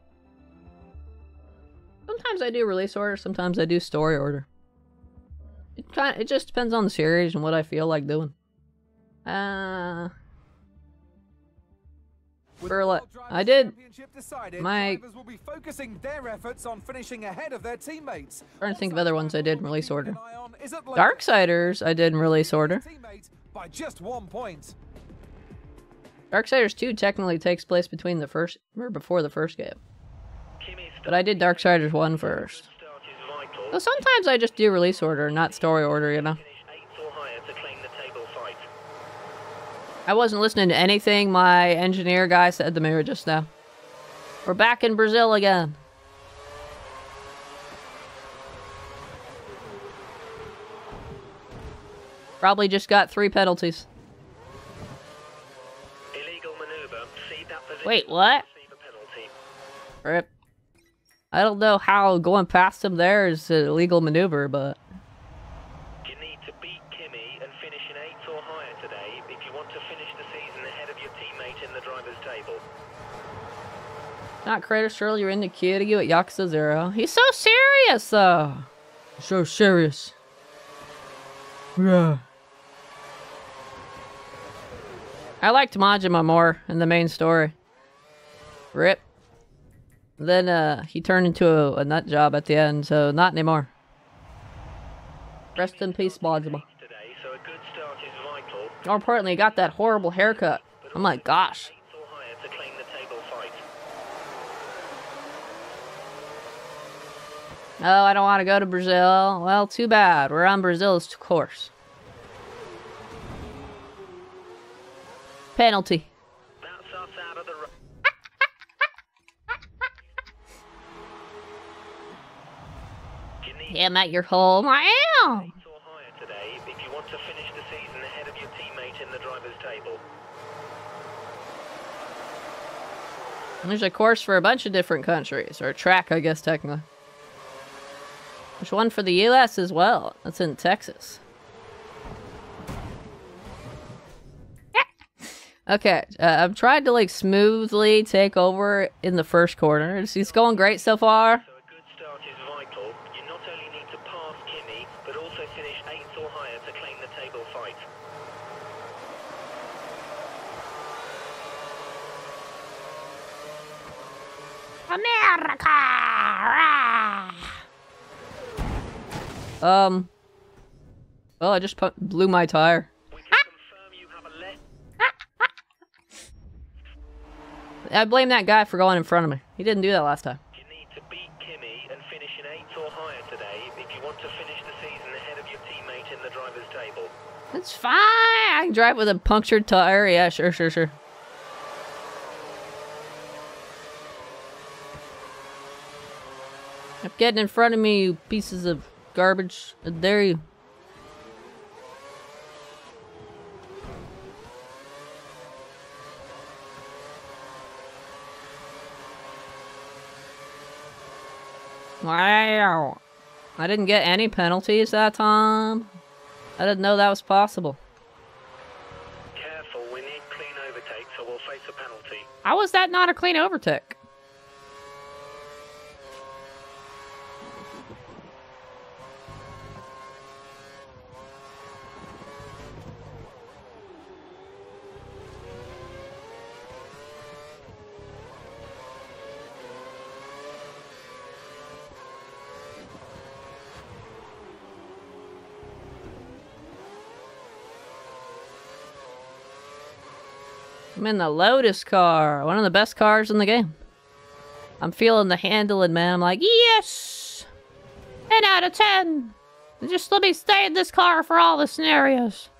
sometimes I do release order, sometimes I do story order. It kind of, it just depends on the series and what I feel like doing. Uh for like, I did decided, my will be focusing their efforts on finishing ahead of their teammates. trying to think of other ones I did in release order. Darksiders I did in release order. By just one point. Darksiders 2 technically takes place between the first or before the first game. But I did Darksiders 1 first. So sometimes I just do release order, not story order, you know. I wasn't listening to anything my engineer guy said to me just now. We're back in Brazil again. Probably just got three penalties. Wait, what? Rip. I don't know how going past him there is an illegal maneuver, but... you need to beat Kimi and finish in eighth or Not Kratos, surely you're in the queue to you at Yakuza Zero. He's so serious, though. So serious. Yeah. I liked Majima more in the main story. Rip. Then uh, he turned into a, a nut job at the end, so not anymore. Rest in peace, Bosma. Today, so a good start is vital. More importantly, he got that horrible haircut. Oh my gosh. Oh, I don't want to go to Brazil. Well, too bad. We're on Brazil's course. Penalty. You I'm at your home. I am. eighth or higher today if you want to finish the season ahead of your teammate in the driver's table. There's a course for a bunch of different countries, or a track, I guess, technically. There's one for the U.S. as well. That's in Texas. Okay, uh, I've tried to like smoothly take over in the first corner. It's, it's going great so far. So a good start is vital. You not only need to pass Kimi, but also finish eighth or higher to claim the table fight. America! Rah! Um. Well, I just pu- blew my tire. We can confirm you have a left. I blame that guy for going in front of me. He didn't do that last time. You need to beat Kimi and finish in eighth or higher today if you want to finish the season ahead of your teammate in the driver's table. It's fine. I can drive with a punctured tire. Yeah, sure, sure, sure. Stop getting in front of me, you pieces of garbage. I dare you. Wow. I didn't get any penalties that time. I didn't know that was possible. Careful, we need clean overtake, so we'll face a penalty. How was that not a clean overtake? In the Lotus car, one of the best cars in the game. I'm feeling the handling, man. I'm like, yes! 10 out of 10. Just let me stay in this car for all the scenarios.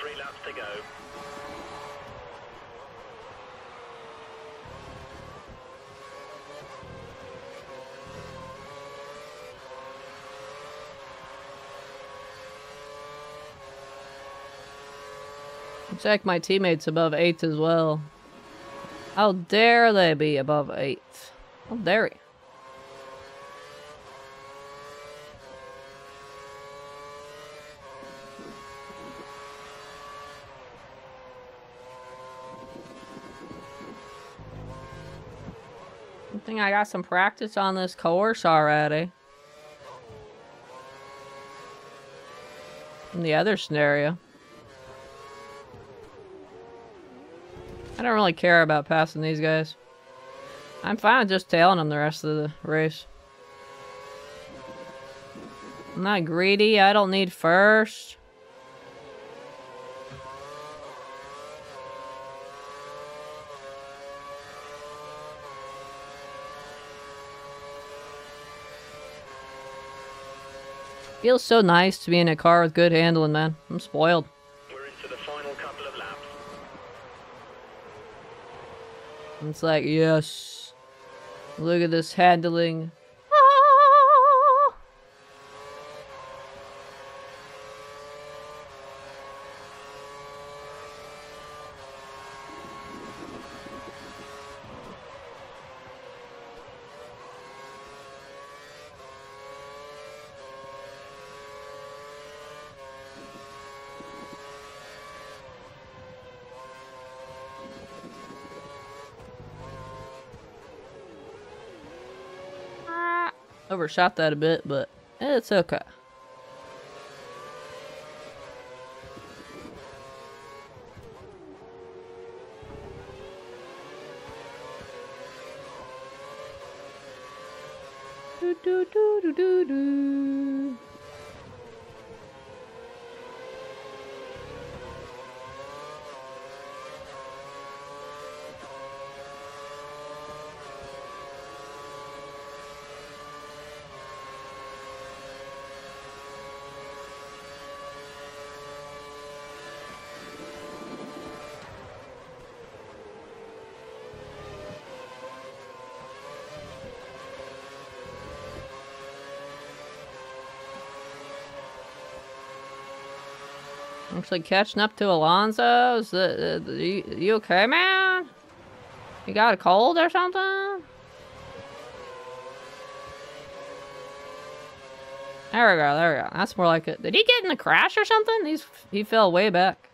Three laps to go. Check my teammates above 8 as well. How dare they be above 8? How dare you? I think I got some practice on this course already. In the other scenario. I don't really care about passing these guys. I'm fine just tailing them the rest of the race. I'm not greedy. I don't need first. Feels so nice to be in a car with good handling, man. I'm spoiled. We're into the final couple of laps. It's like, yes. Look at this handling. Ah! Overshot that a bit, but It's okay. Do, do, do, do, do, do. Actually catching up to Alonso. Is the, the, you, you okay, man? You got a cold or something? There we go, there we go. That's more like it. Did he get in a crash or something? He's he fell way back.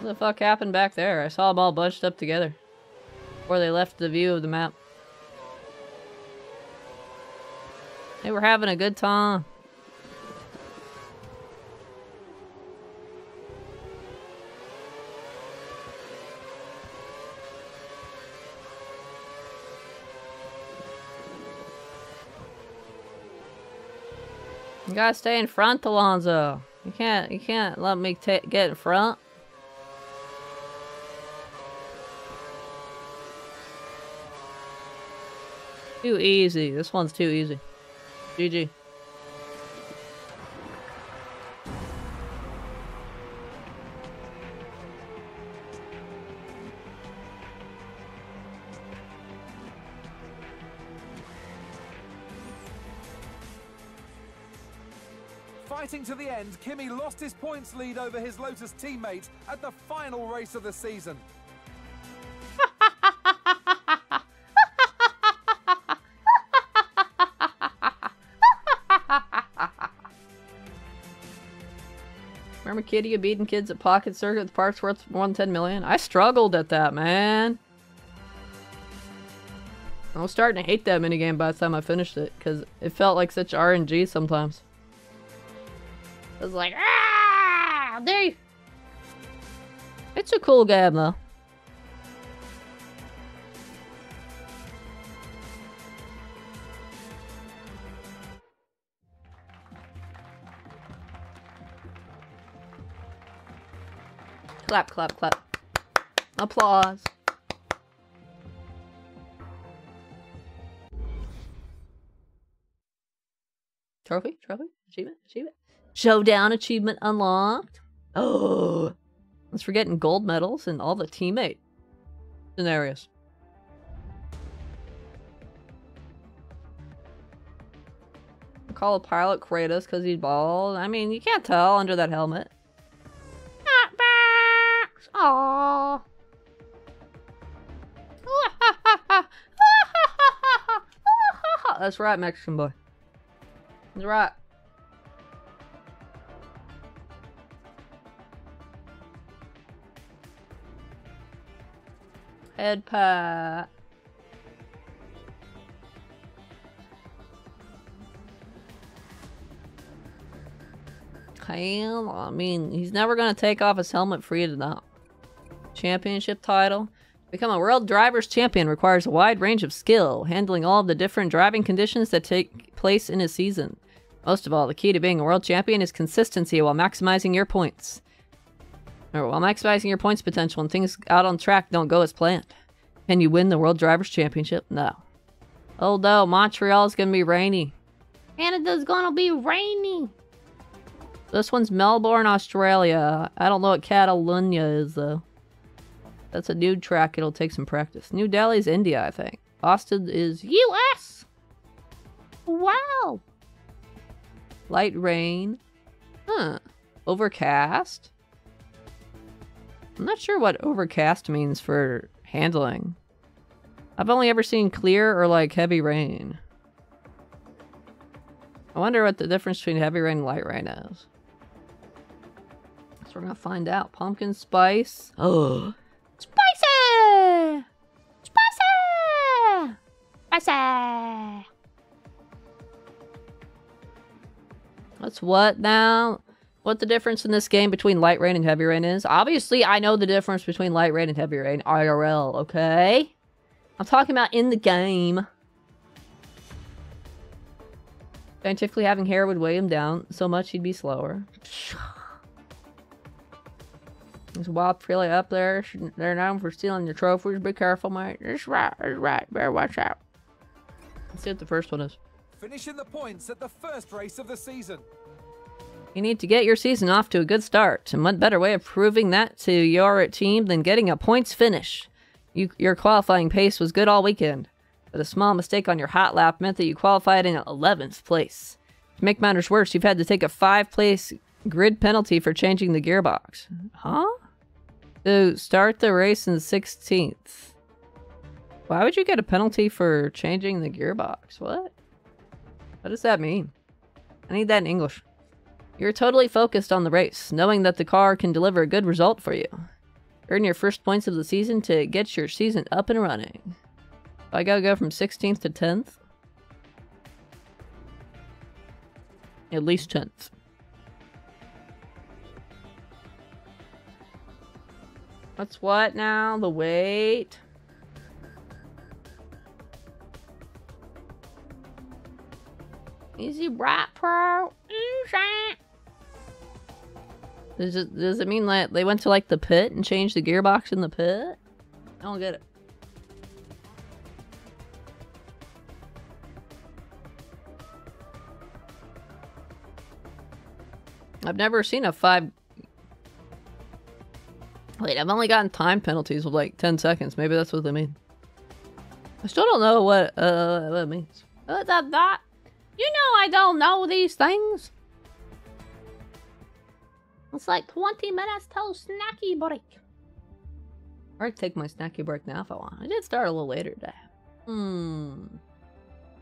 What the fuck happened back there? I saw them all bunched up together. Before they left the view of the map. They were having a good time. Gotta stay in front, Alonso. You can't, you can't let me get in front. Too easy. This one's too easy. GG. End, Kimi lost his points lead over his Lotus teammate at the final race of the season. Remember Kitty you beating kids at Pocket Circuit with parts worth more than 10 million? I struggled at that, man. I was starting to hate that minigame by the time I finished it, because it felt like such RNG sometimes. It was like, ah, there you... It's a cool game, though. Clap, clap, clap. Applause. Trophy, trophy, achievement, achievement. Showdown achievement unlocked. Oh, let's forgetting gold medals and all the teammate scenarios. Call a pilot Kratos because he's bald. I mean, you can't tell under that helmet. Knockbacks. Aww. That's right, Mexican boy. That's right. Pat. Hell, I mean, he's never gonna take off his helmet free to not. Championship title. Become a world driver's champion requires a wide range of skill, handling all of the different driving conditions that take place in a season. Most of all, the key to being a world champion is consistency while maximizing your points. Or while maximizing your points potential when things out on track don't go as planned. Can you win the World Drivers' Championship? No. Oh no, Montreal's gonna be rainy. Canada's gonna be rainy. This one's Melbourne, Australia. I don't know what Catalunya is, though. That's a new track. It'll take some practice. New Delhi's India, I think. Austin is U.S. Wow. light rain. Huh. Overcast. I'm not sure what overcast means for handling. I've only ever seen clear or like heavy rain. I wonder what the difference between heavy rain and light rain is. So we're gonna find out. Pumpkin spice. Oh, Spicy. Spicy. Hussy! That's what now? What the difference in this game between light rain and heavy rain is? Obviously, I know the difference between light rain and heavy rain IRL, okay? I'm talking about in the game. Scientifically, having hair would weigh him down so much he'd be slower. There's a wild filly up there. They're known for stealing your trophies. Be careful, mate. It's right. It's right. Better watch out. Let's see what the first one is. Finishing the points at the first race of the season. You need to get your season off to a good start. And what better way of proving that to your team than getting a points finish? You, your qualifying pace was good all weekend, but a small mistake on your hot lap meant that you qualified in 11th place. To make matters worse, you've had to take a five place grid penalty for changing the gearbox. Huh? To start the race in 16th. Why would you get a penalty for changing the gearbox? What? What does that mean? I need that in English. You're totally focused on the race, knowing that the car can deliver a good result for you. Earn your first points of the season to get your season up and running. I gotta go from 16th to 10th? At least 10th. What's what now? The weight? Easy bright pro. Easy. Does it, does it mean that they went to like the pit and changed the gearbox in the pit? I don't get it. I've never seen a five. Wait, I've only gotten time penalties of like 10 seconds. Maybe that's what they mean. I still don't know what, uh, what it means. That, that? You know I don't know these things. It's like 20 minutes till snacky break. Or I could take my snacky break now if I want. I did start a little later today. Hmm.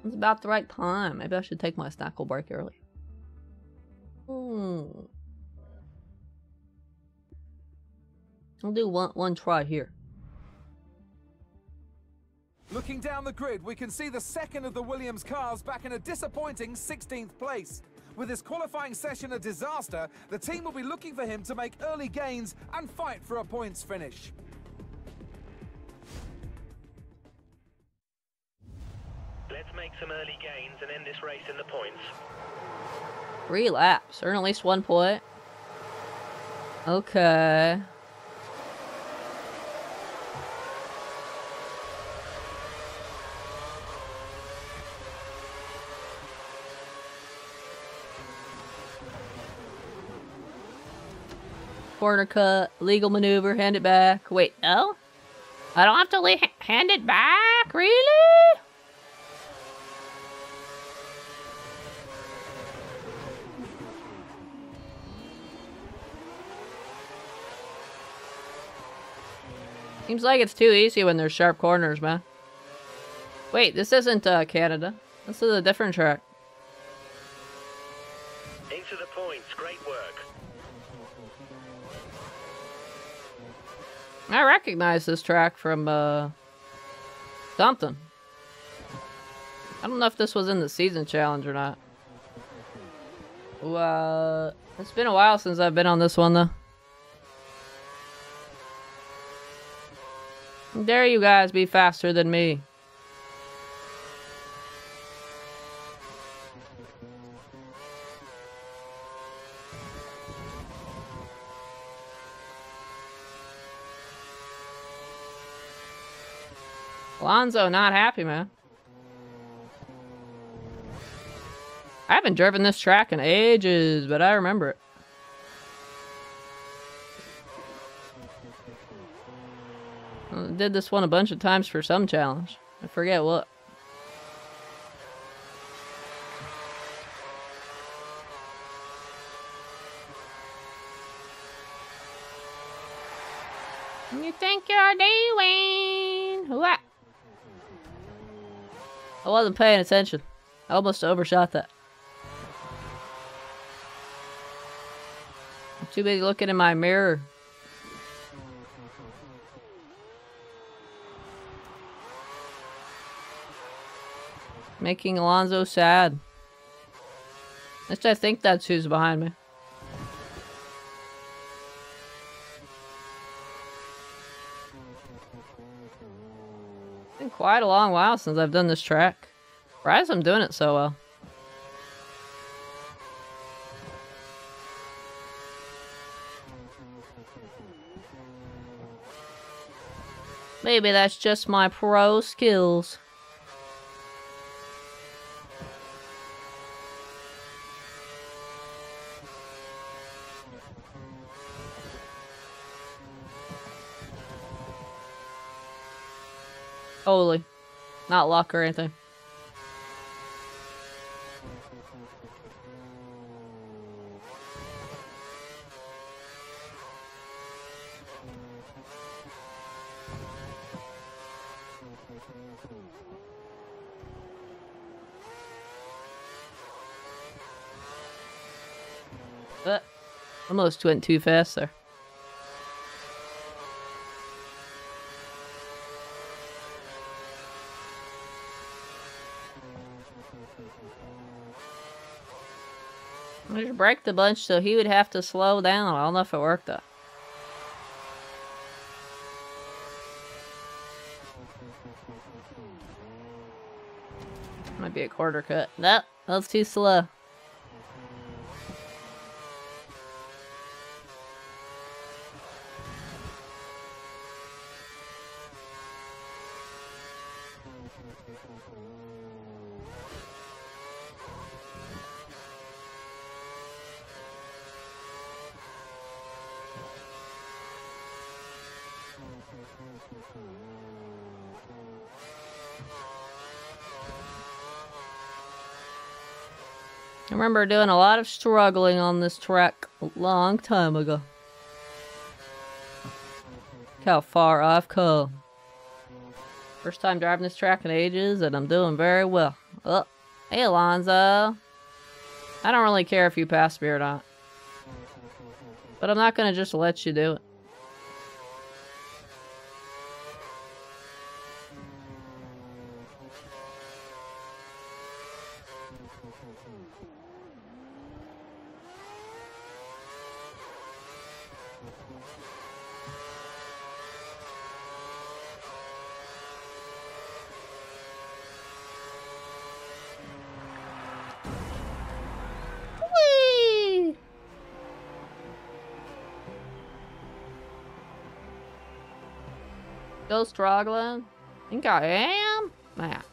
It's about the right time. Maybe I should take my snackle break early. Hmm. I'll do one one try here. Looking down the grid, we can see the second of the Williams cars back in a disappointing 16th place. With his qualifying session a disaster, the team will be looking for him to make early gains and fight for a points finish. Let's make some early gains and end this race in the points. Three laps. Earn at least one point. Okay. Corner cut, legal maneuver, hand it back. Wait, no? I don't have to hand it back? Really? Seems like it's too easy when there's sharp corners, man. Wait, this isn't uh, Canada. This is a different track. Into the points. Great work. I recognize this track from uh something. I don't know if this was in the season challenge or not. Uh, it's been a while since I've been on this one though. Dare you guys be faster than me? Alonso not happy, man. I haven't driven this track in ages, but I remember it. I did this one a bunch of times for some challenge. I forget what. You think you're doing what? I wasn't paying attention. I almost overshot that. I'm too busy looking in my mirror. Making Alonso sad. At least I think that's who's behind me. Quite a long while since I've done this track. Surprised I'm doing it so well. Maybe that's just my pro skills. Totally. Not luck or anything. Uh, almost went too fast there. Just braked bunch so he would have to slow down. I don't know if it worked though. Might be a quarter cut. Nope, that's too slow. Remember doing a lot of struggling on this track a long time ago. Look how far I've come. First time driving this track in ages, and I'm doing very well. Oh, hey Alonso. I don't really care if you pass me or not. But I'm not gonna just let you do it. Still struggling? think I am? Man.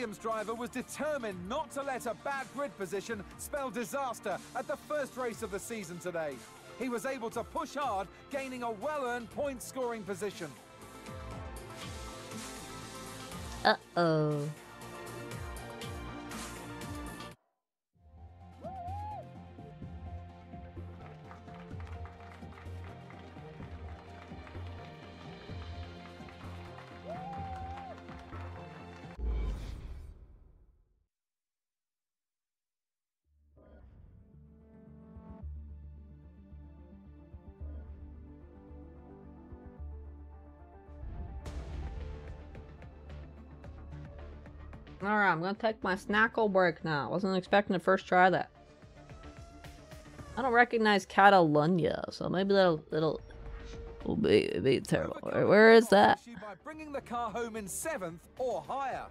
Williams driver was determined not to let a bad grid position spell disaster at the first race of the season today. He was able to push hard, gaining a well-earned point-scoring position. Uh-oh. Alright, I'm gonna take my snackle break now. Wasn't expecting to first try that. I don't recognize Catalunya, so maybe that'll that'll will be be terrible. Where, where is that? By bringing the car home in seventh or higher.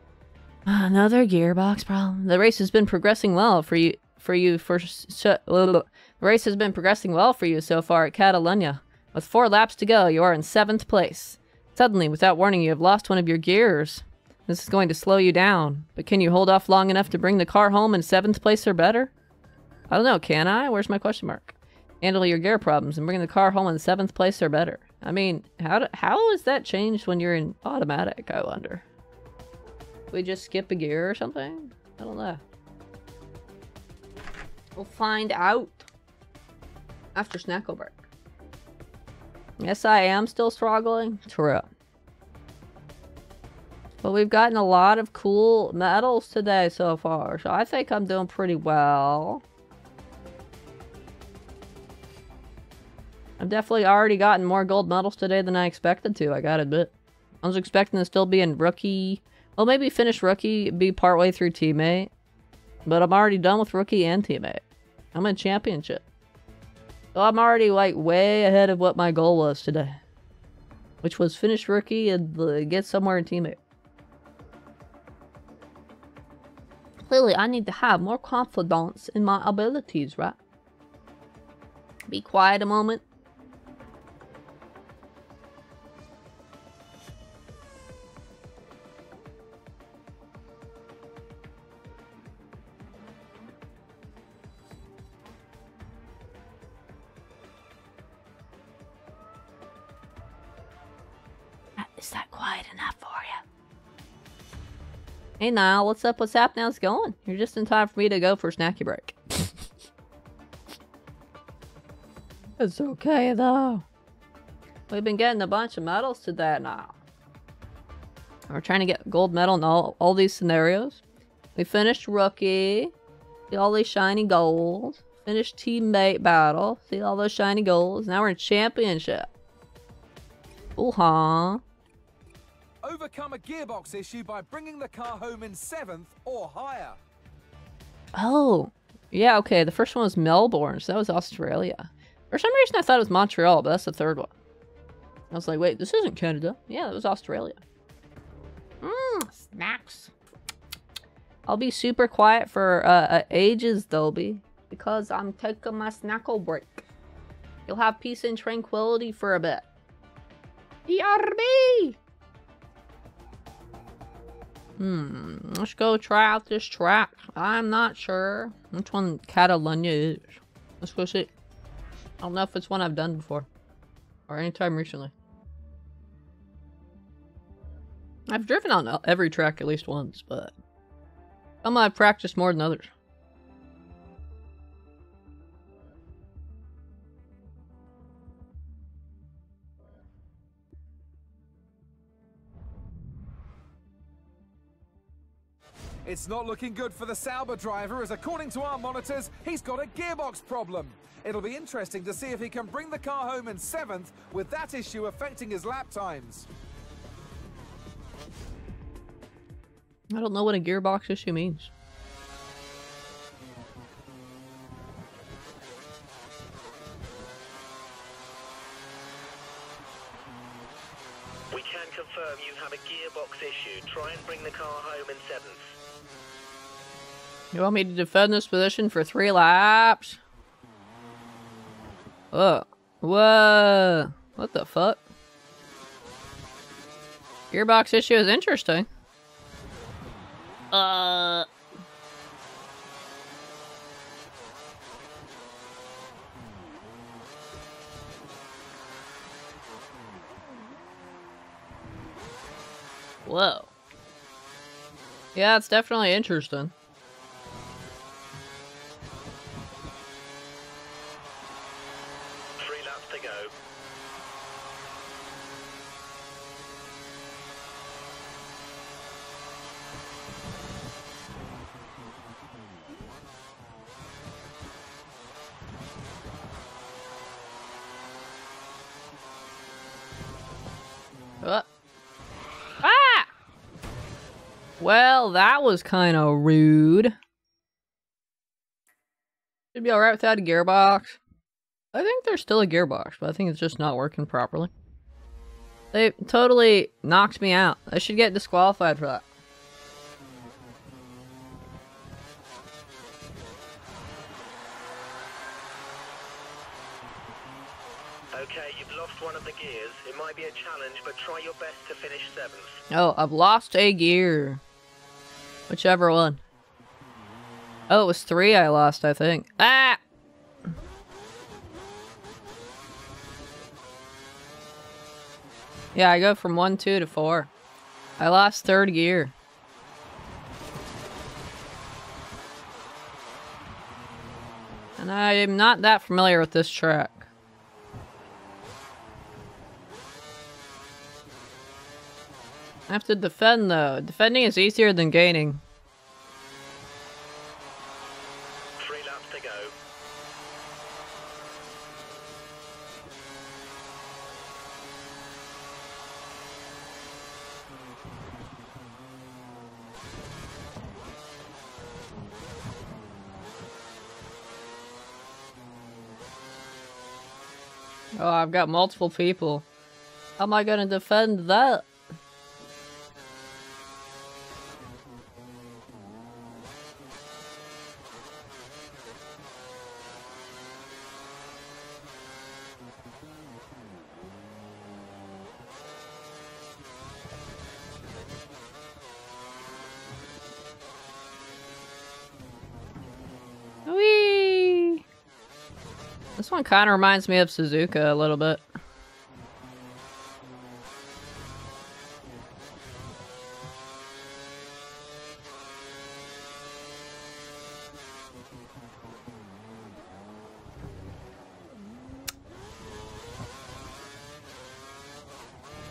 Another gearbox problem. The race has been progressing well for you. For you, for the race has been progressing well for you so far at Catalunya. With four laps to go, you are in seventh place. Suddenly, without warning, you have lost one of your gears. This is going to slow you down. But can you hold off long enough to bring the car home in seventh place or better? I don't know. Can I? Where's my question mark? Handle your gear problems and bring the car home in seventh place or better. I mean, how do, how is that changed when you're in automatic? I wonder. We just skip a gear or something? I don't know. We'll find out after Snackle break. Yes, I am still struggling. True. But we've gotten a lot of cool medals today so far, so I think I'm doing pretty well. I've definitely already gotten more gold medals today than I expected to, I gotta admit. I was expecting to still be in rookie Well, maybe finish rookie, be partway through teammate. But I'm already done with rookie and teammate. I'm in championship. So I'm already like way ahead of what my goal was today. Which was finish rookie and uh, get somewhere in teammate. Clearly, I need to have more confidence in my abilities, right? Be quiet a moment. Hey Niall, what's up? What's happening? How's it going? You're just in time for me to go for a snacky break. it's okay though. We've been getting a bunch of medals today now. We're trying to get gold medal in all, all these scenarios. We finished rookie. See all these shiny golds. Finished teammate battle. See all those shiny golds. Now we're in championship. Ooh, huh? Overcome a gearbox issue by bringing the car home in seventh or higher. Oh, yeah, okay. The first one was Melbourne, so that was Australia. For some reason, I thought it was Montreal, but that's the third one. I was like, wait, this isn't Canada. Yeah, it was Australia. Mmm, snacks. I'll be super quiet for uh, uh, ages, Dolby, because I'm taking my snackle break. You'll have peace and tranquility for a bit. BRB! Hmm, let's go try out this track. I'm not sure which one Catalonia is. Let's go see. I don't know if it's one I've done before. Or anytime recently. I've driven on every track at least once, but some I've practiced more than others. It's not looking good for the Sauber driver as according to our monitors, he's got a gearbox problem. It'll be interesting to see if he can bring the car home in seventh with that issue affecting his lap times. I don't know what a gearbox issue means. We can confirm you have a gearbox issue. Try and bring the car home in seventh. You want me to defend this position for three laps? Oh. Whoa. What the fuck? Gearbox issue is interesting. Uh. Whoa. Yeah, it's definitely interesting. Three laps to go. Uh. Ah! Well, that was kind of rude. Should be alright without a gearbox. I think there's still a gearbox, but I think it's just not working properly. They totally knocked me out. I should get disqualified for that. Okay, you've lost one of the gears. It might be a challenge, but try your best to finish seventh. Oh, I've lost a gear. Whichever one. Oh, it was three I lost, I think. Ah! Yeah, I go from one, two to four. I lost third gear. And I am not that familiar with this track. I have to defend though. Defending is easier than gaining. Three laps to go. Oh, I've got multiple people. How am I gonna defend that? Kind of reminds me of Suzuka a little bit.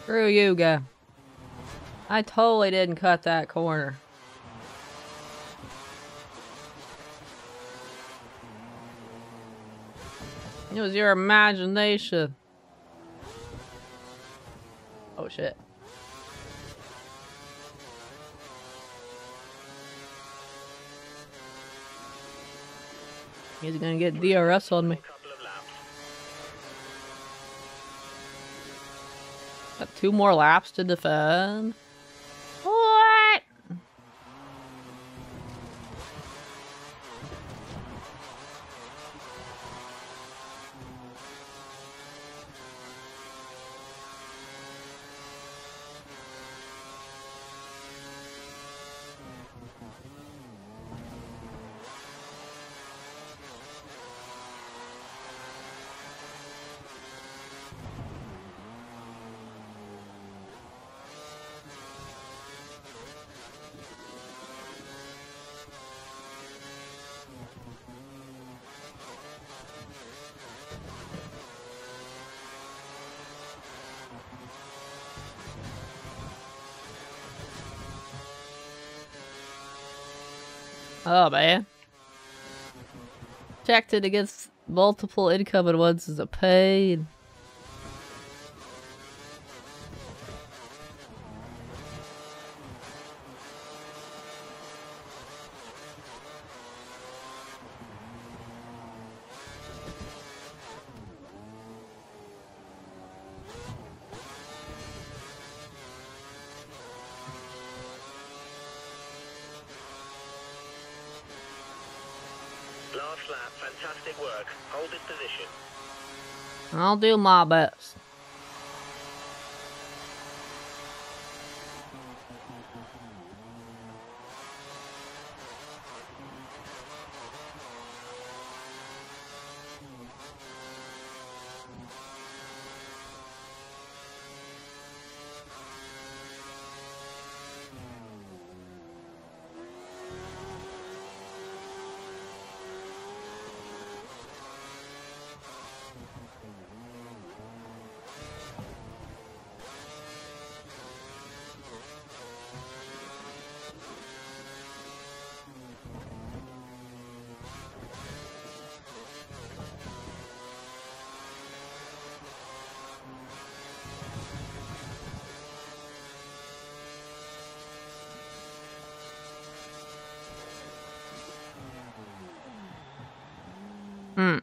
Screw you, guy. I totally didn't cut that corner. It was your imagination. Oh shit. He's gonna get DRS on me. Got two more laps to defend. What? Man. Eh? Checked it against multiple incoming ones is a pain. Last lap, fantastic work. Hold this position. I'll do my best. Hmm.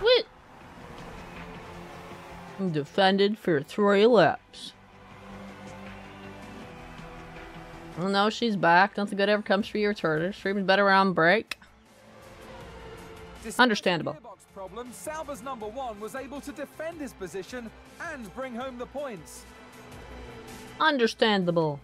What? Defended for three laps. Well, no, she's back. Nothing good ever comes for your turner. Streaming better around break. Despite Understandable. problem, Sauber's number one was able to defend his position and bring home the points. Understandable.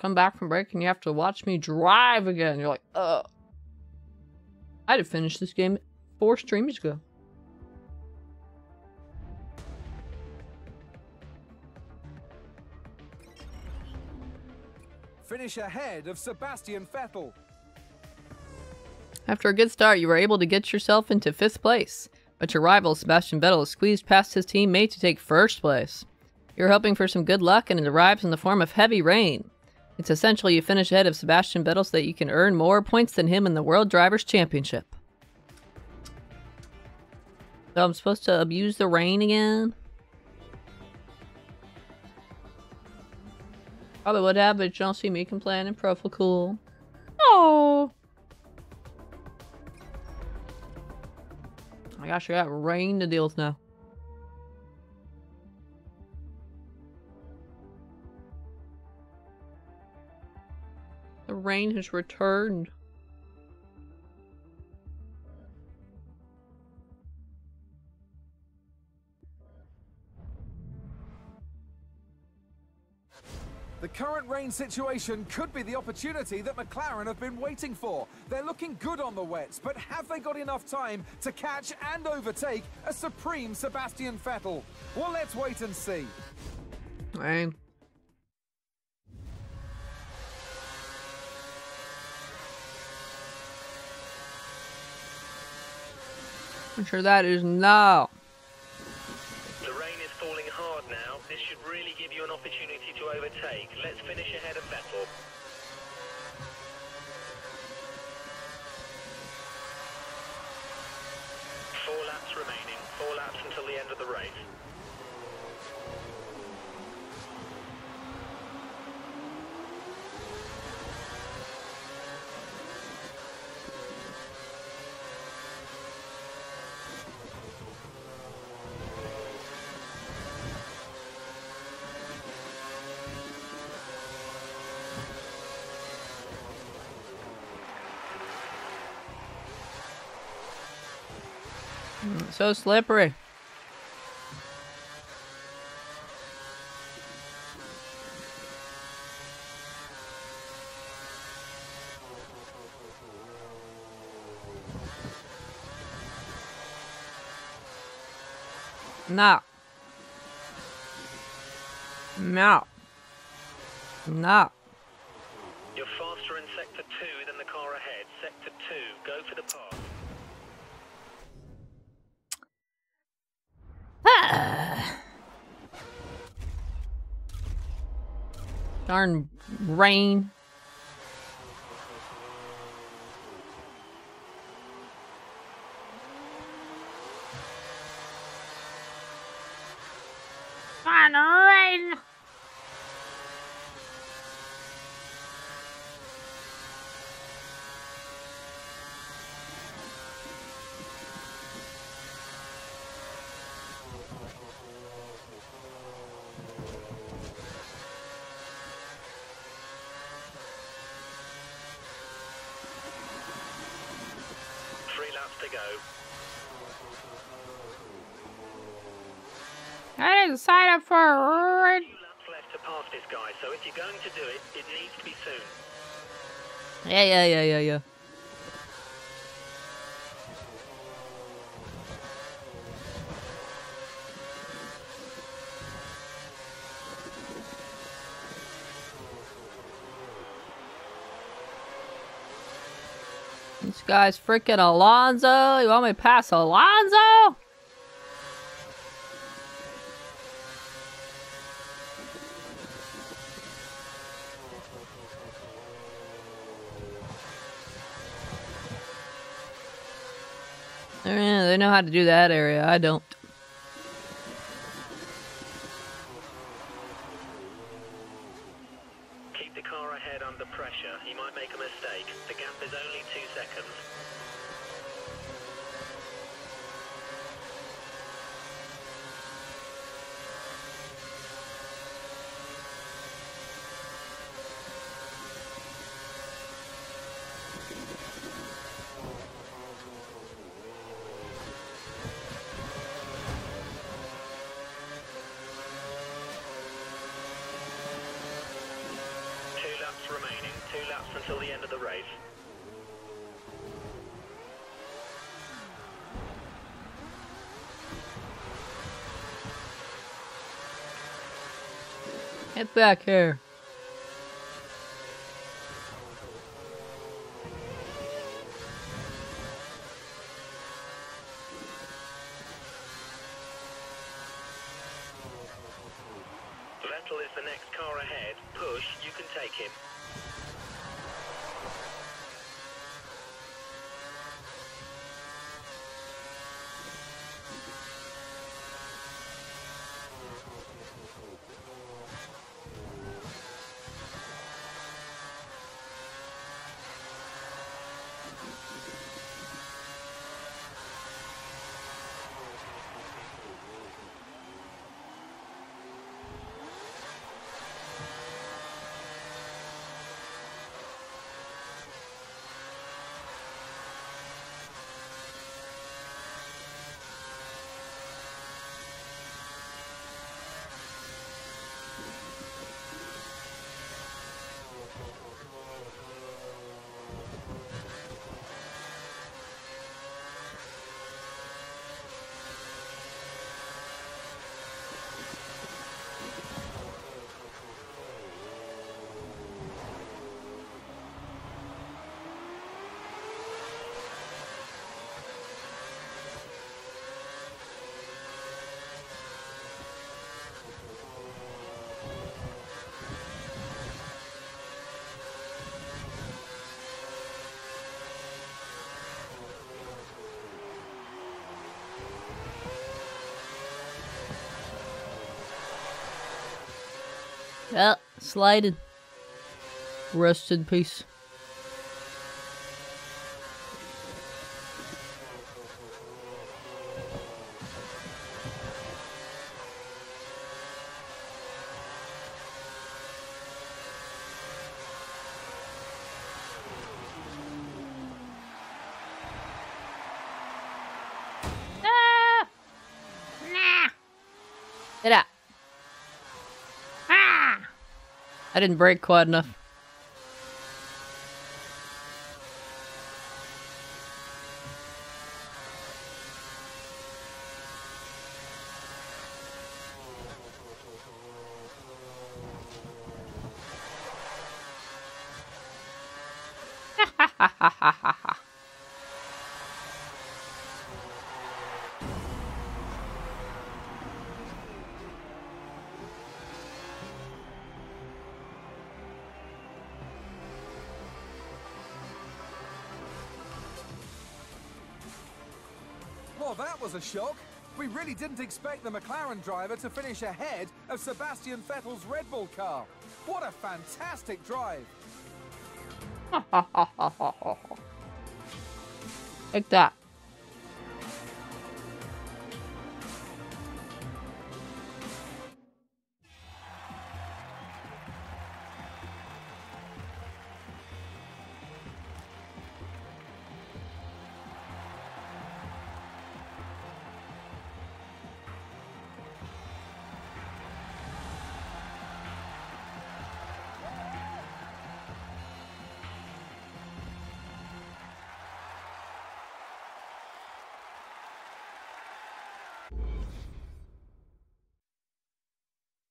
Come back from break and you have to watch me drive again. You're like, uh. I'd have finished this game four streams ago. Finish ahead of Sebastian Vettel. After a good start, you were able to get yourself into fifth place, but your rival Sebastian Vettel squeezed past his teammate to take first place. You're hoping for some good luck, and it arrives in the form of heavy rain. It's essential you finish ahead of Sebastian Vettel so that you can earn more points than him in the World Drivers' Championship. So I'm supposed to abuse the rain again? Probably would have, but you don't see me complaining. Profile cool. Oh. my gosh, I got rain to deal with now. Rain has returned. The current rain situation could be the opportunity that McLaren have been waiting for. They're looking good on the wets, but have they got enough time to catch and overtake a supreme Sebastian Vettel? Well, let's wait and see. Rain. Sure that is no. The rain is falling hard now. This should really give you an opportunity to overtake. Let's finish ahead of Vettel. Four laps remaining. Four laps until the end of the race. So slippery. No. No. No. You're faster in sector 2 than the car ahead. Sector 2, go for the pass. Darn rain. On rain. Three laps to go. I didn't sign up for a rain. Two laps left to pass this guy, so if you're going to do it, it needs to be soon. Yeah, yeah, yeah, yeah, yeah. This guy's freaking Alonso. You want me to pass Alonso? They know how to do that area. I don't. Keep the car ahead under pressure. He might make a mistake. The gap is only two seconds. Two laps until the end of the race. Get back here. Vettel is the next car ahead. Push, you can take him. Yeah, slided. Rest in peace. Ah! Nah! Get out. Ah! I didn't brake quite enough. Was a shock. We really didn't expect the McLaren driver to finish ahead of Sebastian Vettel's Red Bull car. What a fantastic drive. Like that.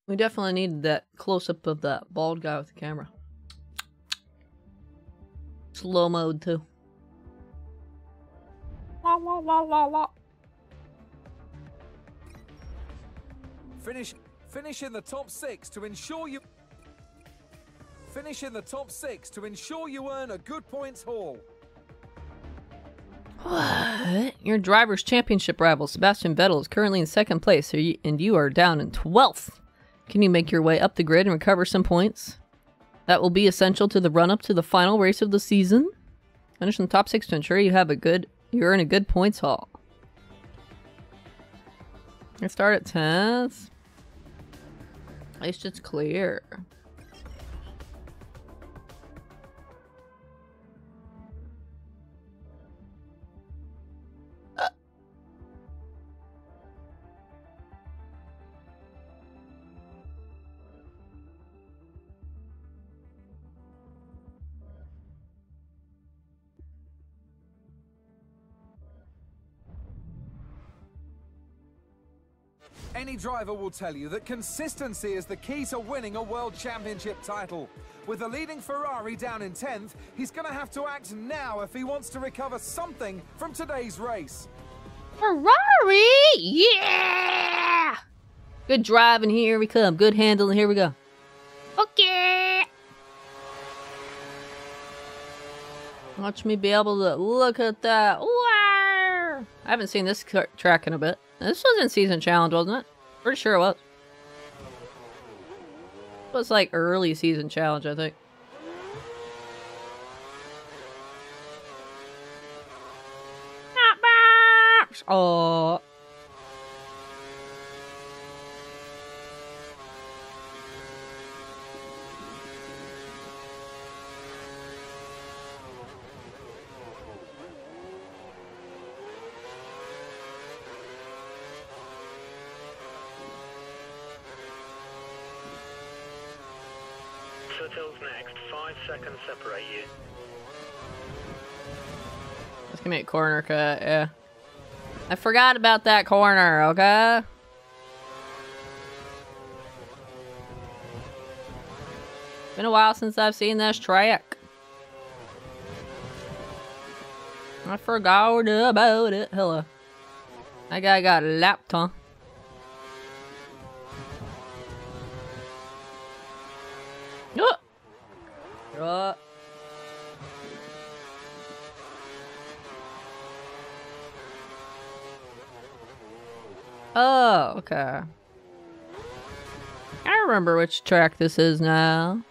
We definitely needed that close up of that bald guy with the camera. Slow mode too. La, la, la, la, la. Finish finish in the top six to ensure you Finish in the top six to ensure you earn a good points haul. What? Your driver's championship rival, Sebastian Vettel, is currently in second place, and you are down in 12th. Can you make your way up the grid and recover some points? That will be essential to the run up to the final race of the season. Finish in the top six to ensure you have a good, you earn a good points haul. I start at 10th. At least it's clear. Driver will tell you that consistency is the key to winning a World Championship title. With the leading Ferrari down in 10th, he's going to have to act now if he wants to recover something from today's race. Ferrari! Yeah! Good driving, here we come. Good handling, here we go. Okay. Watch me be able to look at that. Wow! I haven't seen this track in a bit. This was in Season Challenge, wasn't it? Pretty sure it was. It was like early Season Challenge, I think. Oh. Foothills next. Five seconds separate you. Let's give me a corner cut, yeah. I forgot about that corner, okay? Been a while since I've seen this track. I forgot about it. Hello. That guy got lapped, huh? Oh. Oh. Oh, okay. I remember which track this is now.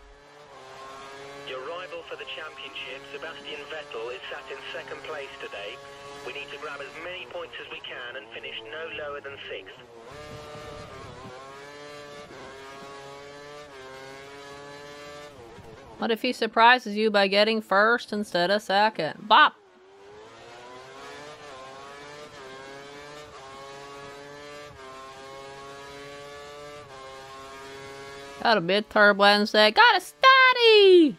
Your rival for the championship, Sebastian Vettel, is sat in second place today. We need to grab as many points as we can and finish no lower than sixth. What if he surprises you by getting first instead of second? Bop! Got a bit midterm Wednesday. Gotta study!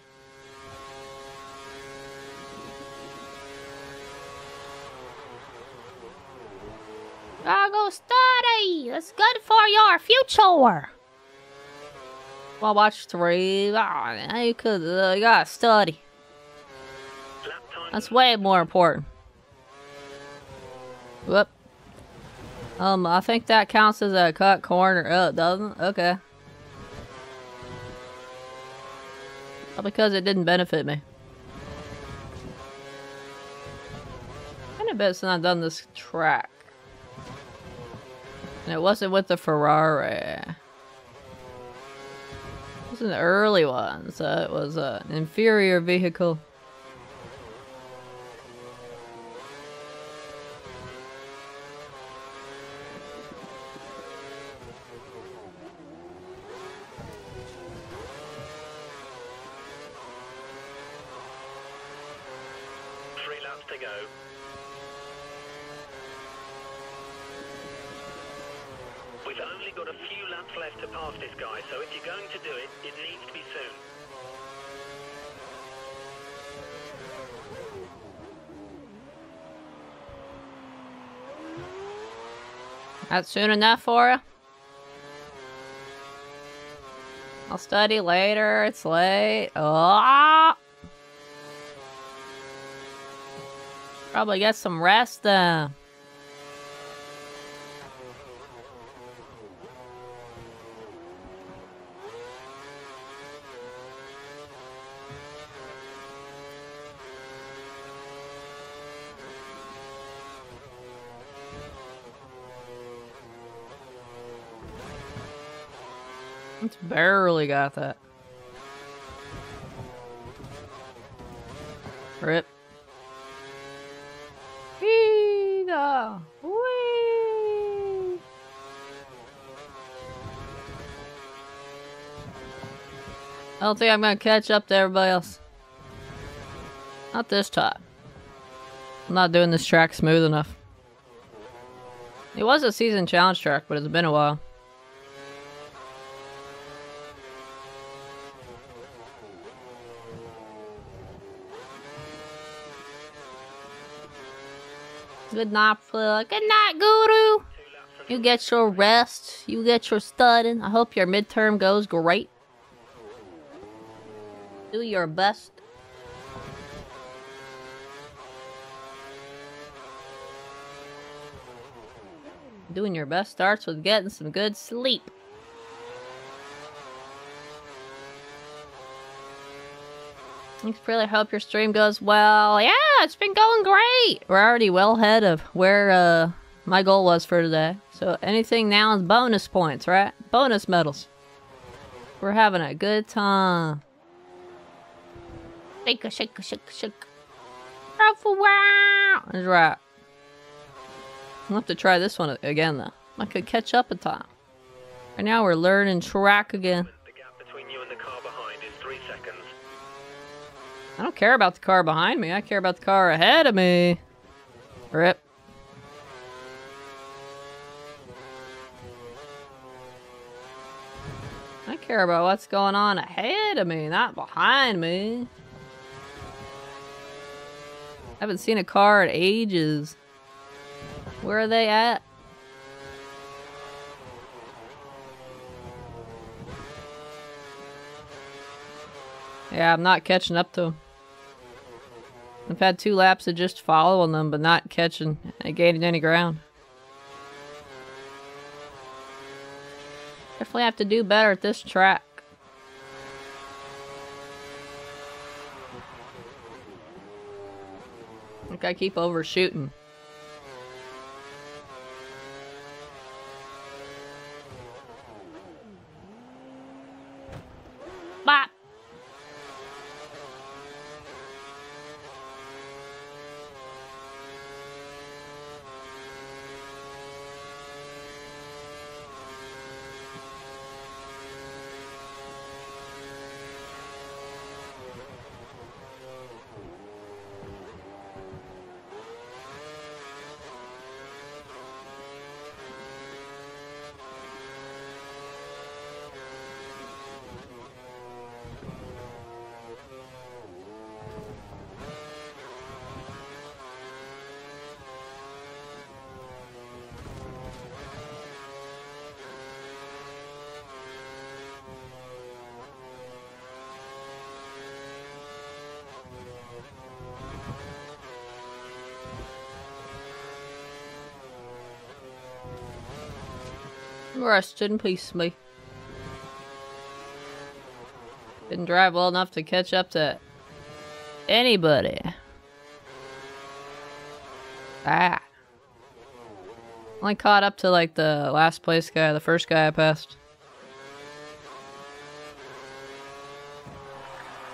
Gotta go study. That's good for your future. Well, watch three. Ah, you could. Uh, you gotta study. That's way more important. Whoop. Um, I think that counts as a cut corner. Oh, it doesn't? Okay. Because it didn't benefit me. Kind of bet since I've done this track. And it wasn't with the Ferrari. It was an early one, so it was an inferior vehicle. Three laps to go. We've only got a few laps left to pass this guy, so if you're going to do it, it needs to be soon. That's soon enough for you? I'll study later. It's late. Oh! Probably get some rest then. It's barely got that. Rip. Ega. Whee! I don't think I'm gonna catch up to everybody else. Not this time. I'm not doing this track smooth enough. It was a season challenge track, but it's been a while. Good night, Phil. Good night, Guru. You get your rest. You get your studying. I hope your midterm goes great. Do your best. Doing your best starts with getting some good sleep. Thanks, really hope your stream goes well. Yeah, it's been going great. We're already well ahead of where uh, my goal was for today. So anything now is bonus points, right? Bonus medals. We're having a good time. Shake a shake shake a shake. Wow. That's right. I'll have to try this one again, though. I could catch up in time. Right now we're learning track again. I don't care about the car behind me. I care about the car ahead of me. Rip. I care about what's going on ahead of me, not behind me. I haven't seen a car in ages. Where are they at? Yeah, I'm not catching up to them. I've had two laps of just following them, but not catching, uh, gaining any ground. Definitely have to do better at this track. Like I keep overshooting. Bop. Rest in peace, me. Didn't drive well enough to catch up to anybody. Ah. Only caught up to like the last place guy, the first guy I passed.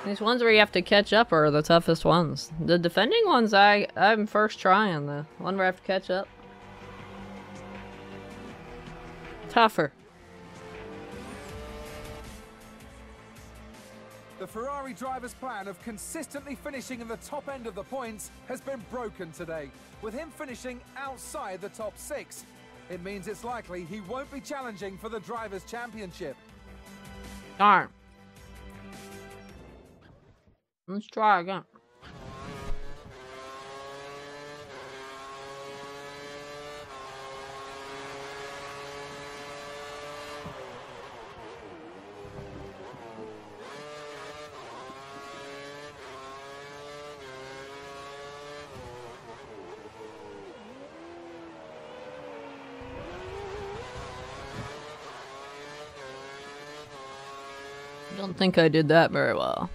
These ones where you have to catch up are the toughest ones. The defending ones I I'm first trying. The one where I have to catch up. Tougher. The Ferrari driver's plan of consistently finishing in the top end of the points has been broken today. With him finishing outside the top six, it means it's likely he won't be challenging for the Drivers' Championship. Darn. Let's try again. Think I did that very well.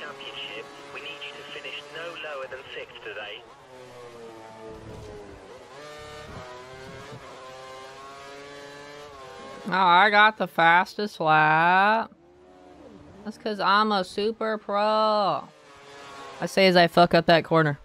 Championship, we need you to finish no lower than sixth today. Oh, I got the fastest lap. That's because I'm a super pro. I say as I fuck up that corner.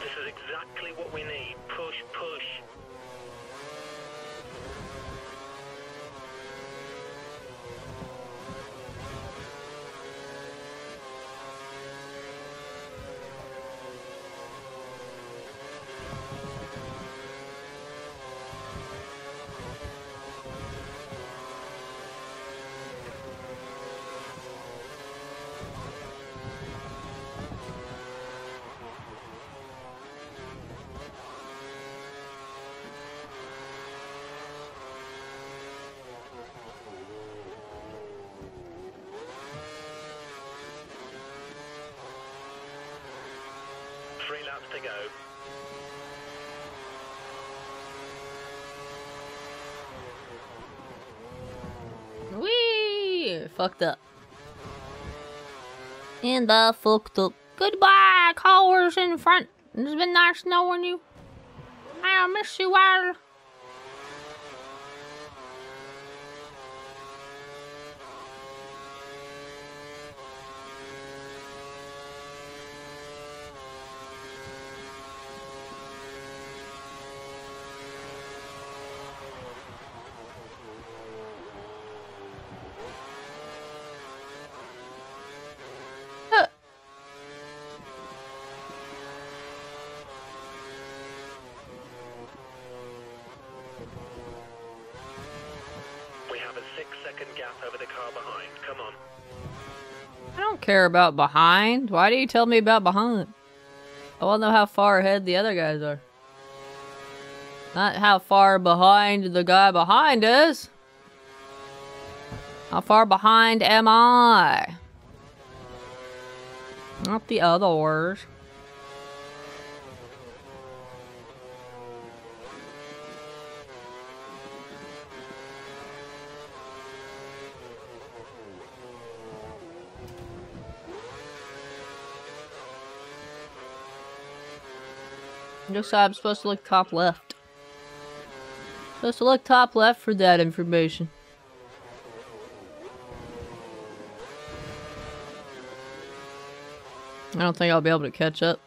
This is exactly what we need. Push, push. Three laps to go. Whee! Fucked up. And I fucked up. Goodbye, cars in front. It's been nice knowing you. I miss you all. Huh. We have a six second gap over the car behind. Come on. I don't care about behind. Why do you tell me about behind? I want to know how far ahead the other guys are. Not how far behind the guy behind is. How far behind am I? Not the others. Looks like I'm supposed to look top left. Supposed to look top left for that information. I don't think I'll be able to catch up.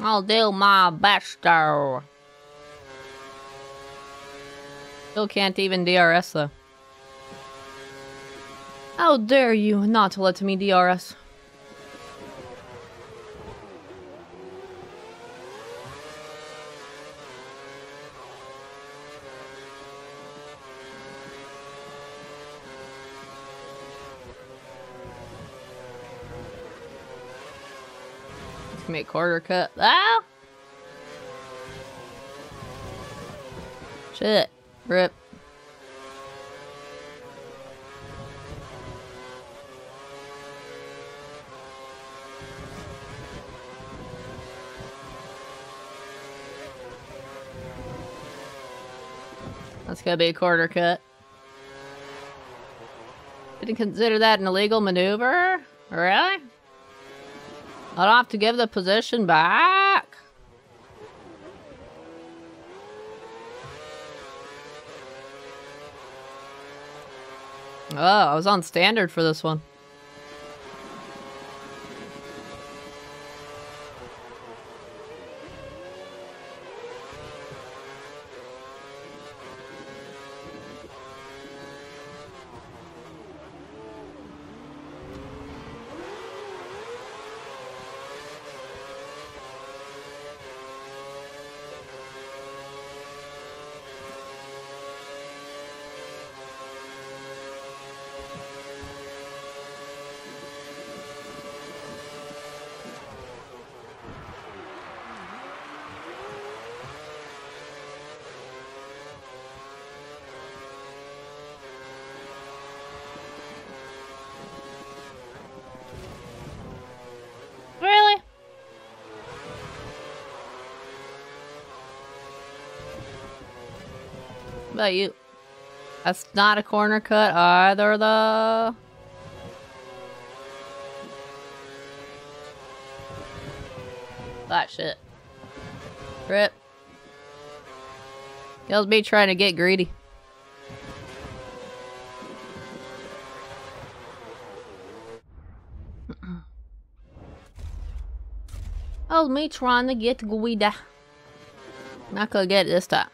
I'll do my best though. Still can't even DRS though. How dare you not let me DRS? Make corner cut. Ah! Shit. Rip. That's gonna be a corner cut. Didn't consider that an illegal maneuver? Really? I don't have to give the position back? Oh, I was on standard for this one. About you? That's not a corner cut either, though. That shit. Rip. Kills me trying to get greedy. oh, me trying to get. Not gonna get it this time.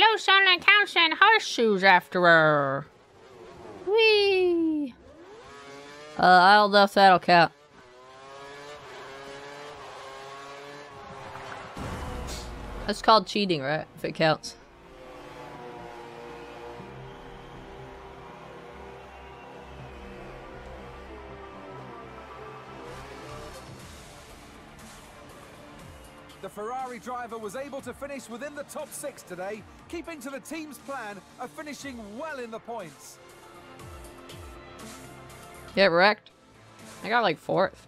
Loose on the couch and horseshoes after her. Whee! Uh, I don't know if that'll count. That's called cheating, right? If it counts. Driver was able to finish within the top six today, keeping to the team's plan of finishing well in the points. Get wrecked. I got like fourth.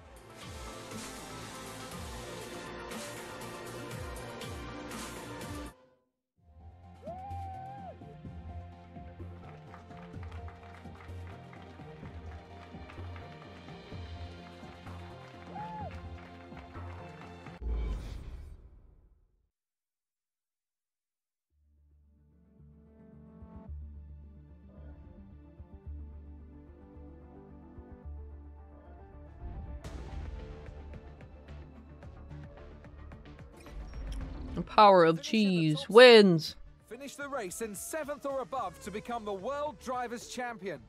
Power of cheese wins. Finish the race in seventh or above to become the World Drivers' Champion.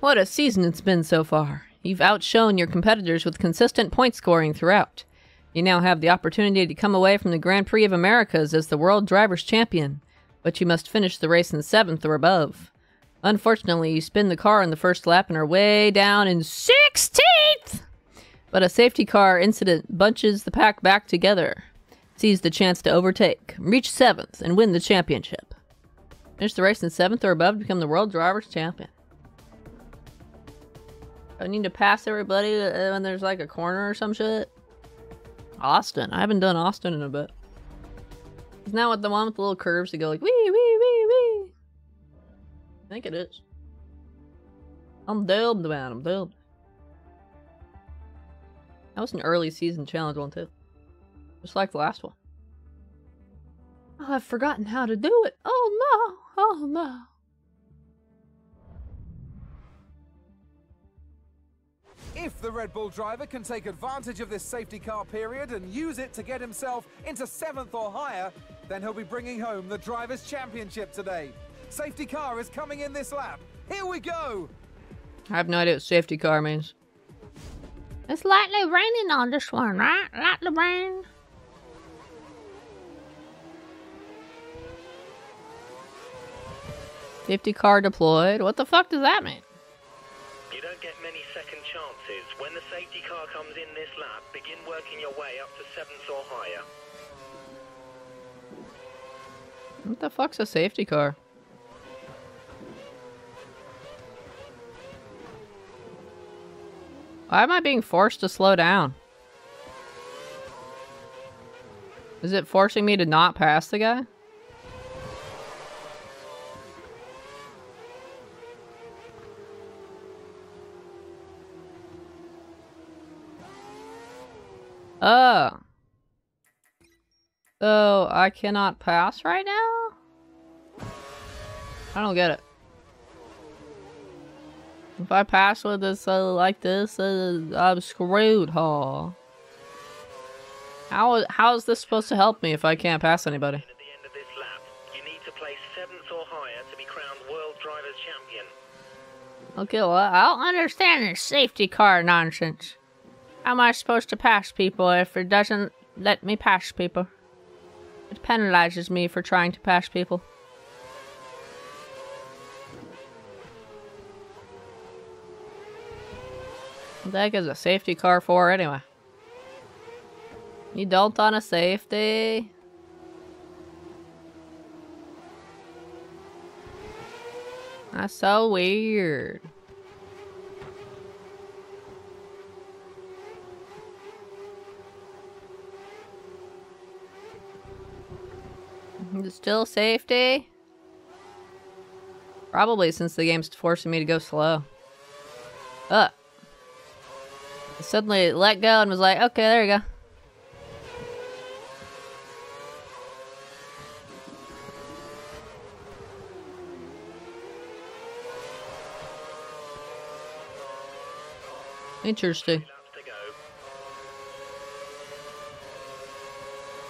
What a season it's been so far. You've outshone your competitors with consistent point scoring throughout. You now have the opportunity to come away from the Grand Prix of Americas as the World Drivers' Champion, but you must finish the race in seventh or above. Unfortunately, you spin the car in the first lap and are way down in 16th! But a safety car incident bunches the pack back together. Seize the chance to overtake, reach seventh, and win the championship. Finish the race in seventh or above to become the World Drivers' Champion. I need to pass everybody uh, when there's like a corner or some shit. Austin. I haven't done Austin in a bit. Isn't that what the one with the little curves that go like wee wee wee wee? I think it is. I'm dubbed, man. I'm dubbed. That was an early season challenge one too. Just like the last one. Oh, I've forgotten how to do it. Oh no. Oh no. If the Red Bull driver can take advantage of this safety car period and use it to get himself into seventh or higher, then he'll be bringing home the Drivers' Championship today. Safety car is coming in this lap. Here we go! I have no idea what safety car means. It's lightly raining on this one, right? Lightly rain. Safety car deployed. What the fuck does that mean? You don't get many second chances. When the safety car comes in this lap, begin working your way up to seventh or higher. What the fuck's a safety car? Why am I being forced to slow down? Is it forcing me to not pass the guy? Oh. So I cannot pass right now? I don't get it. If I pass with this uh, like this, uh, I'm screwed, huh? How how is this supposed to help me if I can't pass anybody? At the end of this lap, you need to place seventh or higher to be crowned World Drivers' Champion. Okay, well, I don't understand this safety car nonsense. Am I supposed to pass people if it doesn't let me pass people? It penalizes me for trying to pass people. What the heck is a safety car for anyway? You don't on a safety? That's so weird. Still safety? Probably since the game's forcing me to go slow. Uh. Suddenly let go and was like, okay, there you go. Interesting.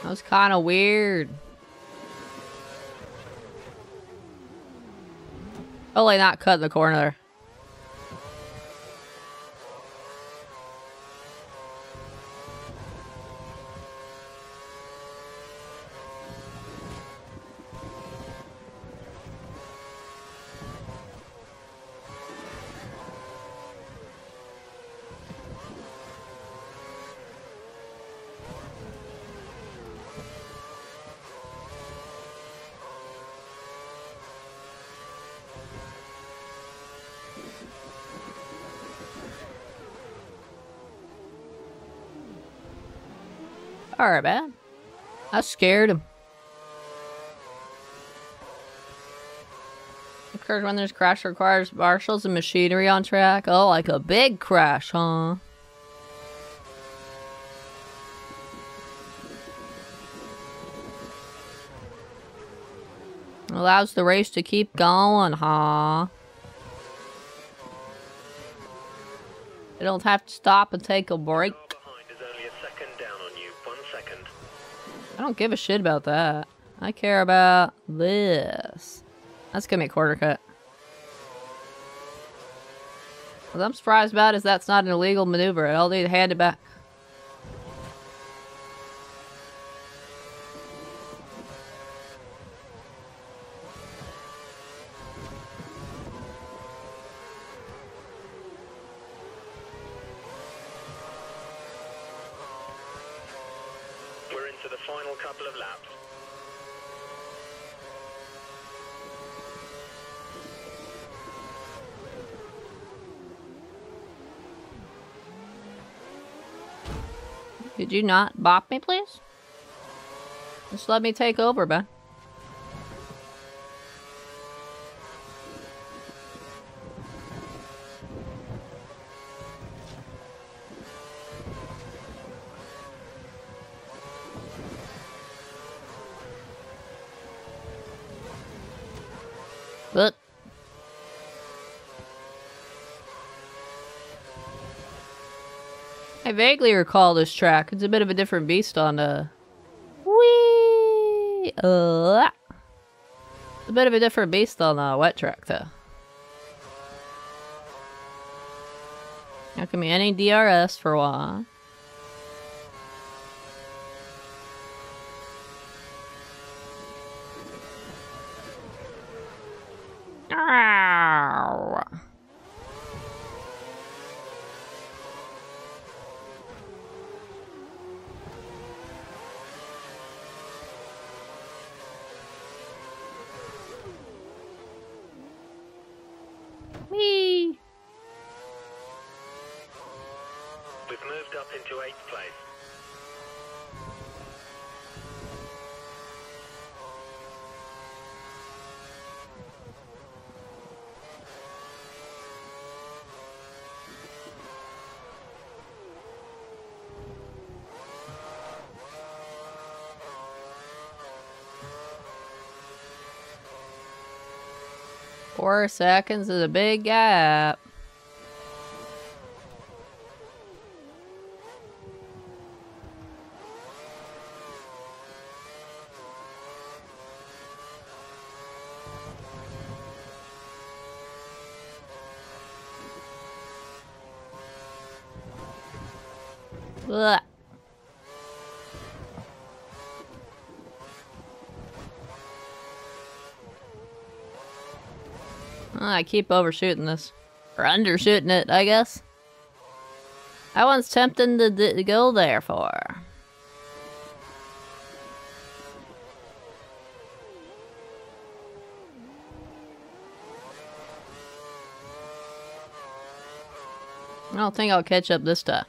That was kind of weird. Only not cut in the corner man. I scared him. Occurs when there's crash requires marshals and machinery on track. Oh, like a big crash, huh? Allows the race to keep going, huh? They don't have to stop and take a break. I don't give a shit about that. I care about this. That's gonna be a corner cut. What I'm surprised about is that's not an illegal maneuver. I'll need to hand it back. We're into the final couple of laps. Could you not bop me, please? Just let me take over, man. Vaguely recall this track. It's a bit of a different beast on uh Wee uh, It's a bit of a different beast on uh, wet track though. Not gonna be any DRS for a while. Ow. Whee! We've moved up into eighth place. Four seconds is a big gap. Ugh. Oh, I keep overshooting this. Or undershooting it, I guess. That one's tempting to, to go there for. I don't think I'll catch up this time.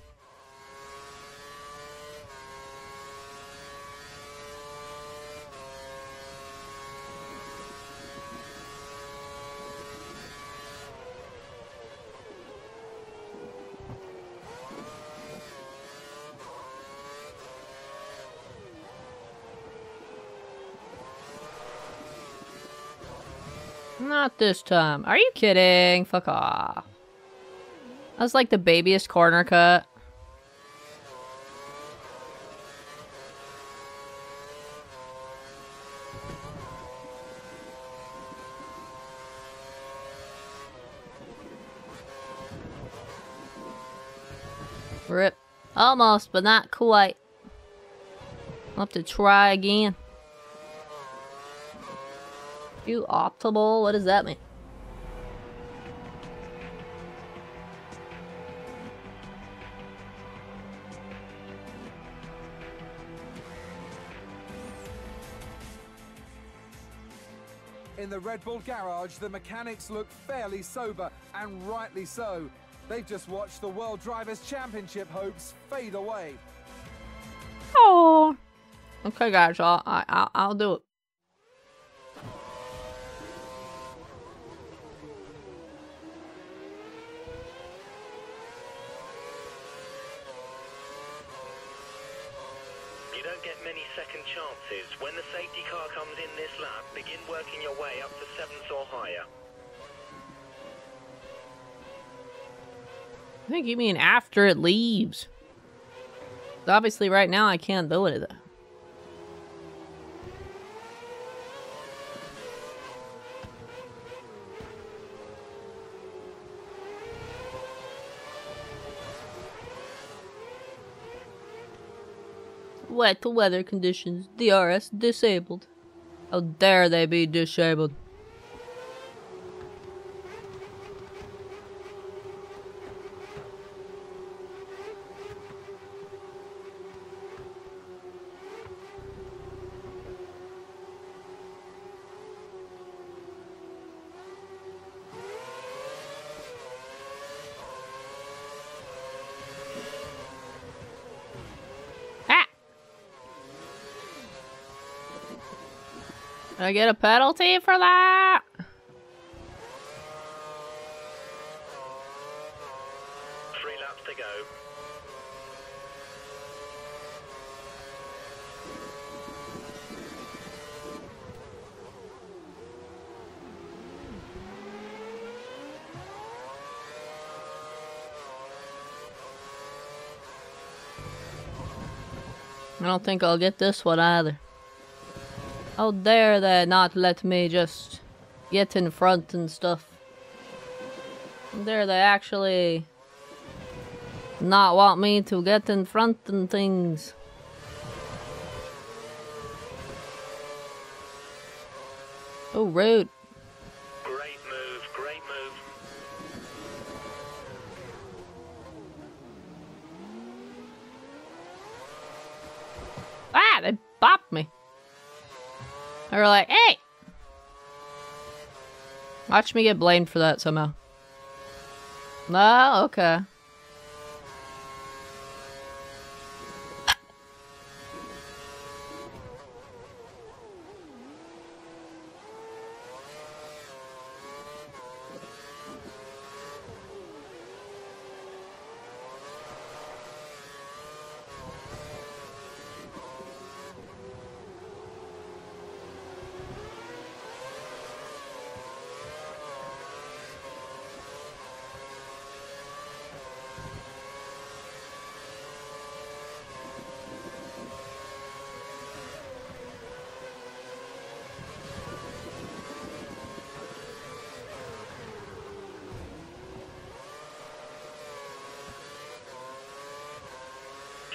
This time. Are you kidding? Fuck off. That's like the babyest corner cut. Rip. Almost, but not quite. I'll have to try again. You optimal? What does that mean? In the Red Bull garage, the mechanics look fairly sober, and rightly so. They've just watched the World Drivers' Championship hopes fade away. Oh. Okay, guys. I'll, I, I'll, I'll do it. I think you mean after it leaves. Obviously, right now I can't do it. Though. Wet weather conditions. DRS disabled. How dare they be disabled? I get a penalty for that? Three laps to go. I don't think I'll get this one either. How dare they not let me just get in front and stuff. How dare they actually not want me to get in front and things. Oh, rude. Great move, great move. Ah, they bopped me. They were like, hey! Watch me get blamed for that somehow. No, okay.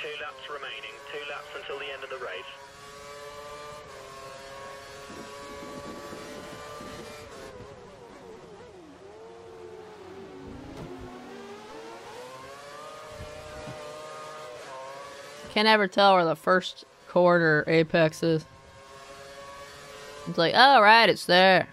Two laps remaining. Two laps until the end of the race. Can't ever tell where the first quarter apex is. It's like, oh, right, it's there.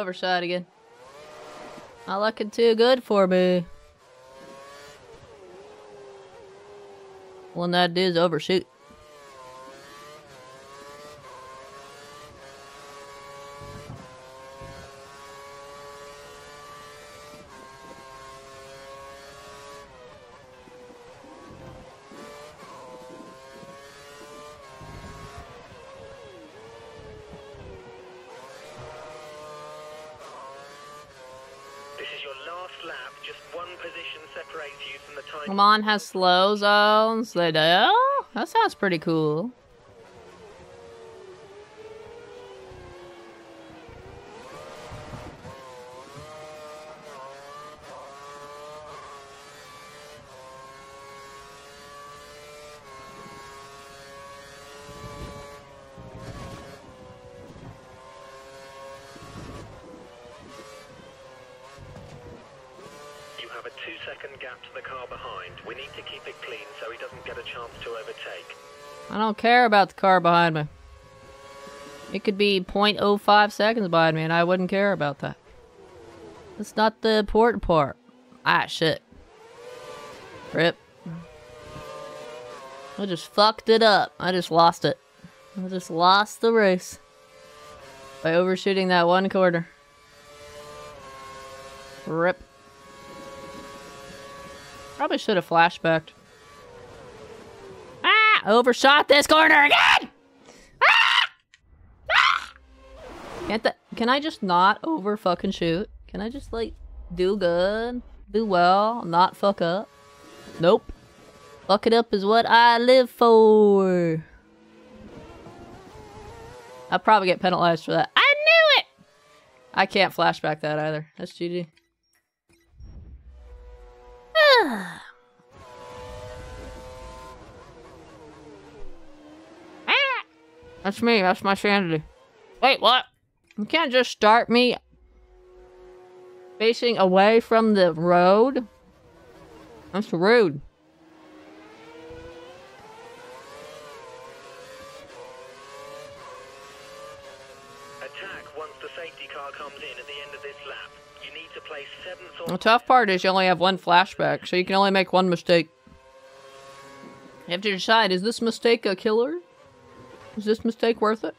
Overshot again. Not looking too good for me. One that is overshoot. This is your last lap. Just one position separates you from the time. Come on, has slow zones. They do? That sounds pretty cool. You have a two second gap to the car behind. We need to keep it clean so he doesn't get a chance to overtake. I don't care about the car behind me. It could be 0.05 seconds behind me and I wouldn't care about that. That's not the important part. Ah, shit. Rip. I just fucked it up. I just lost it. I just lost the race. By overshooting that one corner. Rip. Probably should have flashbacked. Overshot this corner again! Ah! Ah! Can't can I just not over fucking shoot? Can I just like do good, do well, not fuck up? Nope. Fuck it up is what I live for. I'll probably get penalized for that. I knew it! I can't flashback that either. That's GG. Ah! That's me. That's my sanity. Wait, what? You can't just start me facing away from the road. That's rude. Attack once the safety car comes in at the end of this lap. You need to place seventh or The tough part is you only have one flashback, so you can only make one mistake. You have to decide, is this mistake a killer? Is this mistake worth it?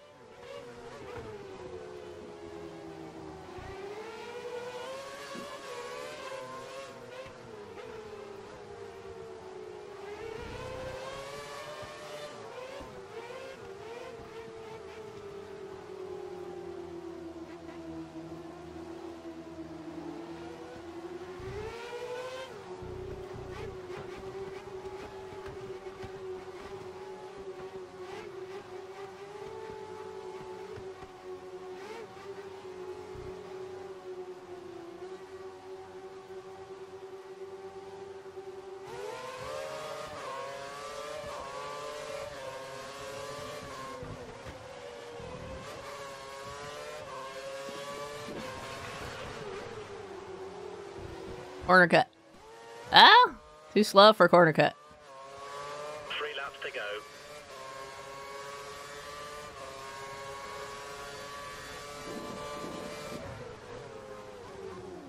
Corner cut. Ah! too slow for corner cut. three laps to go.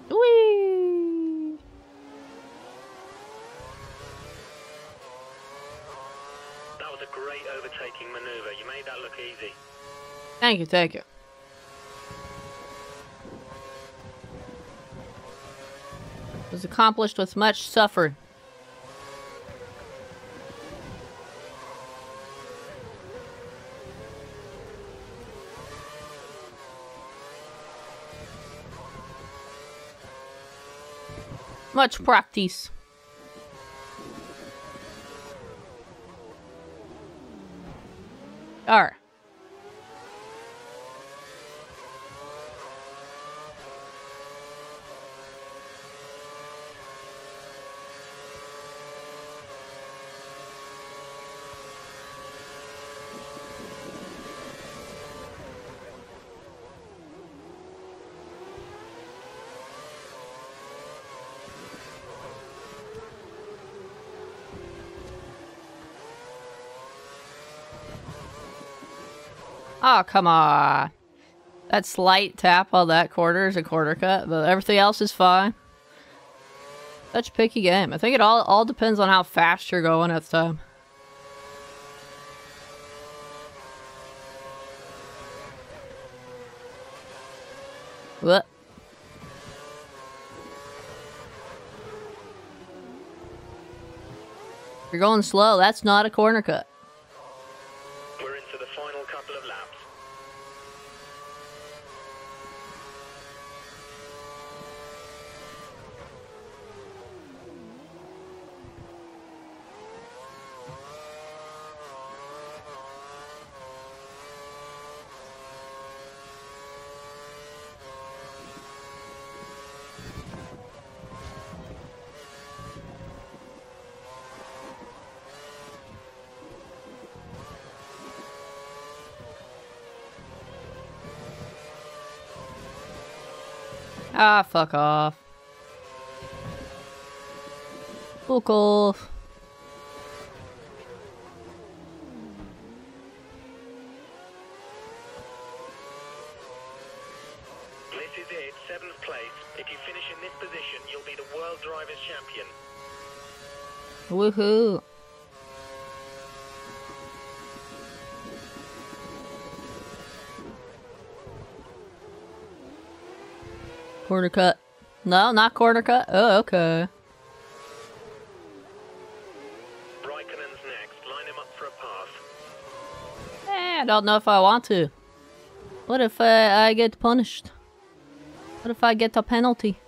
Whee! That was a great overtaking maneuver. You made that look easy. Thank you, thank you. Was accomplished with much suffering. Much practice. Alright. Oh, come on. That slight tap on that quarter is a corner cut, but everything else is fine. Such a picky game. I think it all all depends on how fast you're going at the time. What? You're going slow. That's not a corner cut. We're into the final couple of laps. Ah, fuck off. Fuck off. This is it, seventh place. If you finish in this position, you'll be the World Drivers' Champion. Woohoo. Corner cut. No, not corner cut. Oh, okay. Raikkonen's next. Line him up for a pass. Eh, I don't know if I want to. What if uh, I get punished? What if I get a penalty?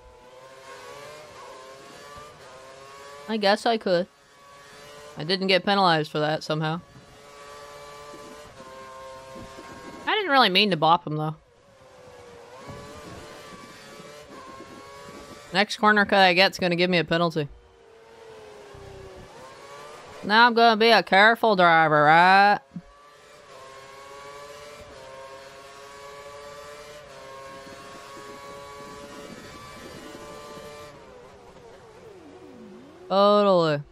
I guess I could. I didn't get penalized for that somehow. I didn't really mean to bop him though. Next corner cut I get's gonna give me a penalty. Now I'm gonna be a careful driver, right? Totally.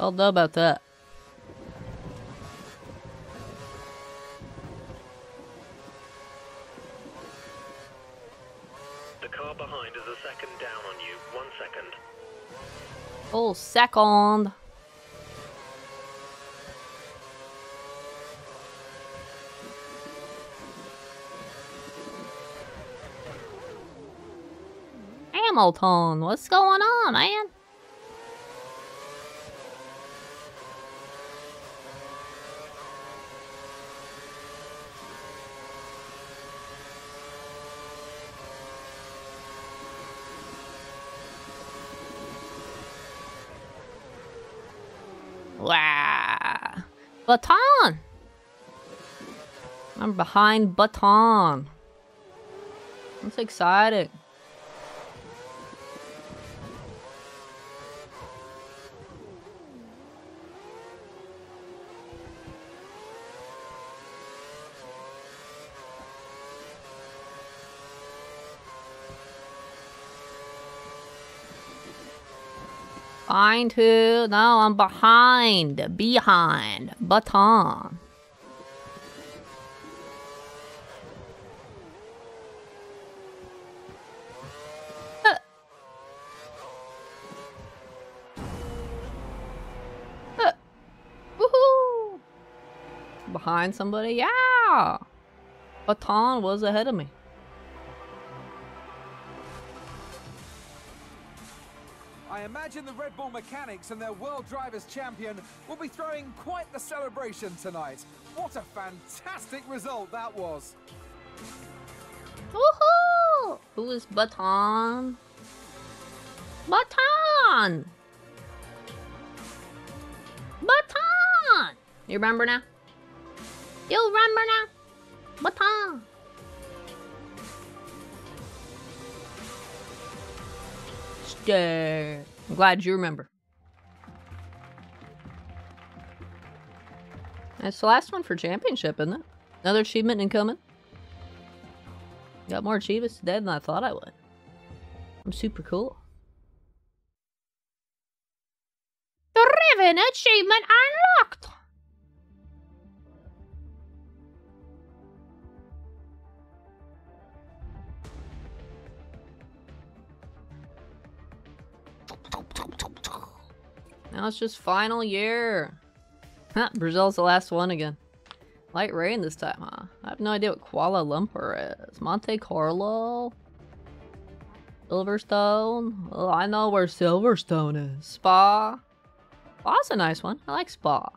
I'll know about that. The car behind is a second down on you. One second. Oh, second. Hamilton, what's going on? Wow. Baton! Behind Baton. That's exciting. Find who? No, I'm behind. Behind. Baton. Behind somebody? Yeah! Baton was ahead of me. I imagine the Red Bull mechanics and their World Drivers' Champion will be throwing quite the celebration tonight. What a fantastic result that was. Woohoo! Who is Baton? Baton! Baton! You remember now? You remember now? Baton! Stay. I'm glad you remember. That's the last one for championship, isn't it? Another achievement incoming. Got more achievements today than I thought I would. I'm super cool. driving achievement. Now it's just final year. Huh, Brazil's the last one again. Light rain this time, huh? I have no idea what Kuala Lumpur is. Monte Carlo? Silverstone? Oh, I know where Silverstone is. Spa? Spa's a nice one. I like Spa.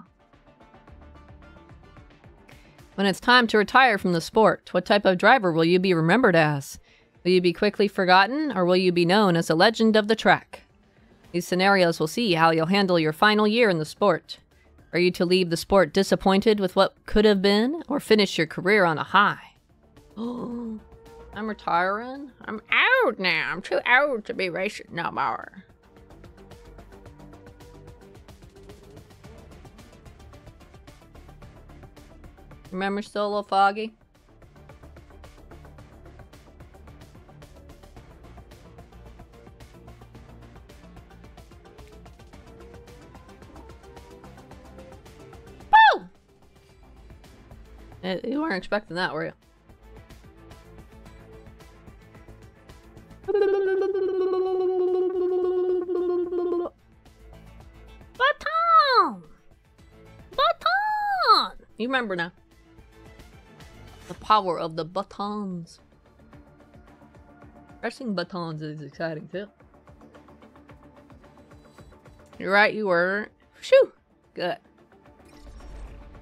When it's time to retire from the sport, what type of driver will you be remembered as? Will you be quickly forgotten, or will you be known as a legend of the track? These scenarios will see how you'll handle your final year in the sport. Are you to leave the sport disappointed with what could have been, or finish your career on a high? Oh, I'm retiring? I'm out now. I'm too old to be racing no more. Remember still a little foggy? Eh, you weren't expecting that, were you? Baton! Baton! You remember now. The power of the batons. Pressing batons is exciting too. You're right, you were. Shoo! Good.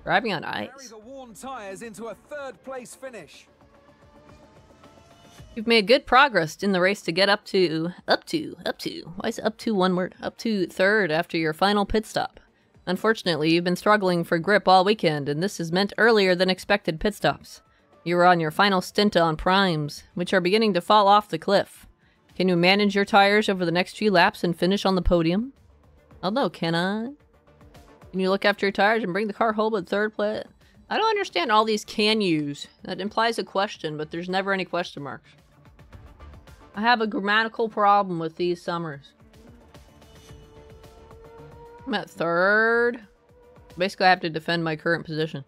Driving on ice. Tyres into a third place finish. You've made good progress in the race to get up to up to up to why is up to one word up to third after your final pit stop. Unfortunately, you've been struggling for grip all weekend, and this has meant earlier than expected pit stops. You are on your final stint on primes, which are beginning to fall off the cliff. Can you manage your tires over the next few laps and finish on the podium? No, can I? Can you look after your tires and bring the car home with third place? I don't understand all these can yous. That implies a question, but there's never any question marks. I have a grammatical problem with these summers. I'm at third. Basically, I have to defend my current position.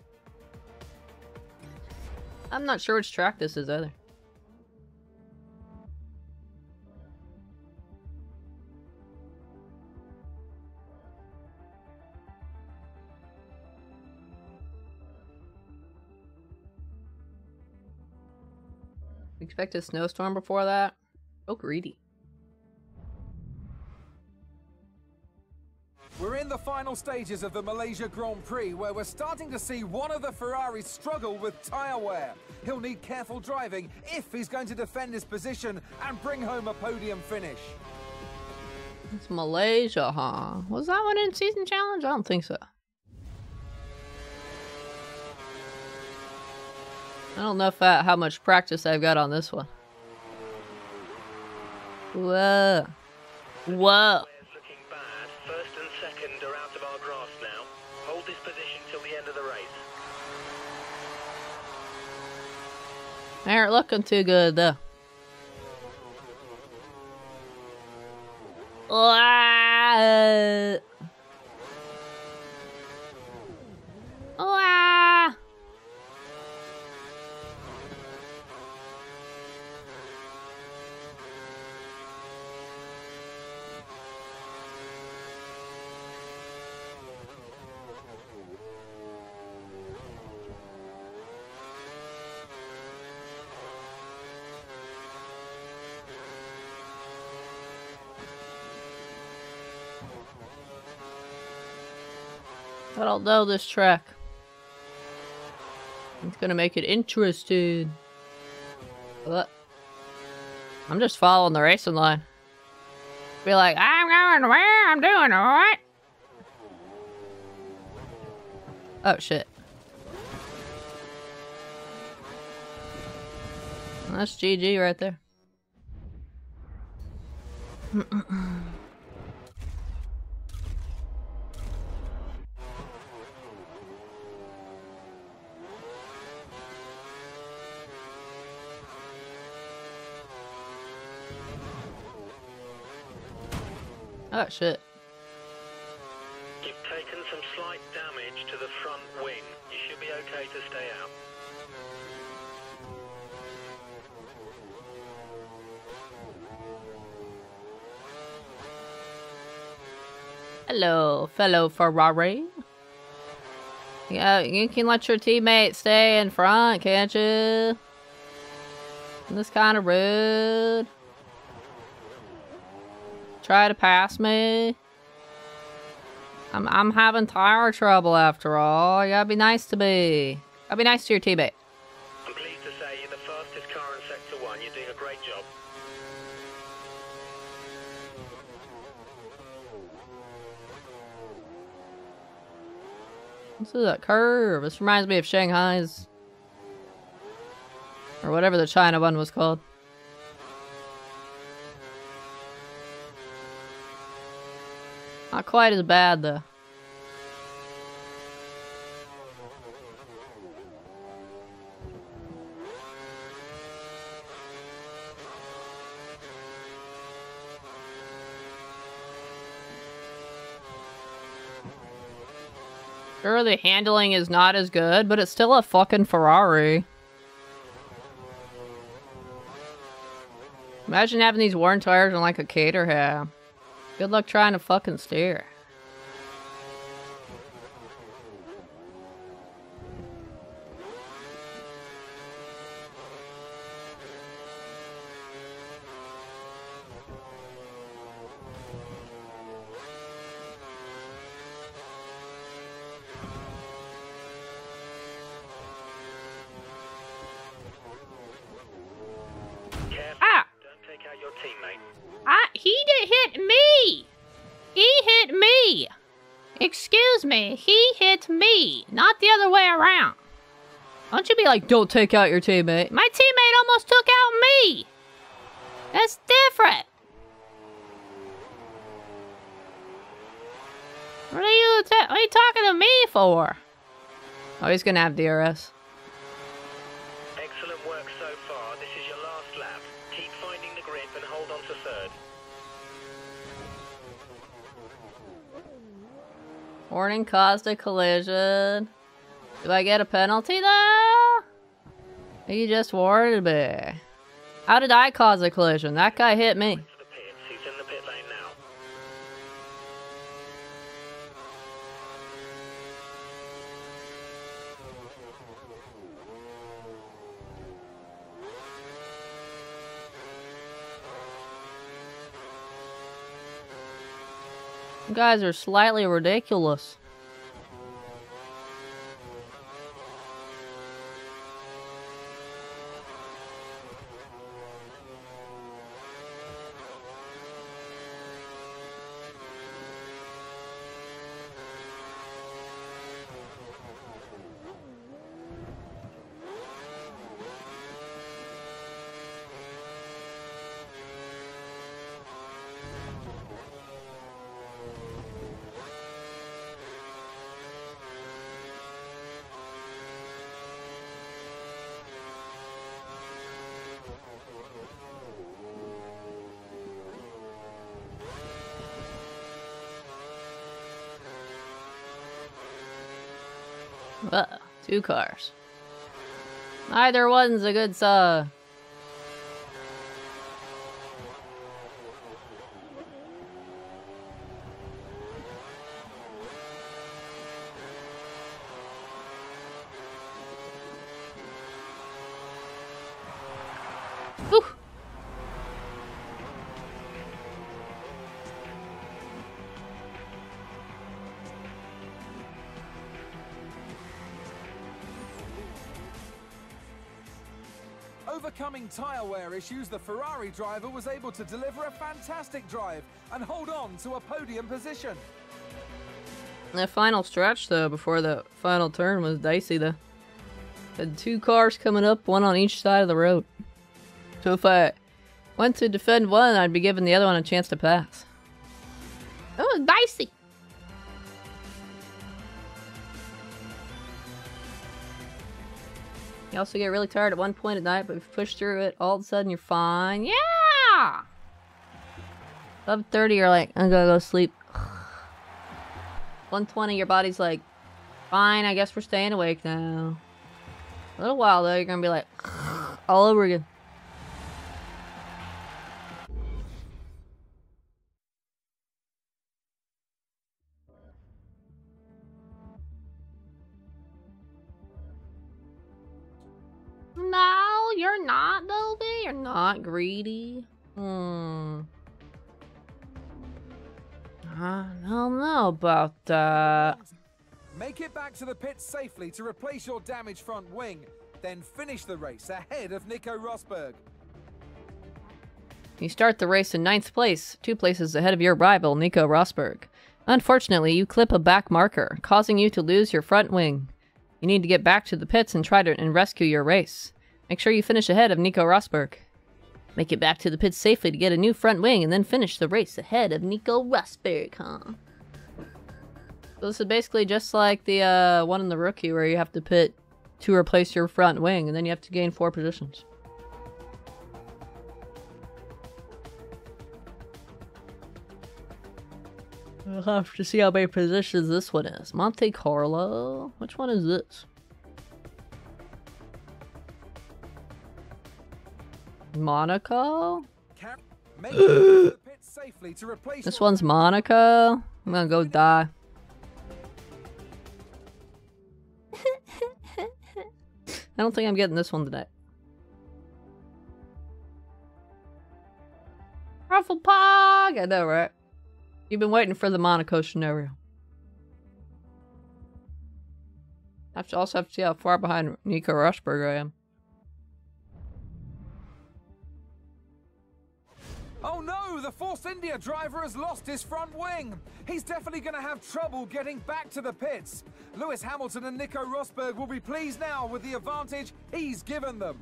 I'm not sure which track this is either. Expect a snowstorm before that? Oh, greedy. We're in the final stages of the Malaysia Grand Prix where we're starting to see one of the Ferraris struggle with tyre wear. He'll need careful driving if he's going to defend his position and bring home a podium finish. It's Malaysia, huh? Was that one in season challenge? I don't think so. Don't know if I, how much practice I've got on this one. Whoa. Whoa. Players looking bad. First and second are out of our grasp now. Hold this position till the end of the race. They aren't looking too good though. Wah. Wah. I don't know this track. It's gonna make it interesting. What? I'm just following the racing line. Be like, I'm going where I'm doing alright. Oh shit. That's GG right there. Oh shit. Give some slight damage to the front wing. You should be okay to stay out. Hello, fellow Ferrari. Yeah, you can let your teammate stay in front, can't you? This kind of rude. Try to pass me. I'm I'm having tire trouble after all. You gotta be nice to me. Gotta be nice to your teammate. I'm pleased to say you're the fastest car in Sector 1. You're doing a great job. Let's do that curve. This reminds me of Shanghai's. Or whatever the China one was called. Not quite as bad though. Sure, the handling is not as good, but it's still a fucking Ferrari. Imagine having these worn tires on like a Caterham. Good luck trying to fucking steer. Careful. Ah! Don't take out your teammate. I, he did hit me. He hit me. Excuse me, he hit me, not the other way around. Don't you be like, don't take out your teammate. My teammate almost took out me. That's different. What are you, ta- what are you talking to me for? Oh, he's gonna have DRS. Excellent work so far. This is your last lap. Keep finding the grip and hold on to third. Warning caused a collision. Do I get a penalty though? You just warned me. How did I cause a collision? That guy hit me. You guys are slightly ridiculous. Uh, two cars. Neither one's a good sign. Overcoming tyre wear issues, the Ferrari driver was able to deliver a fantastic drive and hold on to a podium position. That final stretch, though, before the final turn was dicey, The Had two cars coming up, one on each side of the road. So if I went to defend one, I'd be giving the other one a chance to pass. You also get really tired at one point at night, but if you push through it, all of a sudden you're fine. Yeah! Above 30, you're like, I'm gonna go sleep. 120, your body's like, fine, I guess we're staying awake now. A little while though, you're gonna be like, all over again. Greedy. Hmm. I don't know about that. Make it back to the pits safely to replace your damaged front wing, then finish the race ahead of Nico Rosberg. You start the race in ninth place, two places ahead of your rival, Nico Rosberg. Unfortunately, you clip a back marker, causing you to lose your front wing. You need to get back to the pits and try to and rescue your race. Make sure you finish ahead of Nico Rosberg. Make it back to the pits safely to get a new front wing and then finish the race ahead of Nico Rosberg, huh? So this is basically just like the uh, one in the rookie where you have to pit to replace your front wing and then you have to gain four positions. We'll have to see how many positions this one is. Monte Carlo? Which one is this? Replace This one's Monaco? I'm gonna go die. I don't think I'm getting this one today. Ruffle Pog! I know, right? You've been waiting for the Monaco scenario. I have to also have to see how far behind Nico Rosberg I am. Force India driver has lost his front wing. He's definitely going to have trouble getting back to the pits. Lewis Hamilton and Nico Rosberg will be pleased now with the advantage he's given them.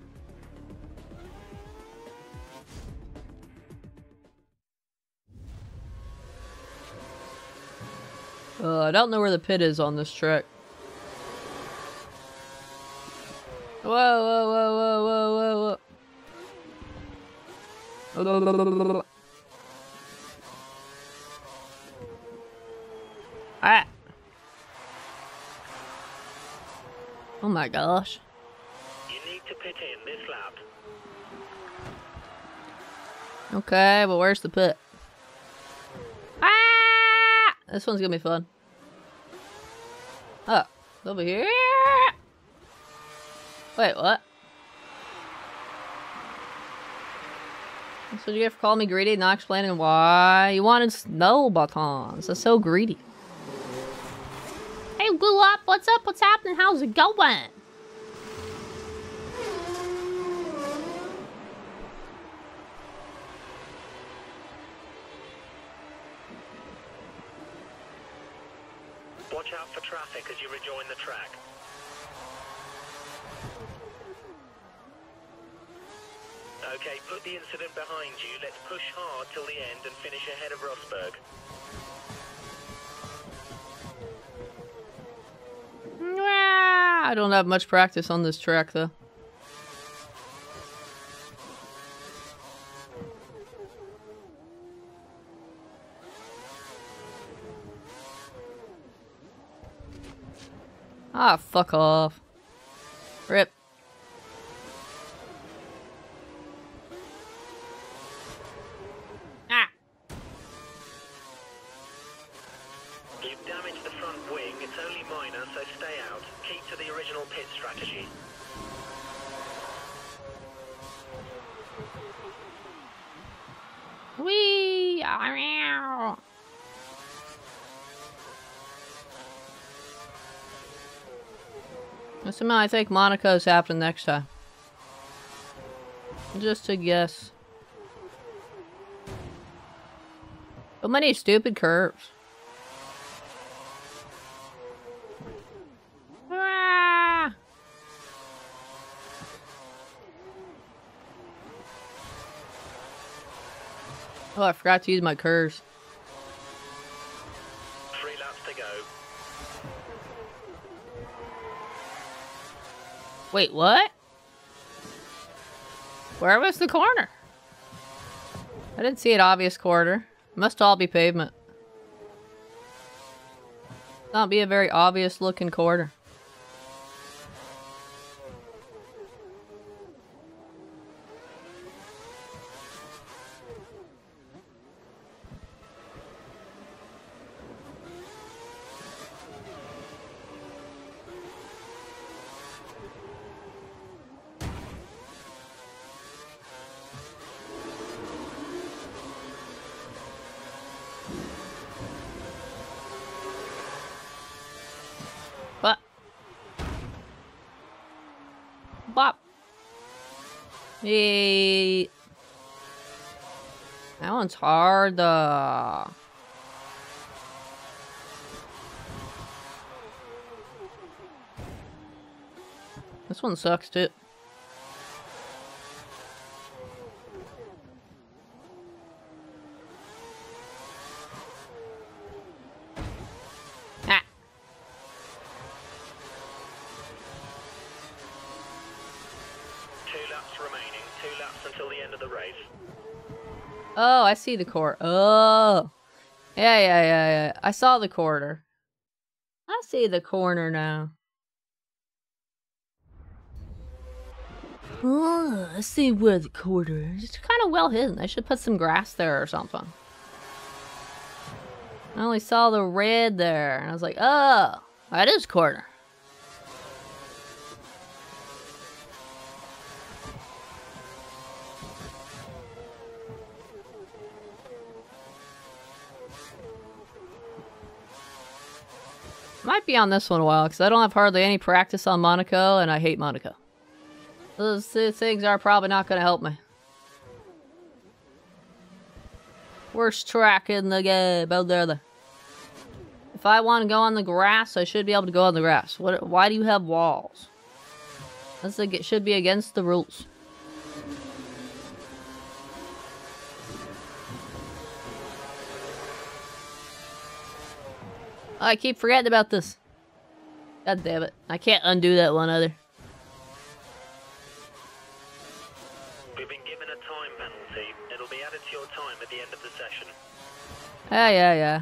Uh, I don't know where the pit is on this track. Whoa, whoa, whoa, whoa, whoa, whoa, whoa. Ah. Oh my gosh. You need to pit in this lap. Okay, but where's the pit? Ah! This one's gonna be fun. Oh, over here. Wait, what? That's what you get for calling me greedy, not explaining why. You wanted snow buttons. That's so greedy. Glue Up, what's up? What's happening? How's it going? Watch out for traffic as you rejoin the track. Okay, put the incident behind you. Let's push hard till the end and finish ahead of Rosberg. I don't have much practice on this track though. Ah, fuck off. Rip. Ah. You've damaged the front wing. It's only minor, so stay out. Keep to the original pit strategy. Wee! Ah, meow. Somehow I think Monaco's happening next time. Just a guess. So many stupid curves. Ah! Oh, I forgot to use my curves. Three laps to go. Wait, what? Where was the corner? I didn't see an obvious corner. Must all be pavement. Not be a very obvious looking quarter. But Bop. Yay. One's hard. This one sucks too. Ah. Two laps remaining. Two laps until the end of the race. Oh, I see the court. Oh. Yeah, yeah, yeah, yeah. I saw the quarter. I see the corner now. Oh, I see where the quarter is. It's kind of well hidden. I should put some grass there or something. I only saw the red there, and I was like, oh, that is corner. Might be on this one a while because I don't have hardly any practice on Monaco and I hate Monaco. Those two things are probably not going to help me. Worst track in the game. Oh, Out there, there. If I want to go on the grass, I should be able to go on the grass. What? Why do you have walls? That's like it should be against the rules. Oh, I keep forgetting about this. God damn it. I can't undo that one either. We've been given a time penalty. It'll be added to your time at the end of the session. Yeah, yeah, yeah.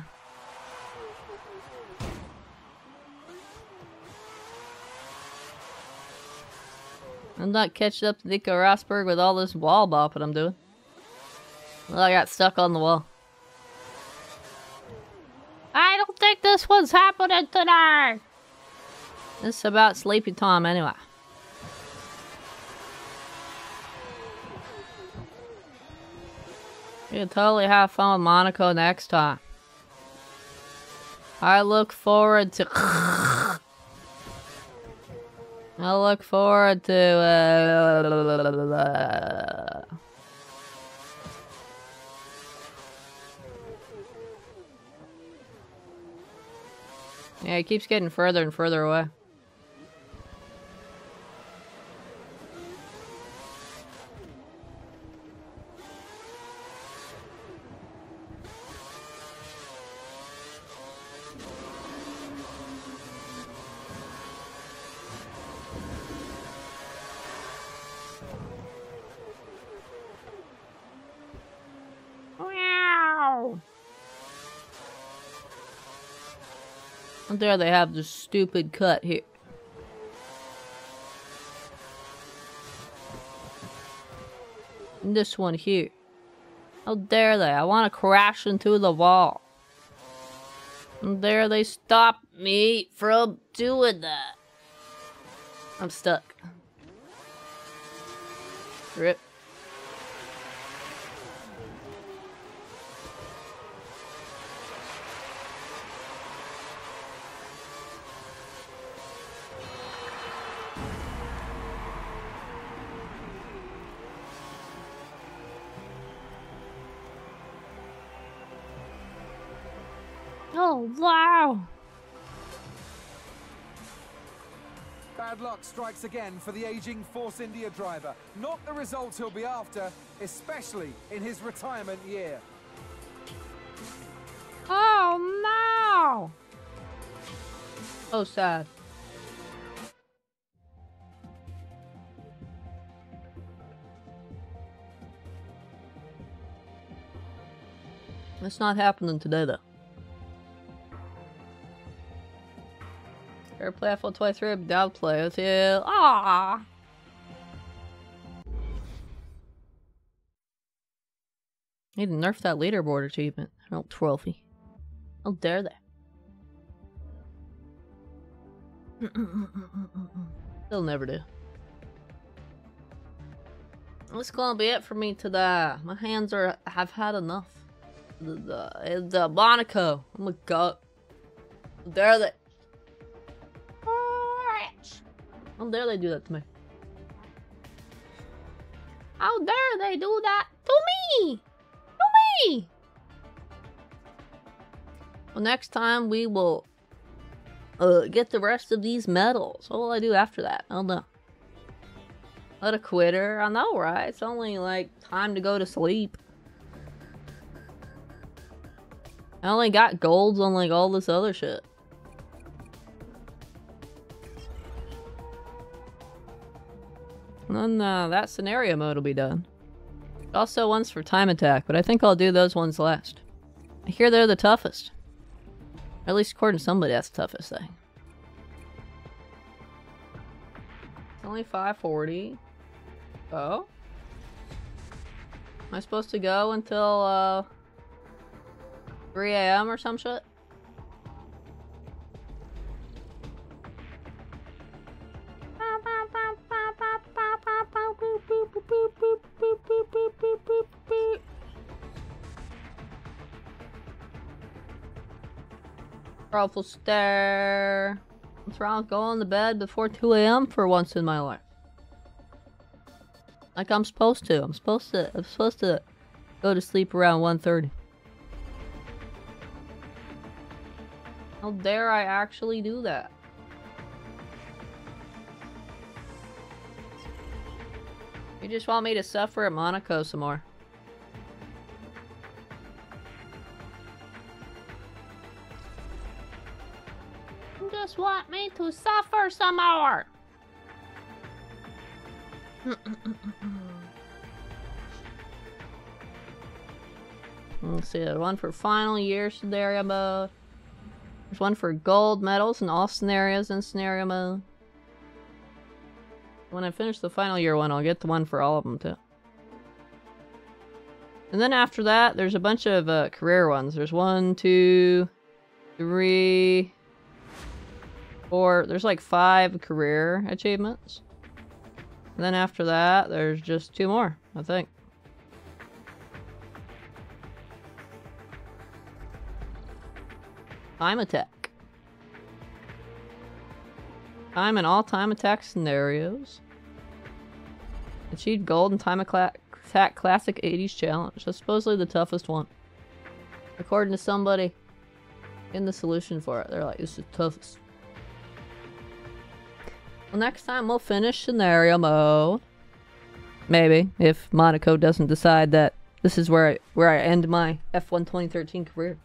I'm not catching up to Nico Rosberg with all this wall bopping I'm doing. Well, I got stuck on the wall. I don't think this one's happening. This is about Sleepy Tom anyway. You can totally have fun with Monaco next time. I look forward to. I look forward to. Uh, yeah, it keeps getting further and further away. Meow. And there they have the stupid cut here. And this one here. How dare they? I want to crash into the wall. And there they stop me from doing that. I'm stuck. Rip. Oh, wow. Bad luck strikes again for the aging Force India driver. Not the result he'll be after, especially in his retirement year. Oh, no. Oh, sad. It's not happening today, though. Fair play F1 23, down play with you. Ah. Need to nerf that leaderboard achievement. Oh, trophy. How dare they? They'll never do. That's gonna be it for me today. My hands are have had enough. The the, the Monaco. Oh my god. How dare they? How dare they do that to me? How dare they do that to me? To me! Well, next time we will uh, get the rest of these medals. What will I do after that? I don't know. Let a quitter. I know, right? It's only like time to go to sleep. I only got golds on like all this other shit. Then uh, that scenario mode will be done. Also ones for time attack, but I think I'll do those ones last. I hear they're the toughest. Or at least according to somebody, that's the toughest thing. It's only 540. Oh? Am I supposed to go until, uh... 3 a.m. or some shit? Ruffle stare. What's wrong going to bed before 2 a.m. for once in my life? Like I'm supposed to. I'm supposed to. I'm supposed to go to sleep around 1.30. How dare I actually do that? Just want me to suffer at Monaco some more. You just want me to suffer some more. Let's see, there's one for final year scenario mode. There's one for gold medals in all scenarios in scenario mode. When I finish the final year one, I'll get the one for all of them too. And then after that, there's a bunch of uh, career ones. There's one, two, three, four. There's like five career achievements. And then after that, there's just two more, I think. Time attack. Time in all time attack scenarios. Achieved gold in time attack classic 80s challenge. That's supposedly the toughest one. According to somebody in the solution for it. They're like, this is the toughest. Well, next time we'll finish scenario mode. Maybe, if Monaco doesn't decide that this is where I, where I end my F1 2013 career.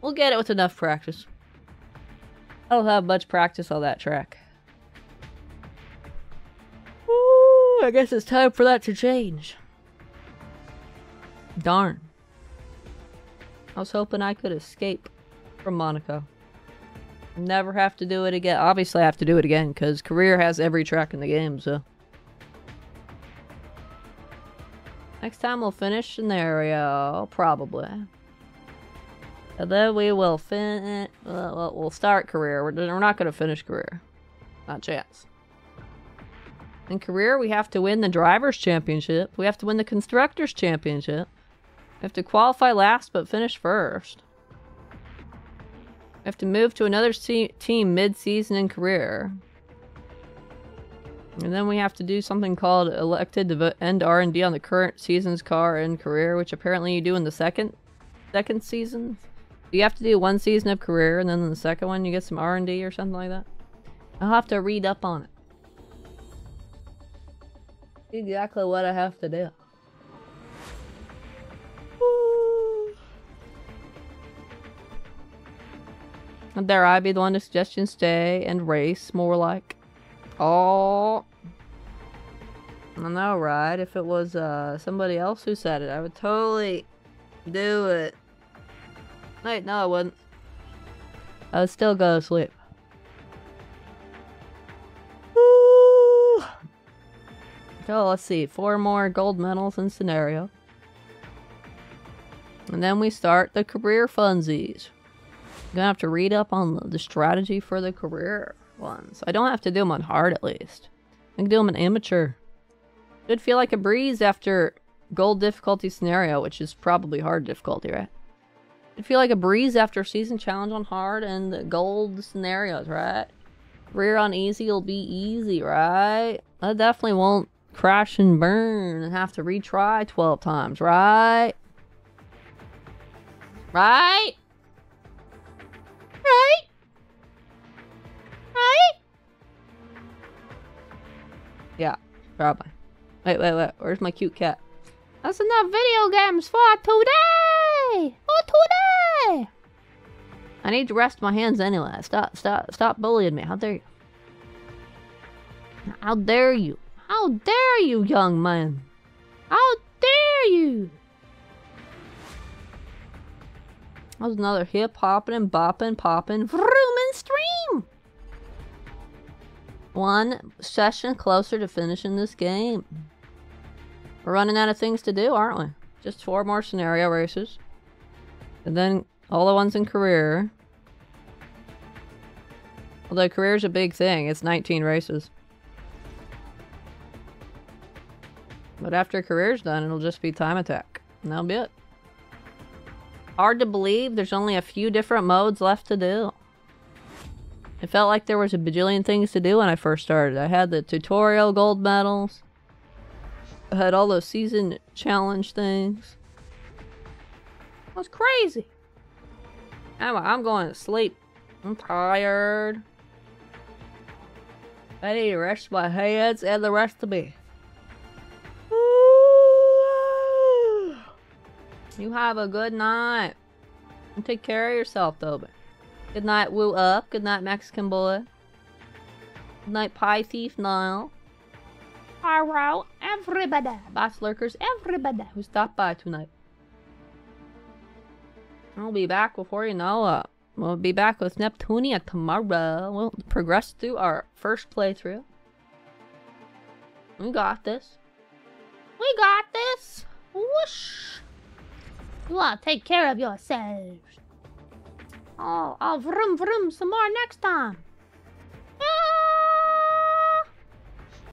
We'll get it with enough practice. I don't have much practice on that track. Ooh, I guess it's time for that to change. Darn. I was hoping I could escape from Monaco. Never have to do it again. Obviously, I have to do it again because career has every track in the game, so. Next time we'll finish scenario, probably. And then we will fin. Well, start career. We're, we're not going to finish career. Not chance. In career, we have to win the drivers' championship. We have to win the constructors' championship. We have to qualify last but finish first. We have to move to another team mid-season in career. And then we have to do something called elected to end R&D on the current season's car in career, which apparently you do in the second second season. You have to do one season of career, and then the second one you get some R&D or something like that. I'll have to read up on it. Exactly what I have to do. Dare I be the one to suggest you stay and race more like? Oh. I know, right? If it was uh, somebody else who said it, I would totally do it. No, no, I wouldn't. I would still go to sleep. Ooh. So let's see, four more gold medals in scenario. And then we start the career funsies. I'm gonna have to read up on the strategy for the career ones. I don't have to do them on hard at least. I can do them on amateur. Should feel like a breeze after gold difficulty scenario, which is probably hard difficulty, right? Feel like a breeze after season challenge on hard and the gold scenarios, right? Rear on easy will be easy, right? I definitely won't crash and burn and have to retry 12 times, right? Right? Right? Right? Yeah, probably. Wait, wait, wait. Where's my cute cat? That's enough video games for today! For oh, today! I need to rest my hands anyway. Stop, stop, stop bullying me. How dare you? How dare you? How dare you, young man? How dare you! That was another hip hopping and bopping, popping, vroom and stream. One session closer to finishing this game. We're running out of things to do, aren't we? Just four more scenario races. And then all the ones in career. Although career's a big thing, it's 19 races. But after career's done, it'll just be time attack. And that'll be it. Hard to believe there's only a few different modes left to do. It felt like there was a bajillion things to do when I first started. I had the tutorial gold medals. I had all those season challenge things. Was crazy. Anyway, I'm going to sleep. I'm tired. I need to rest my hands and the rest of me. You have a good night. And take care of yourself, Toby. Good night, Woo Up. Good night, Mexican Boy. Good night, Pie Thief Nile. Hello, everybody! Boss Lurkers, everybody who stopped by tonight. I'll be back before you know it. We'll be back with Neptunia tomorrow. We'll progress through our first playthrough. We got this. We got this! Whoosh! You all take care of yourselves. Oh, I'll vroom vroom some more next time. Ah!